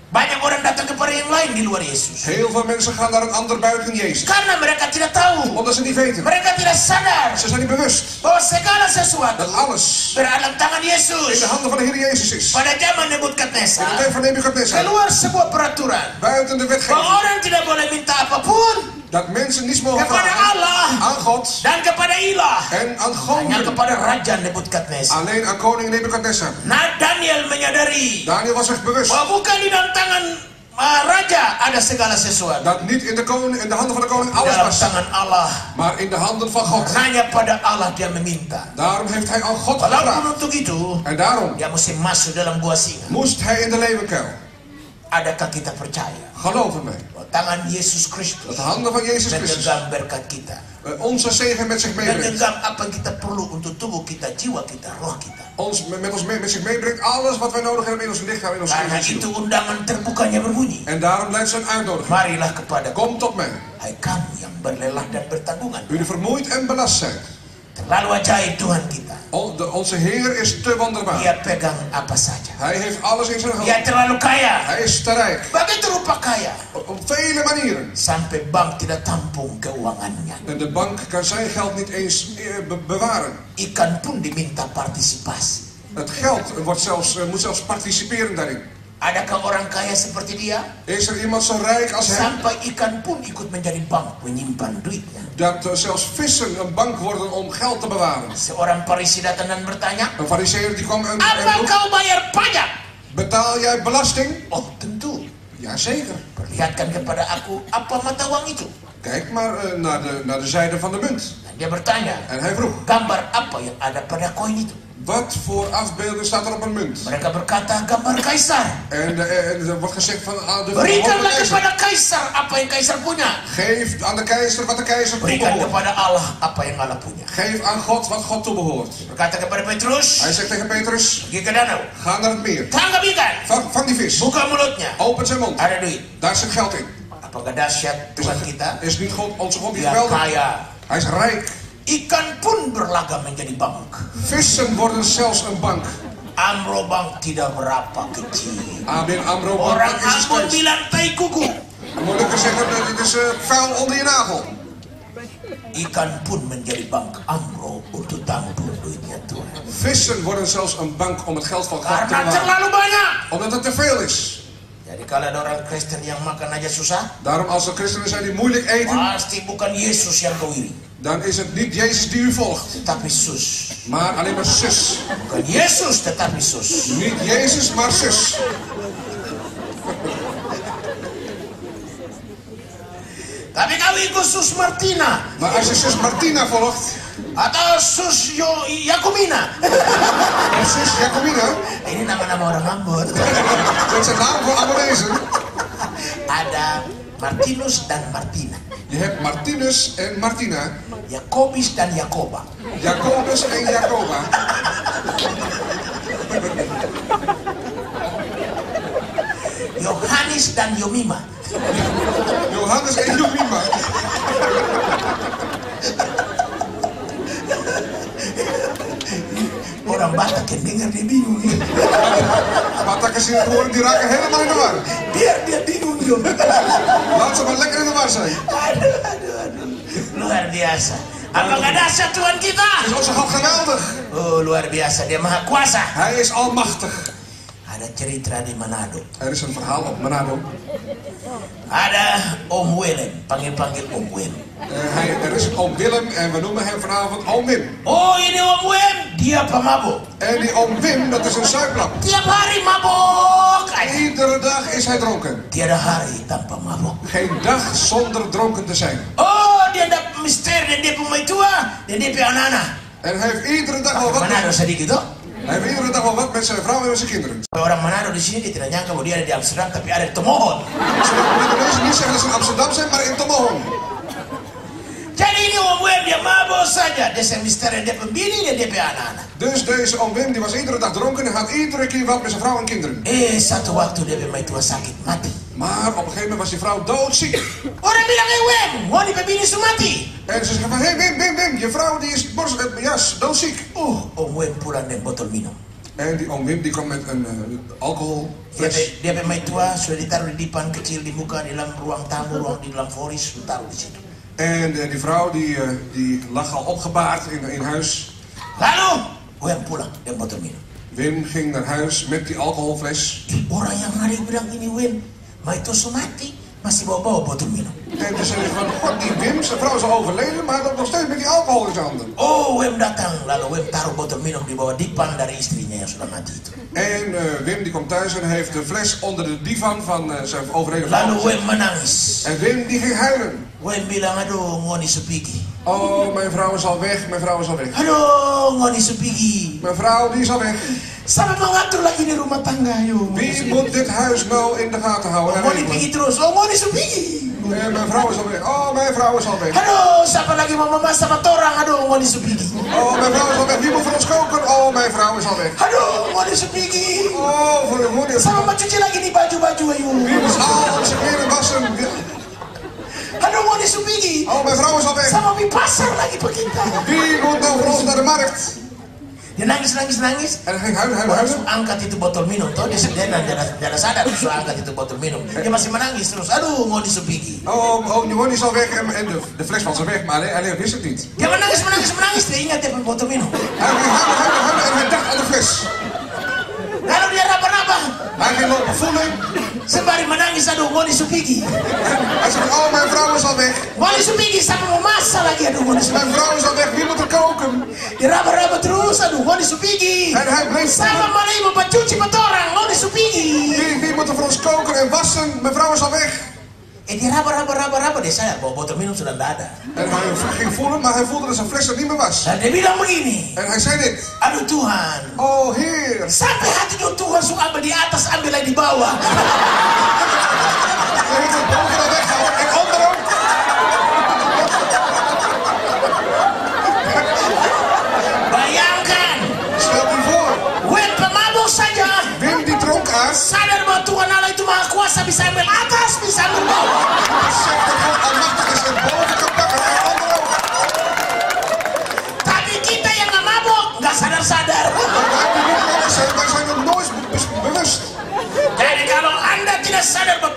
Banyak orang datang kepada yang lain di luar Yesus. Heel veel mensen gaan naar een ander buiten Jezus. Karena mereka tidak tahu, Omdat ze niet weten. mereka tidak sadar Ze zijn niet bewust bahwa segala sesuatu dat alles dalam tangan in Yesus. de handen van de Heer Jezus is. Pada zaman In de Nebukadnezar, tijd van Nebuchadnezzar. keluar sebuah peraturan Buiten de bahwa wetgeving. orang tidak boleh minta apapun Dat mensen niets mogen kepada vragen Allah aan God dan kepada ilah en aan hanya goden. kepada Raja Nebukadnezar. Alleen aan koning Nebuchadnezzar. Nah, Daniel menyadari Daniel was zich bewust bahwa bukan di dalam tangan uh, raja ada segala sesuatu. dat niet in de, koning, in de handen van de koning alles dalam was, tangan Allah. maar in de handen van God. Hanya pada Allah dia meminta. Daarom heeft hij aan God Walaupun gevraagd. untuk itu, En daarom dia mesti masuk dalam gua singa. moest hij in de leeuwenkuil. Adakah kita percaya Geloof in mij. Tangan Yesus Kristus de handen van Jezus Christus berkat kita eh, onze zegen met zich meebrengt. Mengenggam apa yang kita perlu untuk tubuh kita, jiwa kita, roh kita. Ons, met, ons mee, met zich meebrengt alles wat wij nodig hebben in ons lichaam, in ons geest. en itu ziel. undangan terbukanya berbunyi. En daarom leidt zijn uitnodiging. Marilah kepada Kom tot mij, Hai kamu yang berlelah dan bertanggungan. u die vermoeid en belast zijn. Terlalu ajaib Tuhan kita. On- de- onze Heer is te wonderbaar. Dia pegang apa saja. Hij heeft alles in zijn hand. Dia terlalu kaya. Hij is te rijk. Begitu rupa kaya. Op, op vele manieren. Sampai bank tidak tampung keuangannya. En de bank kan zijn geld niet eens eh, be- bewaren. Ikan pun diminta partisipasi. Het geld wordt zelfs, eh, moet zelfs participeren daarin. Adakah orang kaya seperti dia? Is er iemand zo rijk als hij? Sampai ikan pun ikut menjadi bank menyimpan duitnya. Dat eh, zelfs vissen een bank worden om geld te bewaren. Seorang Farisi datang dan bertanya, Een fariseer die kwam en, en apa kau bayar pajak? betaal jij belasting? Oh tentu. Jazeker. Perlihatkan kepada aku apa mata uang itu. Kijk maar eh, naar, de, naar de zijde van de munt. Dan dia bertanya, En hij vroeg, gambar apa yang ada pada koin itu? Wat voor afbeelding staat er op een munt? Mereka berkata, gambar kaisar. En, eh, en er wordt gezegd van ah, de Berikanlah kepada kaisar apa yang kaisar punya. Geef aan de keizer wat de keizer Berikan toebehoort. kepada Allah apa yang Allah punya. Geef aan God wat God toebehoort. Berkata kepada Petrus, Hij zegt tegen Petrus, pergi ke danau. ga naar het meer. Tangkap ikan. Vang, vang die vis. Buka mulutnya. Open zijn mond. Ada duit. Daar zit geld in. Apakah dahsyat Is, Tuhan kita? is niet God, onze God Dia geweldig? kaya. Hij is rijk. Ikan pun berlagak menjadi bank. Vissen worden zelfs een bank. Amro Bank tidak berapa kecil. ABN AMRO Bank Orang Ambon bilang tai kuku. Dan moet ik zeggen, dat het is vuil onder je nagel. Ikan pun menjadi bank Amro untuk tampung duitnya Tuhan. Vissen worden zelfs een bank om het geld van God te Karena terlalu banyak. Omdat het te veel is. Jadi kalau ada orang Kristen yang makan aja susah, Daarom als er christenen zijn die moeilijk eten, pasti bukan Yesus yang kau iri, dan is het niet Jezus die u volgt. tetapi sus. Maar alleen maar zus. Bukan Yesus tetapi sus. Niet Jezus, maar zus. Tapi kau ikut sus Martina Maar als je zus Martina volgt, atau sus Yo of zus Jacobina, Ini nama-nama orang Ambon. dat zijn naam voor Ambonezen. Ada Martinus dan Martina, Je hebt Martinus en Martina, Yakobis dan Yakoba. Jacobus en Jacoba. Yohanes dan Yomima. Johannes en Jomima. Orang Batak yang dengar dia bingung. die het horen, die raken helemaal in de war. Biar dia bingung dong. Laat ze maar lekker in de war zijn. Aduh, aduh, aduh. Luar biasa. Apakah dasar Tuhan kita? Oh, luar biasa. Dia maha kuasa. Hij is almachtig. Ada cerita di Manado. Er is een verhaal op Manado. Ada Om Willem. Panggil-panggil Om Willem. Eh, hij, er is een oom Willem en we noemen hem vanavond oom Wim. Oh, ini Om Willem. Dia pemabuk. En die oom Wim, dat is een zuiplap. Tiap hari mabuk. Iedere dag is hij dronken. Tiada hari tanpa mabuk. Geen dag zonder dronken te zijn. Oh, dia ada mister dan dia pemain tua dan dia anak-anak. En hij heeft iedere dag wel wat Manado sedikit toh. Hij heeft iedere dag wel wat met zijn vrouw en met zijn kinderen. Orang Manado di sini dia tidak nyangka bahwa dia ada di Amsterdam tapi ada di Tomohon. Zodat de Indonesiërs niet zeggen dat ze in Amsterdam zijn, maar in Tomohon. Jadi ini Willem dia mabuk saja. Dia saya mister dan dia pembini dan dia anak-anak. Dus deze oom Wim die was iedere dag dronken en had iedere keer wat met zijn vrouw en kinderen. Eh, dia pemain tua sakit mati. Maar op een gegeven moment was die vrouw doodziek. Orang bilang, eh Wem, mau di pembini su mati. En ze zeggen van, hé hey, Wim, Wim, Wim, je vrouw die is borst, eh, ja, is doodziek. Uh, Om Wem pulang dengan botol minum. En die oom Wim die kwam met een Dia, alcoholfles. pe- dia pemain tua sudah ditaruh di dipan kecil di muka di dalam ruang tamu, ruang di dalam foris, taruh di situ. En eh, die vrouw die, die lag al opgebaard in, in huis. Lalu Wem pulang dengan botol minum. Wim ging naar huis met die alcoholfles. Eh, Orang yang yang bilang ini Wem, ma itu mati masih bawa-bawa botol minum. En zei hij van, god die Wim, zijn vrouw is al overleden, maar dat nog steeds met die alcohol in zijn handen. Oh, Wem datang, lalu Wem taruh botol minum di bawah dipan dari istrinya yang sudah mati itu. En eh, Wim die komt thuis en heeft de fles onder de divan van eh, zijn overleden Lalu vrouw. Wem menangis. En Wim die ging huilen. Wem bilang, aduh ngoni supigi. Oh, mijn vrouw is al weg, mijn vrouw is al weg. Aduh ngoni supigi. Mijn vrouw die is al weg. Sama mengatur lagi di rumah tangga yo. Wie moet dit huis nou in de gaten houden regelen? dipigi terus. Oh, mau disupigi. Eh, mijn vrouw is al weg. Oh, mijn vrouw is al weg. Aduh, siapa lagi mau memasak sama torang? Aduh, mau disupigi. Oh, mijn vrouw is al weg. Wie moet voor ons koken? Oh, mijn vrouw is al weg. Aduh, mau disupigi. Oh, voor de moeder. Sama mencuci lagi nih baju-baju ayo. Wie moet al onze kleren wassen? Aduh, mau disupigi. Oh, mijn vrouw is al weg. Sama mi pasar lagi pekinta. Wie moet nou voor ons naar de markt? Dia nangis, nangis, nangis. En hij ging huilen, huilen, huilen. angkat itu botol minum toh dia sedih dan dia dia sadar terus angkat itu botol minum dia masih menangis terus aduh mau disupigi Oh, oh, Johan is al weg en, en de, de fles was al weg, maar hij, hij wist het niet. dia menangis menangis menangis dia ingat dia botol minum Hij ging huilen, huilen, huilen en hij dacht aan de fles. lalu dia raba-raba Hij ging lopen voelen. Sembari menangis aduh mau disupigi Hij zei, oh, mijn vrouw is al weg. mau disupigi sama mau masak lagi aduh mau disupigi Mijn vrouw is al weg. Wie moet er koken? dia raba-raba terus aduh mau disupigi En hij bleef sama malah ibu pacuci petorang mau disupigi Wie, wie moet er voor ons koken en wassen? Mijn vrouw is al weg. Eh dia raba-raba raba-raba dia sadar bahwa botol minum sudah tidak ada En hij ging voelen, maar hij voelde dat zijn fles er niet meer was. dan dia bilang begini En hij zei dit. aduh Tuhan Oh, Heer. Sampai hati Tuhan suka ambil di atas, ambil lagi di bawah. Hij heeft het boven al weggehaald en onder ook. Bayangkan, Stel u voor. Wen pemabuk saja Wim die dronkaard sadar bahwa Tuhan Allah itu maha kuasa bisa ambil atas,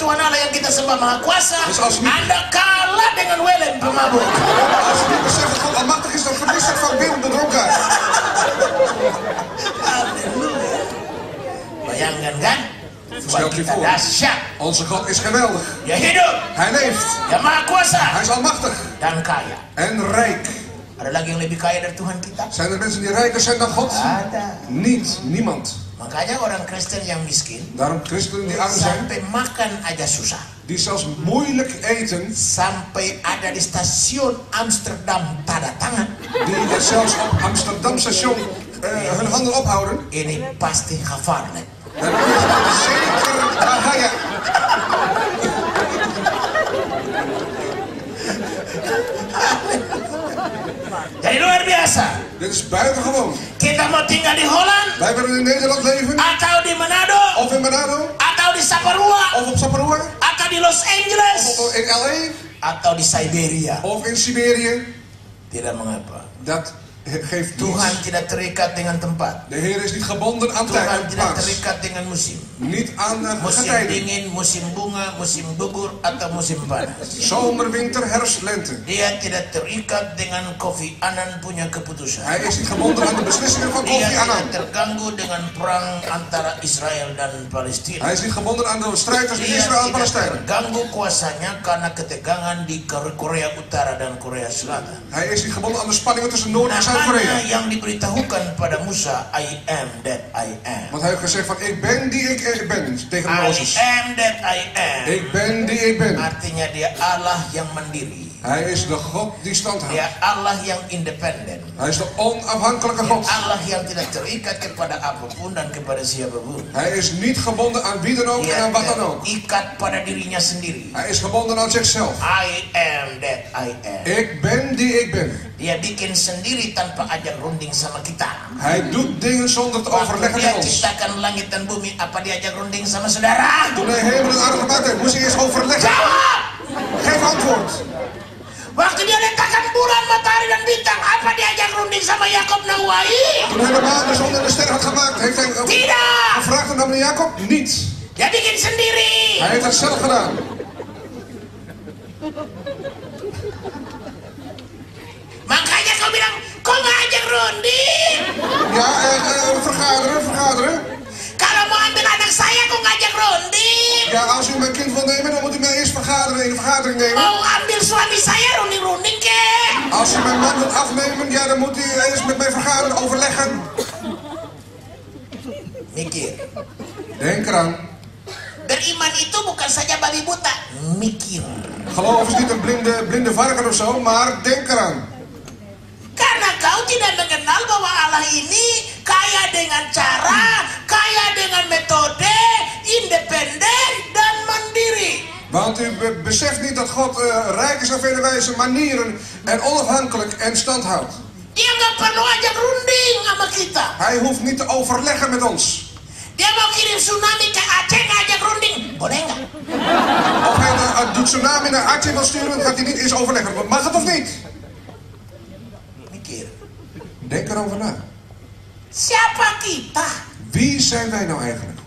Tuhan Allah yang kita sembah maha kuasa, Dus anda kalah dengan Welen pemabuk. Als je niet beseft dat God almachtig is, dan verliest het van Wim de. Haleluya. Bayangkan kan? U kita voor. Onze God is geweldig. Hidup, Hij leeft. kuasa, Hij is almachtig dan kaya. en rijk. Ada lagi yang lebih kaya dari Tuhan kita? Zijn er mensen die rijker zijn dan God? Ada. Niet, niemand. Makanya orang Kristen yang miskin Daarom christenen die arm zijn, sampai makan aja susah. die zelfs moeilijk eten, Sampai ada di stasiun Amsterdam tanda tangan. die er zelfs op Amsterdam station eh, hun handen ophouden, Ini pasti gevaarlijk. dan is zeker bahaya. Jadi luar biasa. Dit is buitengewoon. Kita mau tinggal di Holland Wij willen in Nederland leven, atau di Manado of in Manado, atau di Saparua of op Saparua, atau di Los Angeles of in LA, atau di Siberia. of in Siberië. Tidak mengapa. Dat geeft Tuhan niets. tidak terikat dengan tempat. De Heer is niet gebonden aan tijd Tuhan tidak terikat dengan musim. Niet aan eh, Musim getijden. dingin, musim bunga, musim gugur, atau musim panas. Zomer, winter, herfst, lente. Dia tidak terikat dengan Kofi Annan punya keputusan. Hij is niet gebonden aan de beslissingen van Dia Kofi tidak Annan. terganggu dengan perang antara Israel dan Palestina. Hij is niet gebonden aan de strijd tussen Dia Israël en tidak Palestijn. terganggu kuasanya karena ketegangan di Korea Utara dan Korea Selatan. Hij is niet gebonden aan de spanningen tussen Noord- en Namanya Zuid-Korea. yang diberitahukan pada Musa, I am that I am. Want hij heeft gezegd van ik ben die ik ben tegen I am that I am. Ik ben die ik ben. Artinya dia Allah yang mandiri. Hij is de God die stand Dia houdt. Allah yang independen. Hij is de onafhankelijke God. Allah yang tidak terikat kepada apapun dan kepada siapapun. Hij is niet gebonden aan wie dan ook en Dia aan wat dan ook. terikat pada dirinya sendiri. Hij is gebonden aan zichzelf. I am that I am. Ik ben die ik ben. Dia bikin sendiri tanpa ajak runding sama kita. Hij doet dingen zonder te overleggen dia met ons. ciptakan langit dan bumi, apa diajak runding sama saudara? Toen hij hemel en aarde gemaakt heeft, moest hij eerst overleggen. Jawab! Geef antwoord. Waktu dia letakkan bulan, matahari dan bintang, apa diajak runding sama Yakob Nawawi? Tidak! gevraagd aan meneer Jacob? Niet. Dia bikin sendiri. Hij heeft dat zelf gedaan. Makanya kau bilang, kok nggak ajak runding? Ja, eh, eh, vergaderen, vergaderen. Kalau mau ambil anak saya, kok nggak ajak runding? Ja, als u mijn kind wil nemen, dan moet u mij eerst vergaderen, in de vergadering nemen. Mau ambil suami saya runding-runding ke? Als u mijn man wilt afnemen, ja, dan moet u eerst met mij vergaderen, overleggen. Mikir. Denk eraan. Beriman itu bukan saja babi buta, mikir. Geloof is niet een blinde, blinde varken of zo, maar denk eraan. Karena kau tidak mengenal bahwa Allah ini kaya dengan cara, kaya dengan metode, independen dan mandiri. Want u be- beseft niet dat God eh, rijk is aan vele wijze manieren en onafhankelijk en stand houdt. Hij hoeft niet te overleggen met ons. Of hij de, uh, de tsunami naar Aceh wil sturen, dan gaat hij niet eens overleggen. Mag het of niet? Mikir. Denk erover na. Siapa kita Wie zijn wij nou eigenlijk?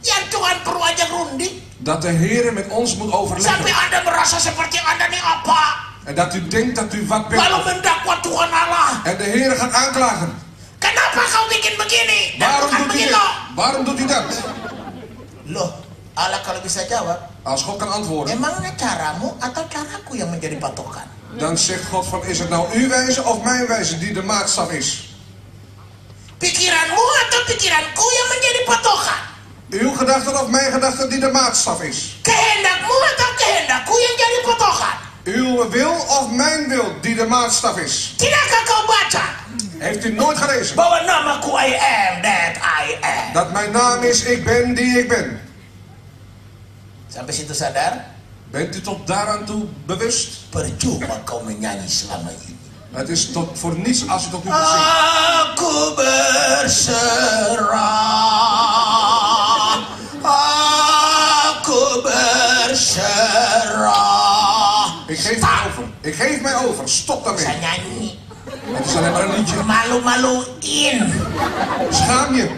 yang Tuhan perlu ajak runding? Dat de Heer met ons moet overleggen. Sampai Anda merasa seperti Anda nih apa? En dat u denkt dat u wat bent. Lalu mendakwa Tuhan Allah. En de Heer gaat aanklagen. Kenapa kau bikin begini? Waarom doet u dit? begitu. Waarom doet u dat? Loh, Allah kalau bisa jawab, Als God kan antwoorden, emangnya caramu atau caraku yang menjadi patokan? dan zegt God van is het nou uw wijze of mijn wijze die de maatstaf is? Pikiranmu atau pikiranku yang menjadi patokan? Uw gedachten of mijn gedachten die de maatstaf is? Uw wil of mijn wil die de maatstaf is? Heeft u nooit gelezen? Dat mijn naam is ik ben die ik ben. Sampai situ sadar? Bent u tot daaraan toe bewust? Percuma kau menyanyi selama ini. Het is tot, voor niets als u tot nu toe zingt. Aku berserah Ik geef mij over. Stop daarmee. nyanyi Het is alleen maar een liedje. Malu-maluin Schaam je.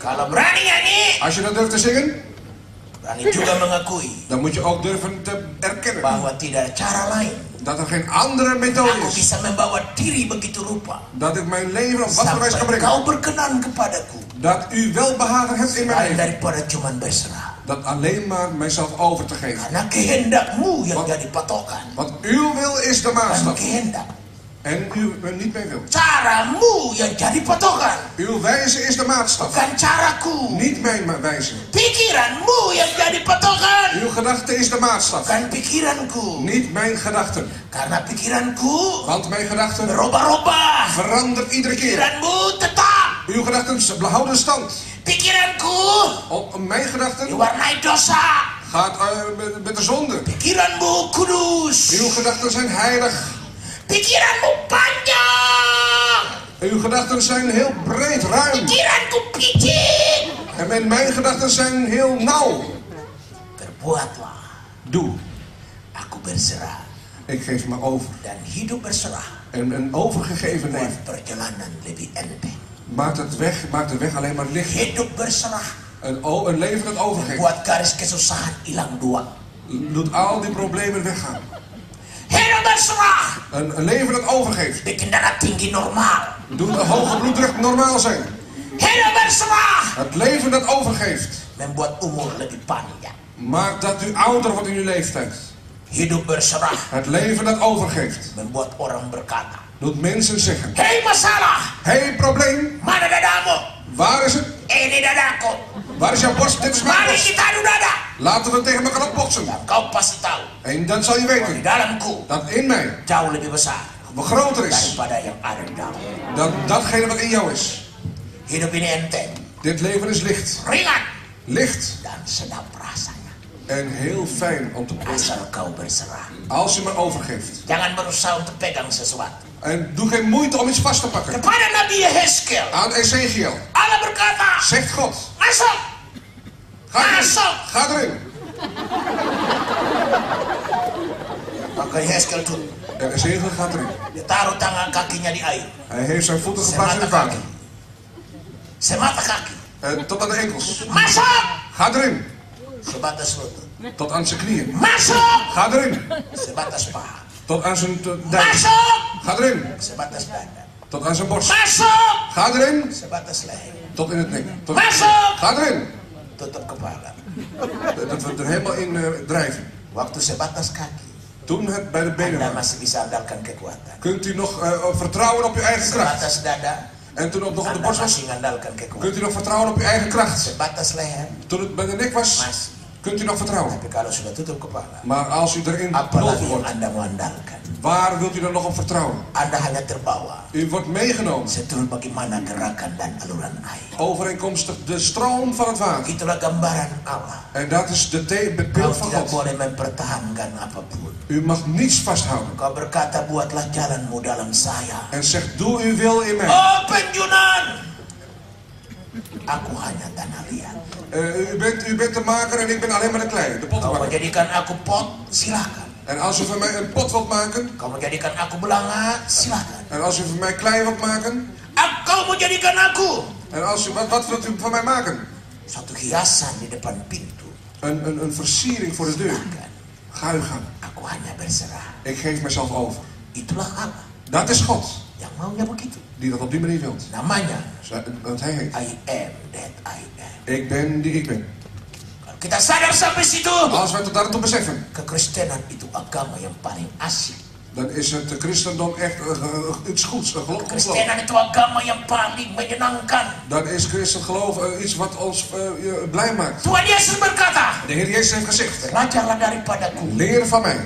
Kalau berani nyanyi Als je dat durft te zingen, Berani juga mengakui dan moet je ook durven te erkennen Bahwa tidak cara lain dat er geen andere methode Aku is. bisa membawa diri begitu rupa Dat ik mijn leven op wat voor wijze kan brengen. kau berkenan kepadaku Dat u wel behagen hebt in mijn leven. daripada cuman berserah Dat alleen maar mijzelf over te geven. Want uw wil is de maatstaf. En u er niet mee wil. Caramu yang jadi patokan Uw wijze is de maatstaf. Bukan caraku Niet mijn wijze. Pikiranmu yang jadi patokan Uw gedachte is de maatstaf. Bukan pikiranku Niet mijn gedachten. Karena pikiranku Want mijn gedachten berubah-ubah verandert iedere keer. Pikiranmu tetap Uw gedachten houden stand. Pikiranku Op mijn gedachten diwarnai dosa gaat eh, met, met de zonde. Pikiranmu kudus Uw gedachten zijn heilig. Pikiranmu panjang Uw gedachten zijn heel breed, ruim. Pikiranku picik En mijn, gedachten zijn heel nauw. Berbuatlah Doe. Aku berserah Ik geef me over. Dan hidup berserah En een overgegeven leven Buat perjalanan lebih enteng maakt, het weg, maakt de weg alleen maar licht. Hidup berserah Een, een leven dat overgeeft Buat garis kesusahan hilang dua doet al die problemen weggaan. Een, een leven dat overgeeft Bikin darah tinggi normal doet de hoge bloeddruk normaal zijn. Het leven dat overgeeft. Membuat umur lebih panjang maakt dat u ouder wordt in uw leeftijd. Hidup berserah Het leven dat overgeeft. Membuat orang berkata doet mensen zeggen: Hei masalah hey, probleem, Mana dadamu waar is het? Ini dadaku Waar is jouw borst? Dit dada Laten we tegen elkaar opboksen. Kau pasti tahu En dan zal je Di weten. dalamku dat in mij Jauh lebih besar groter is Daripada yang ada di dalam dan. datgene wat in jou is. Hidup ini enteng Dit leven is licht. Ringan Licht. Dan sedap rasanya en heel fijn om te proeven. Als je maar overgeeft. Jangan berusaha untuk pegang sesuatu En doe geen moeite om iets vast te pakken. Kepada Nabi Yehezkel Aan Ezekiel. Allah berkata zegt God: Masuk Ga erin. Ga erin. Maka Yehezkel itu En Ezekiel gaat erin. Dia taruh tangan kakinya di air Hij heeft zijn voeten geplaatst in water. kaki Semata kaki En tot aan de enkels. Masuk Ga erin. Sebatas lutut Tot aan zijn knieën. Masuk Ga erin. Sebatas paha Tot aan zijn te- dijk. Masuk Ga erin. Sebatas dada Tot aan zijn borst. Masuk Ga erin. Sebatas leher Tot in het nek. Tot... Masuk Ga erin. Tutup kepala Dat we er helemaal in eh, drijven. Waktu sebatas kaki Toen het bij de benen Anda was. masih bisa andalkan kekuatan Kunt u nog vertrouwen op uw eigen kracht. Sebatas dada En toen het nog op de borst was. Kunt u nog vertrouwen op uw eigen kracht. Sebatas leher Toen het bij de nek was. Masih kunt u nog vertrouwen. Maar als u erin yang wordt, waar wilt u dan nog op vertrouwen? U wordt meegenomen, overeenkomstig de stroom van het water. En dat is de te- het beeld van God. U mag niets vasthouden. En zegt, doe uw wil in mij. Oh penjunan! Aku hanya tanah liat. Eh, u, bent, u bent de maker en ik ben alleen maar de klei, de pottenbakker. menjadikan aku pot, silakan. En als u van mij een pot wilt maken, Kau menjadikan aku belanga, silakan. en als u van mij klei wilt maken, Kau menjadikan aku en als u, wat, wat wilt u van mij maken? satu hiasan di depan pintu. Een, een, een versiering voor de deur. Silakan. Ga u gaan. Aku hanya berserah. Ik geef mezelf over. Itulah Allah Dat is God, yang maunya begitu. die dat op die manier wilt. Namanya Want hij heet. I am that I am. Ik ben die ik ben. Kalau kita sadar sampai situ, Als wij tot daartoe beseffen, kekristenan itu agama yang paling asik. Dan is het christendom echt eh, eh, iets goeds, een geloof. Dan is christen geloof eh, iets wat ons eh, blij maakt. Berkata, De Heer Jezus heeft gezegd, leer van mij,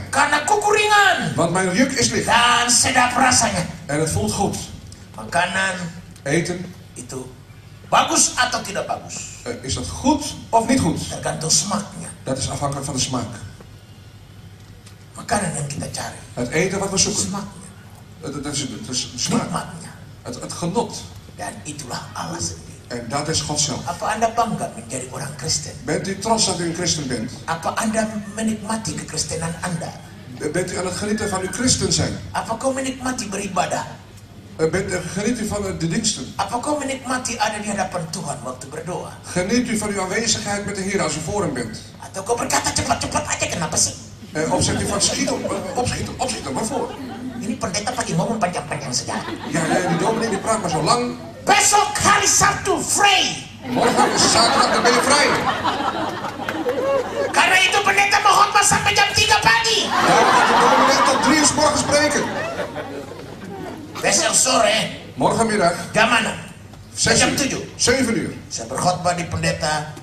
want mijn juk is licht en het voelt goed. Makanan Eten, itu bagus atau tidak bagus. is dat goed of niet goed? Dat is afhankelijk van de smaak. Makanan yang kita cari. Het eten wat we zoeken, Smaknya. eh, dat is, dat is smaak, Nikmatnya. het, het genot. Dan itulah Allah sendiri. En dat is God zelf. Apa Anda bangga menjadi orang Kristen? Bent u trots dat u een christen bent? Apa Anda menikmati kekristenan Anda? Bent u aan het genieten van uw christen zijn? Apa kau menikmati beribadah? Eh, Bent, geniet u van eh, de diensten? Apa kau menikmati ada di hadapan Tuhan waktu berdoa? Geniet u van uw aanwezigheid met de Heer als u voor hem bent? Atau kau berkata cepat-cepat aja kenapa sih? Eh, of zegt u van schiet op, eh, opschieten, opschieten, maar voor. Ini pendeta ngomong panjang-panjang. Ja, eh, die dominee die praat maar zo lang. Besok hari Sabtu free. Morgen is zaterdag, dan ben je vrij. Karena itu pendeta mau khotbah sampai jam 3 pagi. Gaat de dominee tot drie uur 's morgens spreken. Besok sore Morgenmiddag, jam mana? zes Jam uur, 7. zeven uur. Saya berkhotbah di pendeta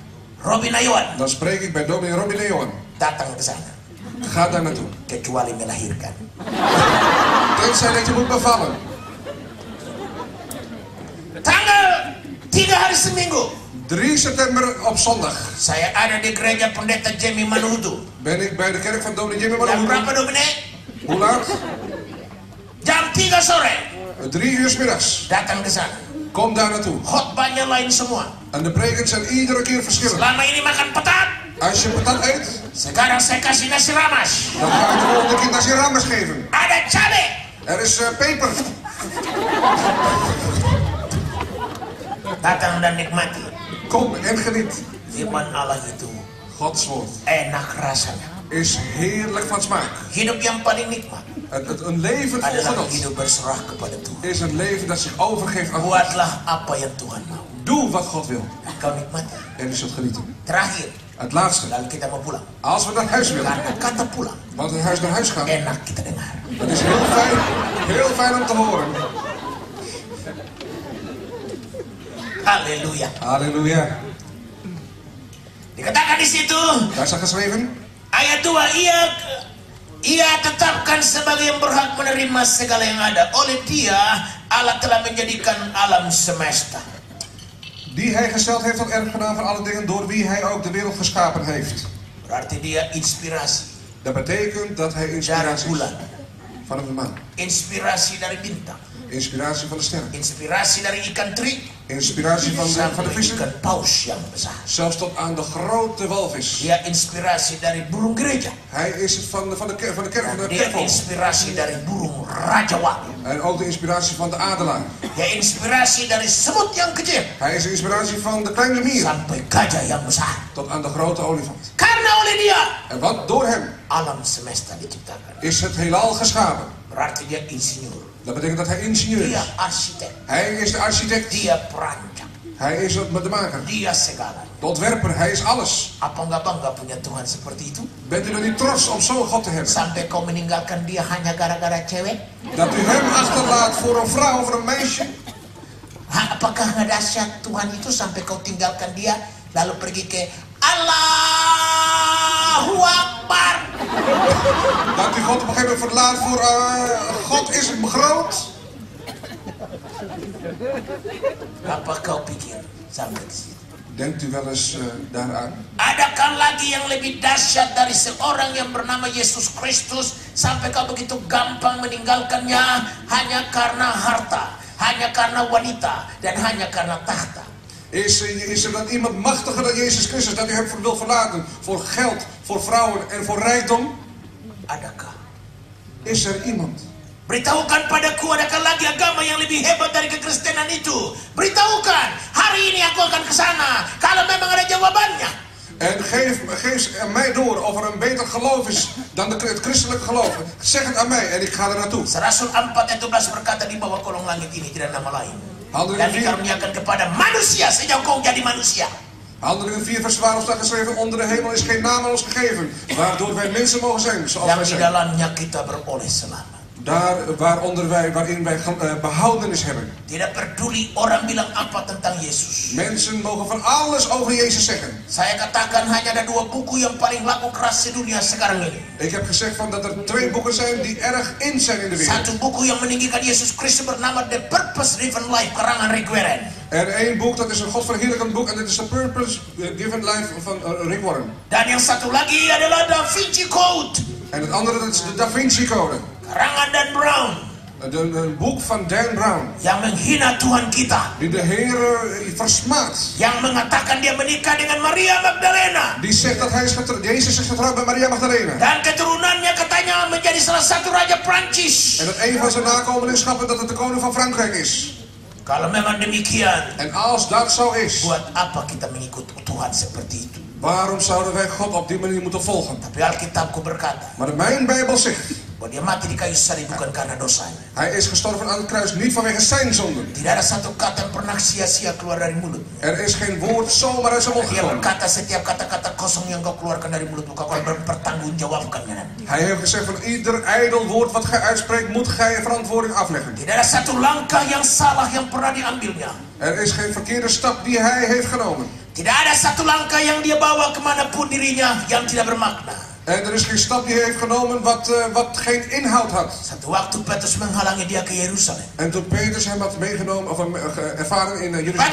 Robin Ayuan. Dan spreek ik bij dominee Robin Johan. Datang ke sana. Ga daar naartoe. Kecuali melahirkan. Tenzij dat je moet bevallen. Tanggal 3 hari seminggu. 3 september op zondag Saya ada di gereja pendeta Jamie Manuhutu. ben ik bij de kerk van dominee Jimmy Jam berapa Manuel. Domine? Hoe laat? Jam 3 sore. Drie uur 's middags. Datang ke sana. Kom daar naartoe. Khotbahnya lain semua. En de prekens zijn iedere keer verschillend. Selama ini makan petat. Als je patat eet, Sekarang saya kasih nasi ramas. dan ga ik de volgende keer nasi rames geven. Ada cabai. Er is eh, peper. Datang dan nikmati. Kom en geniet. Firman Allah itu Gods woord enak rasanya. is heerlijk van smaak. Hidup yang paling nikmat Het, het- een leven vol genot hidup berserah kepada Tuhan. is een leven dat zich overgeeft aan God. Buatlah apa yang Tuhan mau. Doe wat God wil. Kau nikmati. En u zult genieten. Terakhir, Het laatste. lalu kita mau pulang. Als we naar huis willen, Karena kata pulang want het huis naar huis gaan, enak kita dengar. dat is heel fijn, heel fijn om te horen. Haleluya. Halleluja. Dikatakan di situ Daar staat geschreven. ayat 2 ia ia tetapkan sebagai yang berhak menerima segala yang ada. Oleh dia Allah telah menjadikan alam semesta. Die hij gesteld heeft tot erfgenaam van alle dingen, door wie hij ook de wereld geschapen heeft. Berarti dia inspirasi Dat betekent dat hij inspiratie is bulan, vanaf de maan. inspirasi dari bintang, Inspiratie van de sterren. inspirasi dari ikan teri Inspiratie van de, van de vissen. ikan paus yang besar. Zelfs tot aan de grote walvis. Dia inspirasi dari burung gereja. Hij is het van de, van de, van de kerk, van de dia kerkvogel. inspirasi dari burung raja wali. En ook de inspiratie van de adelaar. Dia inspirasi dari semut yang kecil Hij is de inspiratie van de kleine mier. sampai gajah yang besar. Tot aan de grote olifant. Karena oleh dia En wat door hem alam semesta diciptakan. is het heelal geschapen. Berarti dia insinyur, Dat betekent dat hij ingenieur dia is. arsitek, Hij is de architect. dia perancang, Hij is het met de maker. dia segala. De ontwerper. Hij is alles. Apa nggak bangga punya Tuhan seperti itu? Bent u dan niet trots om zo'n God te hebben? Sampai kau meninggalkan dia hanya gara-gara cewek? Dat u hem achterlaat voor een vrouw of een meisje? Ha, apakah nggak dahsyat Tuhan itu sampai kau tinggalkan dia lalu pergi ke Allah? Allahu Akbar. Dat u God op een gegeven moment verlaat voor eh, God is groot. Apa kau pikir sampai di situ? Denkt u wel eens eh, daaraan? Adakah lagi yang lebih dahsyat dari seorang yang bernama Yesus Kristus sampai kau begitu gampang meninggalkannya hanya karena harta, hanya karena wanita, dan hanya karena tahta? Is, eh, is er dan iemand machtiger dan Jezus Christus dat u hem wil verlaten voor geld, voor vrouwen en voor rijkdom? Adakah? Is er iemand? Beritahukan padaku adakah lagi agama yang lebih hebat dari kekristenan itu? Beritahukan, hari ini aku akan ke sana. Kalau memang ada jawabannya. En geef, geef mij door of er een beter geloof is dan de, het christelijke geloof. Zeg het aan mij en ik ga er naartoe. Rasul 4 ayat 12 berkata di bawah kolong langit ini tidak nama lain. Dan 4, dikaruniakan kepada manusia kau jadi manusia. Handelingen 4 vers 12 staat geschreven, onder de hemel is geen naam aan ons gegeven, waardoor wij mensen mogen zijn, zoals wij Yang di zijn. dalamnya kita beroleh selamat. Daar waaronder wij, waarin wij eh, behoudenis hebben. Tidak peduli orang bilang apa tentang Yesus. Mensen mogen van alles over Jezus zeggen. Saya katakan hanya ada dua buku yang paling laku keras di dunia sekarang ini. Ik heb gezegd van dat er twee boeken zijn die erg in zijn in de wereld. Satu buku yang meninggikan Yesus Kristus bernama The Purpose Driven Life karangan Rick Warren. En één boek, dat is een godverheerlijkend boek en dit is The Purpose Given Life van eh, Rick Warren. Dan yang satu lagi adalah Da Vinci Code En het andere, dat is de Da Vinci Code. Karangan Dan Brown Een, een boek van Dan Brown. yang menghina Tuhan kita, Die de Heer eh, versmaadt. yang mengatakan dia menikah dengan Maria Magdalena Die zegt dat hij is Jezus is getrouwd met Maria Magdalena. dan keturunannya katanya menjadi salah satu raja Prancis. En dat een van zijn nakomelingsschappen dat het de koning van Frankrijk is. Kalau memang demikian, En als dat zo is, buat apa kita mengikut Tuhan seperti itu? waarom zouden wij God op die manier moeten volgen? Tapi Alkitabku berkata Maar mijn Bijbel zegt, dia mati di kayu salib bukan karena dosanya. hij is gestorven aan het kruis niet vanwege zijn zonden. Tidak ada satu kata yang pernah sia-sia keluar dari mulutnya. Er is geen woord zomaar uit zijn mond gekomen. berkata setiap kata-kata kosong yang kau keluarkan dari mulutmu kau akan mempertanggungjawabkannya nanti. Hij heeft gezegd van ieder ijdel woord wat gij uitspreekt, moet gij verantwoording afleggen. Tidak ada satu langkah yang salah yang pernah diambilnya. Er is geen verkeerde stap die hij heeft genomen. Tidak ada satu langkah yang dia bawa kemanapun dirinya yang tidak bermakna. En er is geen stap die hij heeft genomen wat, eh, wat geen inhoud had. En toen Petrus hem had meegenomen of hem, eh, ervaren in eh, Jeruzalem.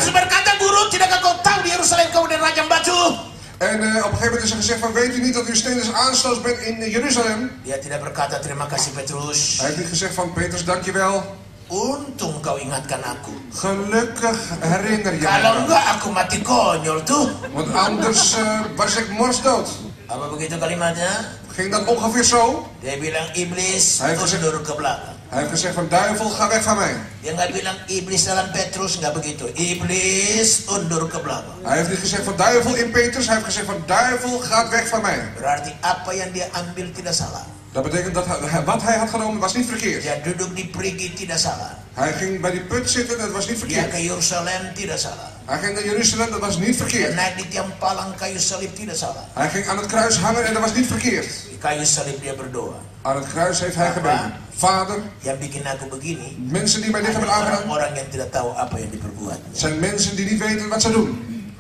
En eh, op een gegeven moment is er gezegd van weet u niet dat u steeds aanstoot bent in Jeruzalem? Dia tidak berkata, terima kasih Petrus. Hij heeft niet gezegd van Petrus dankjewel. Untung kau ingatkan aku. Gelukkig herinner je Kalau me. enggak aku mati konyol tuh. Want anders eh, was ik morsdood. Apa begitu kalimatnya? Ging dat ongeveer zo? Dia bilang iblis Hij gezegd- mundur ke belakang. Hij heeft gezegd van duivel ga weg van mij. Dia nggak bilang iblis dalam Petrus nggak begitu. Iblis undur ke belakang. Hij heeft niet gezegd van duivel in Petrus. Hij heeft gezegd van duivel gaat weg van mij. Berarti apa yang dia ambil tidak salah. Dat betekent dat hij- wat hij had genomen was niet verkeerd. Dia duduk di perigi tidak salah. Hij ging bij die put zitten en dat was niet verkeerd. ke Yerusalem tidak salah. Hij ging naar Jeruzalem, dat was niet verkeerd. naik di tiang palang kayu salib tidak salah. Hij ging aan het kruis hangen en dat was niet verkeerd. Kayu salib dia berdoa. Aan het kruis heeft hij gebeden. Vader, Yang bikin aku begini mensen die mij dit hebben aangedaan, orang-orang yang tidak tahu apa yang diperbuatnya. zijn mensen die niet weten wat ze doen.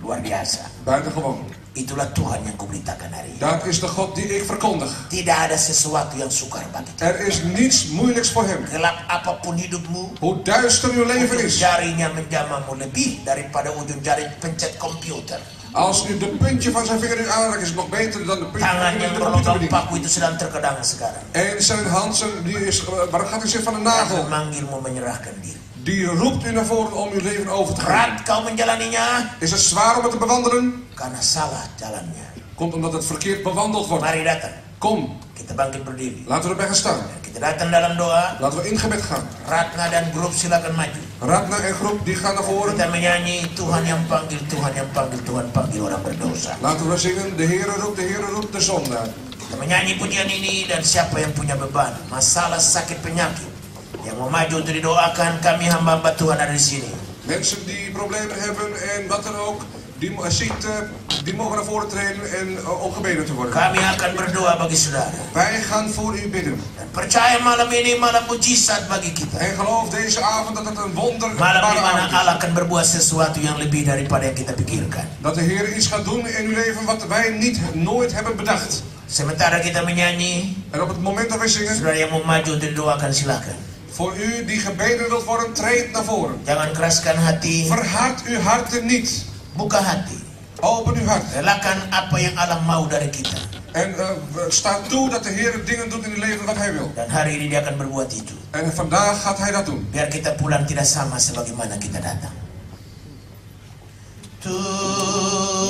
Luar biasa. Buitengewoon. Itulah Tuhan yang kuberitakan hari ini. Dat is de God die ik verkondig. Tidak ada sesuatu yang sukar bagi kita. Er is niets moeilijks voor hem. Gelap apapun hidupmu, Hoe duister uw leven ujung is. jarinya menjamamu lebih daripada ujung jari pencet komputer. Als u de puntje van zijn vinger nu aanraakt, is het nog beter dan de puntje van Tangan de yang computer berlubang bediening. paku itu sedang terkedang sekarang. En zijn hand, zijn, die is, waar gaat hij zitten van een Yang nagel? menyerahkan diri. Die roept u naar voren om uw leven over te gaan. Is het zwaar om het te bewandelen? Komt omdat het verkeerd bewandeld wordt. Kom, laten we erbij gaan staan. Kita datang dalam doa. Laten we in gebed gaan. Ratna dan grup silakan maju. Ratna en groep die gaan naar voren. Kita menyanyi Tuhan yang panggil, Tuhan yang panggil, Tuhan panggil orang berdosa. Laten we zingen, de Heere roept, de Heere roept de zondaar. Kita menyanyi pujian ini dan siapa yang punya beban, masalah sakit penyakit, yang mau maju untuk didoakan, kami hamba-hamba Tuhan ada di sini. Mensen die problemen hebben en wat dan ook, die, eh, die mogen naar voren treden en eh, om gebeden te worden. Kami akan berdoa bagi saudara. Wij gaan voor u bidden. Dan percaya malam ini malam mujizat bagi kita. En geloof deze avond dat het een Malam di mana. Allah akan berbuat sesuatu yang lebih daripada yang kita pikirkan. Dat de Heer iets gaat doen in uw leven wat wij niet, nooit hebben bedacht. Sementara kita menyanyi, En op het moment dat wij zingen, saudara yang mau maju untuk didoakan silakan. Voor u die gebeden wilt worden, treed naar voren. Jangan keraskan hati, Verhard uw harten niet. buka hati. Open uw hart. Relakan apa yang Allah mau dari kita. En eh, sta toe dat de Heer dingen doet in uw leven wat Hij wil. Dan hari ini dia akan berbuat itu. En vandaag gaat Hij dat doen. Biar kita pulang tidak sama sebagaimana kita datang. Tuhan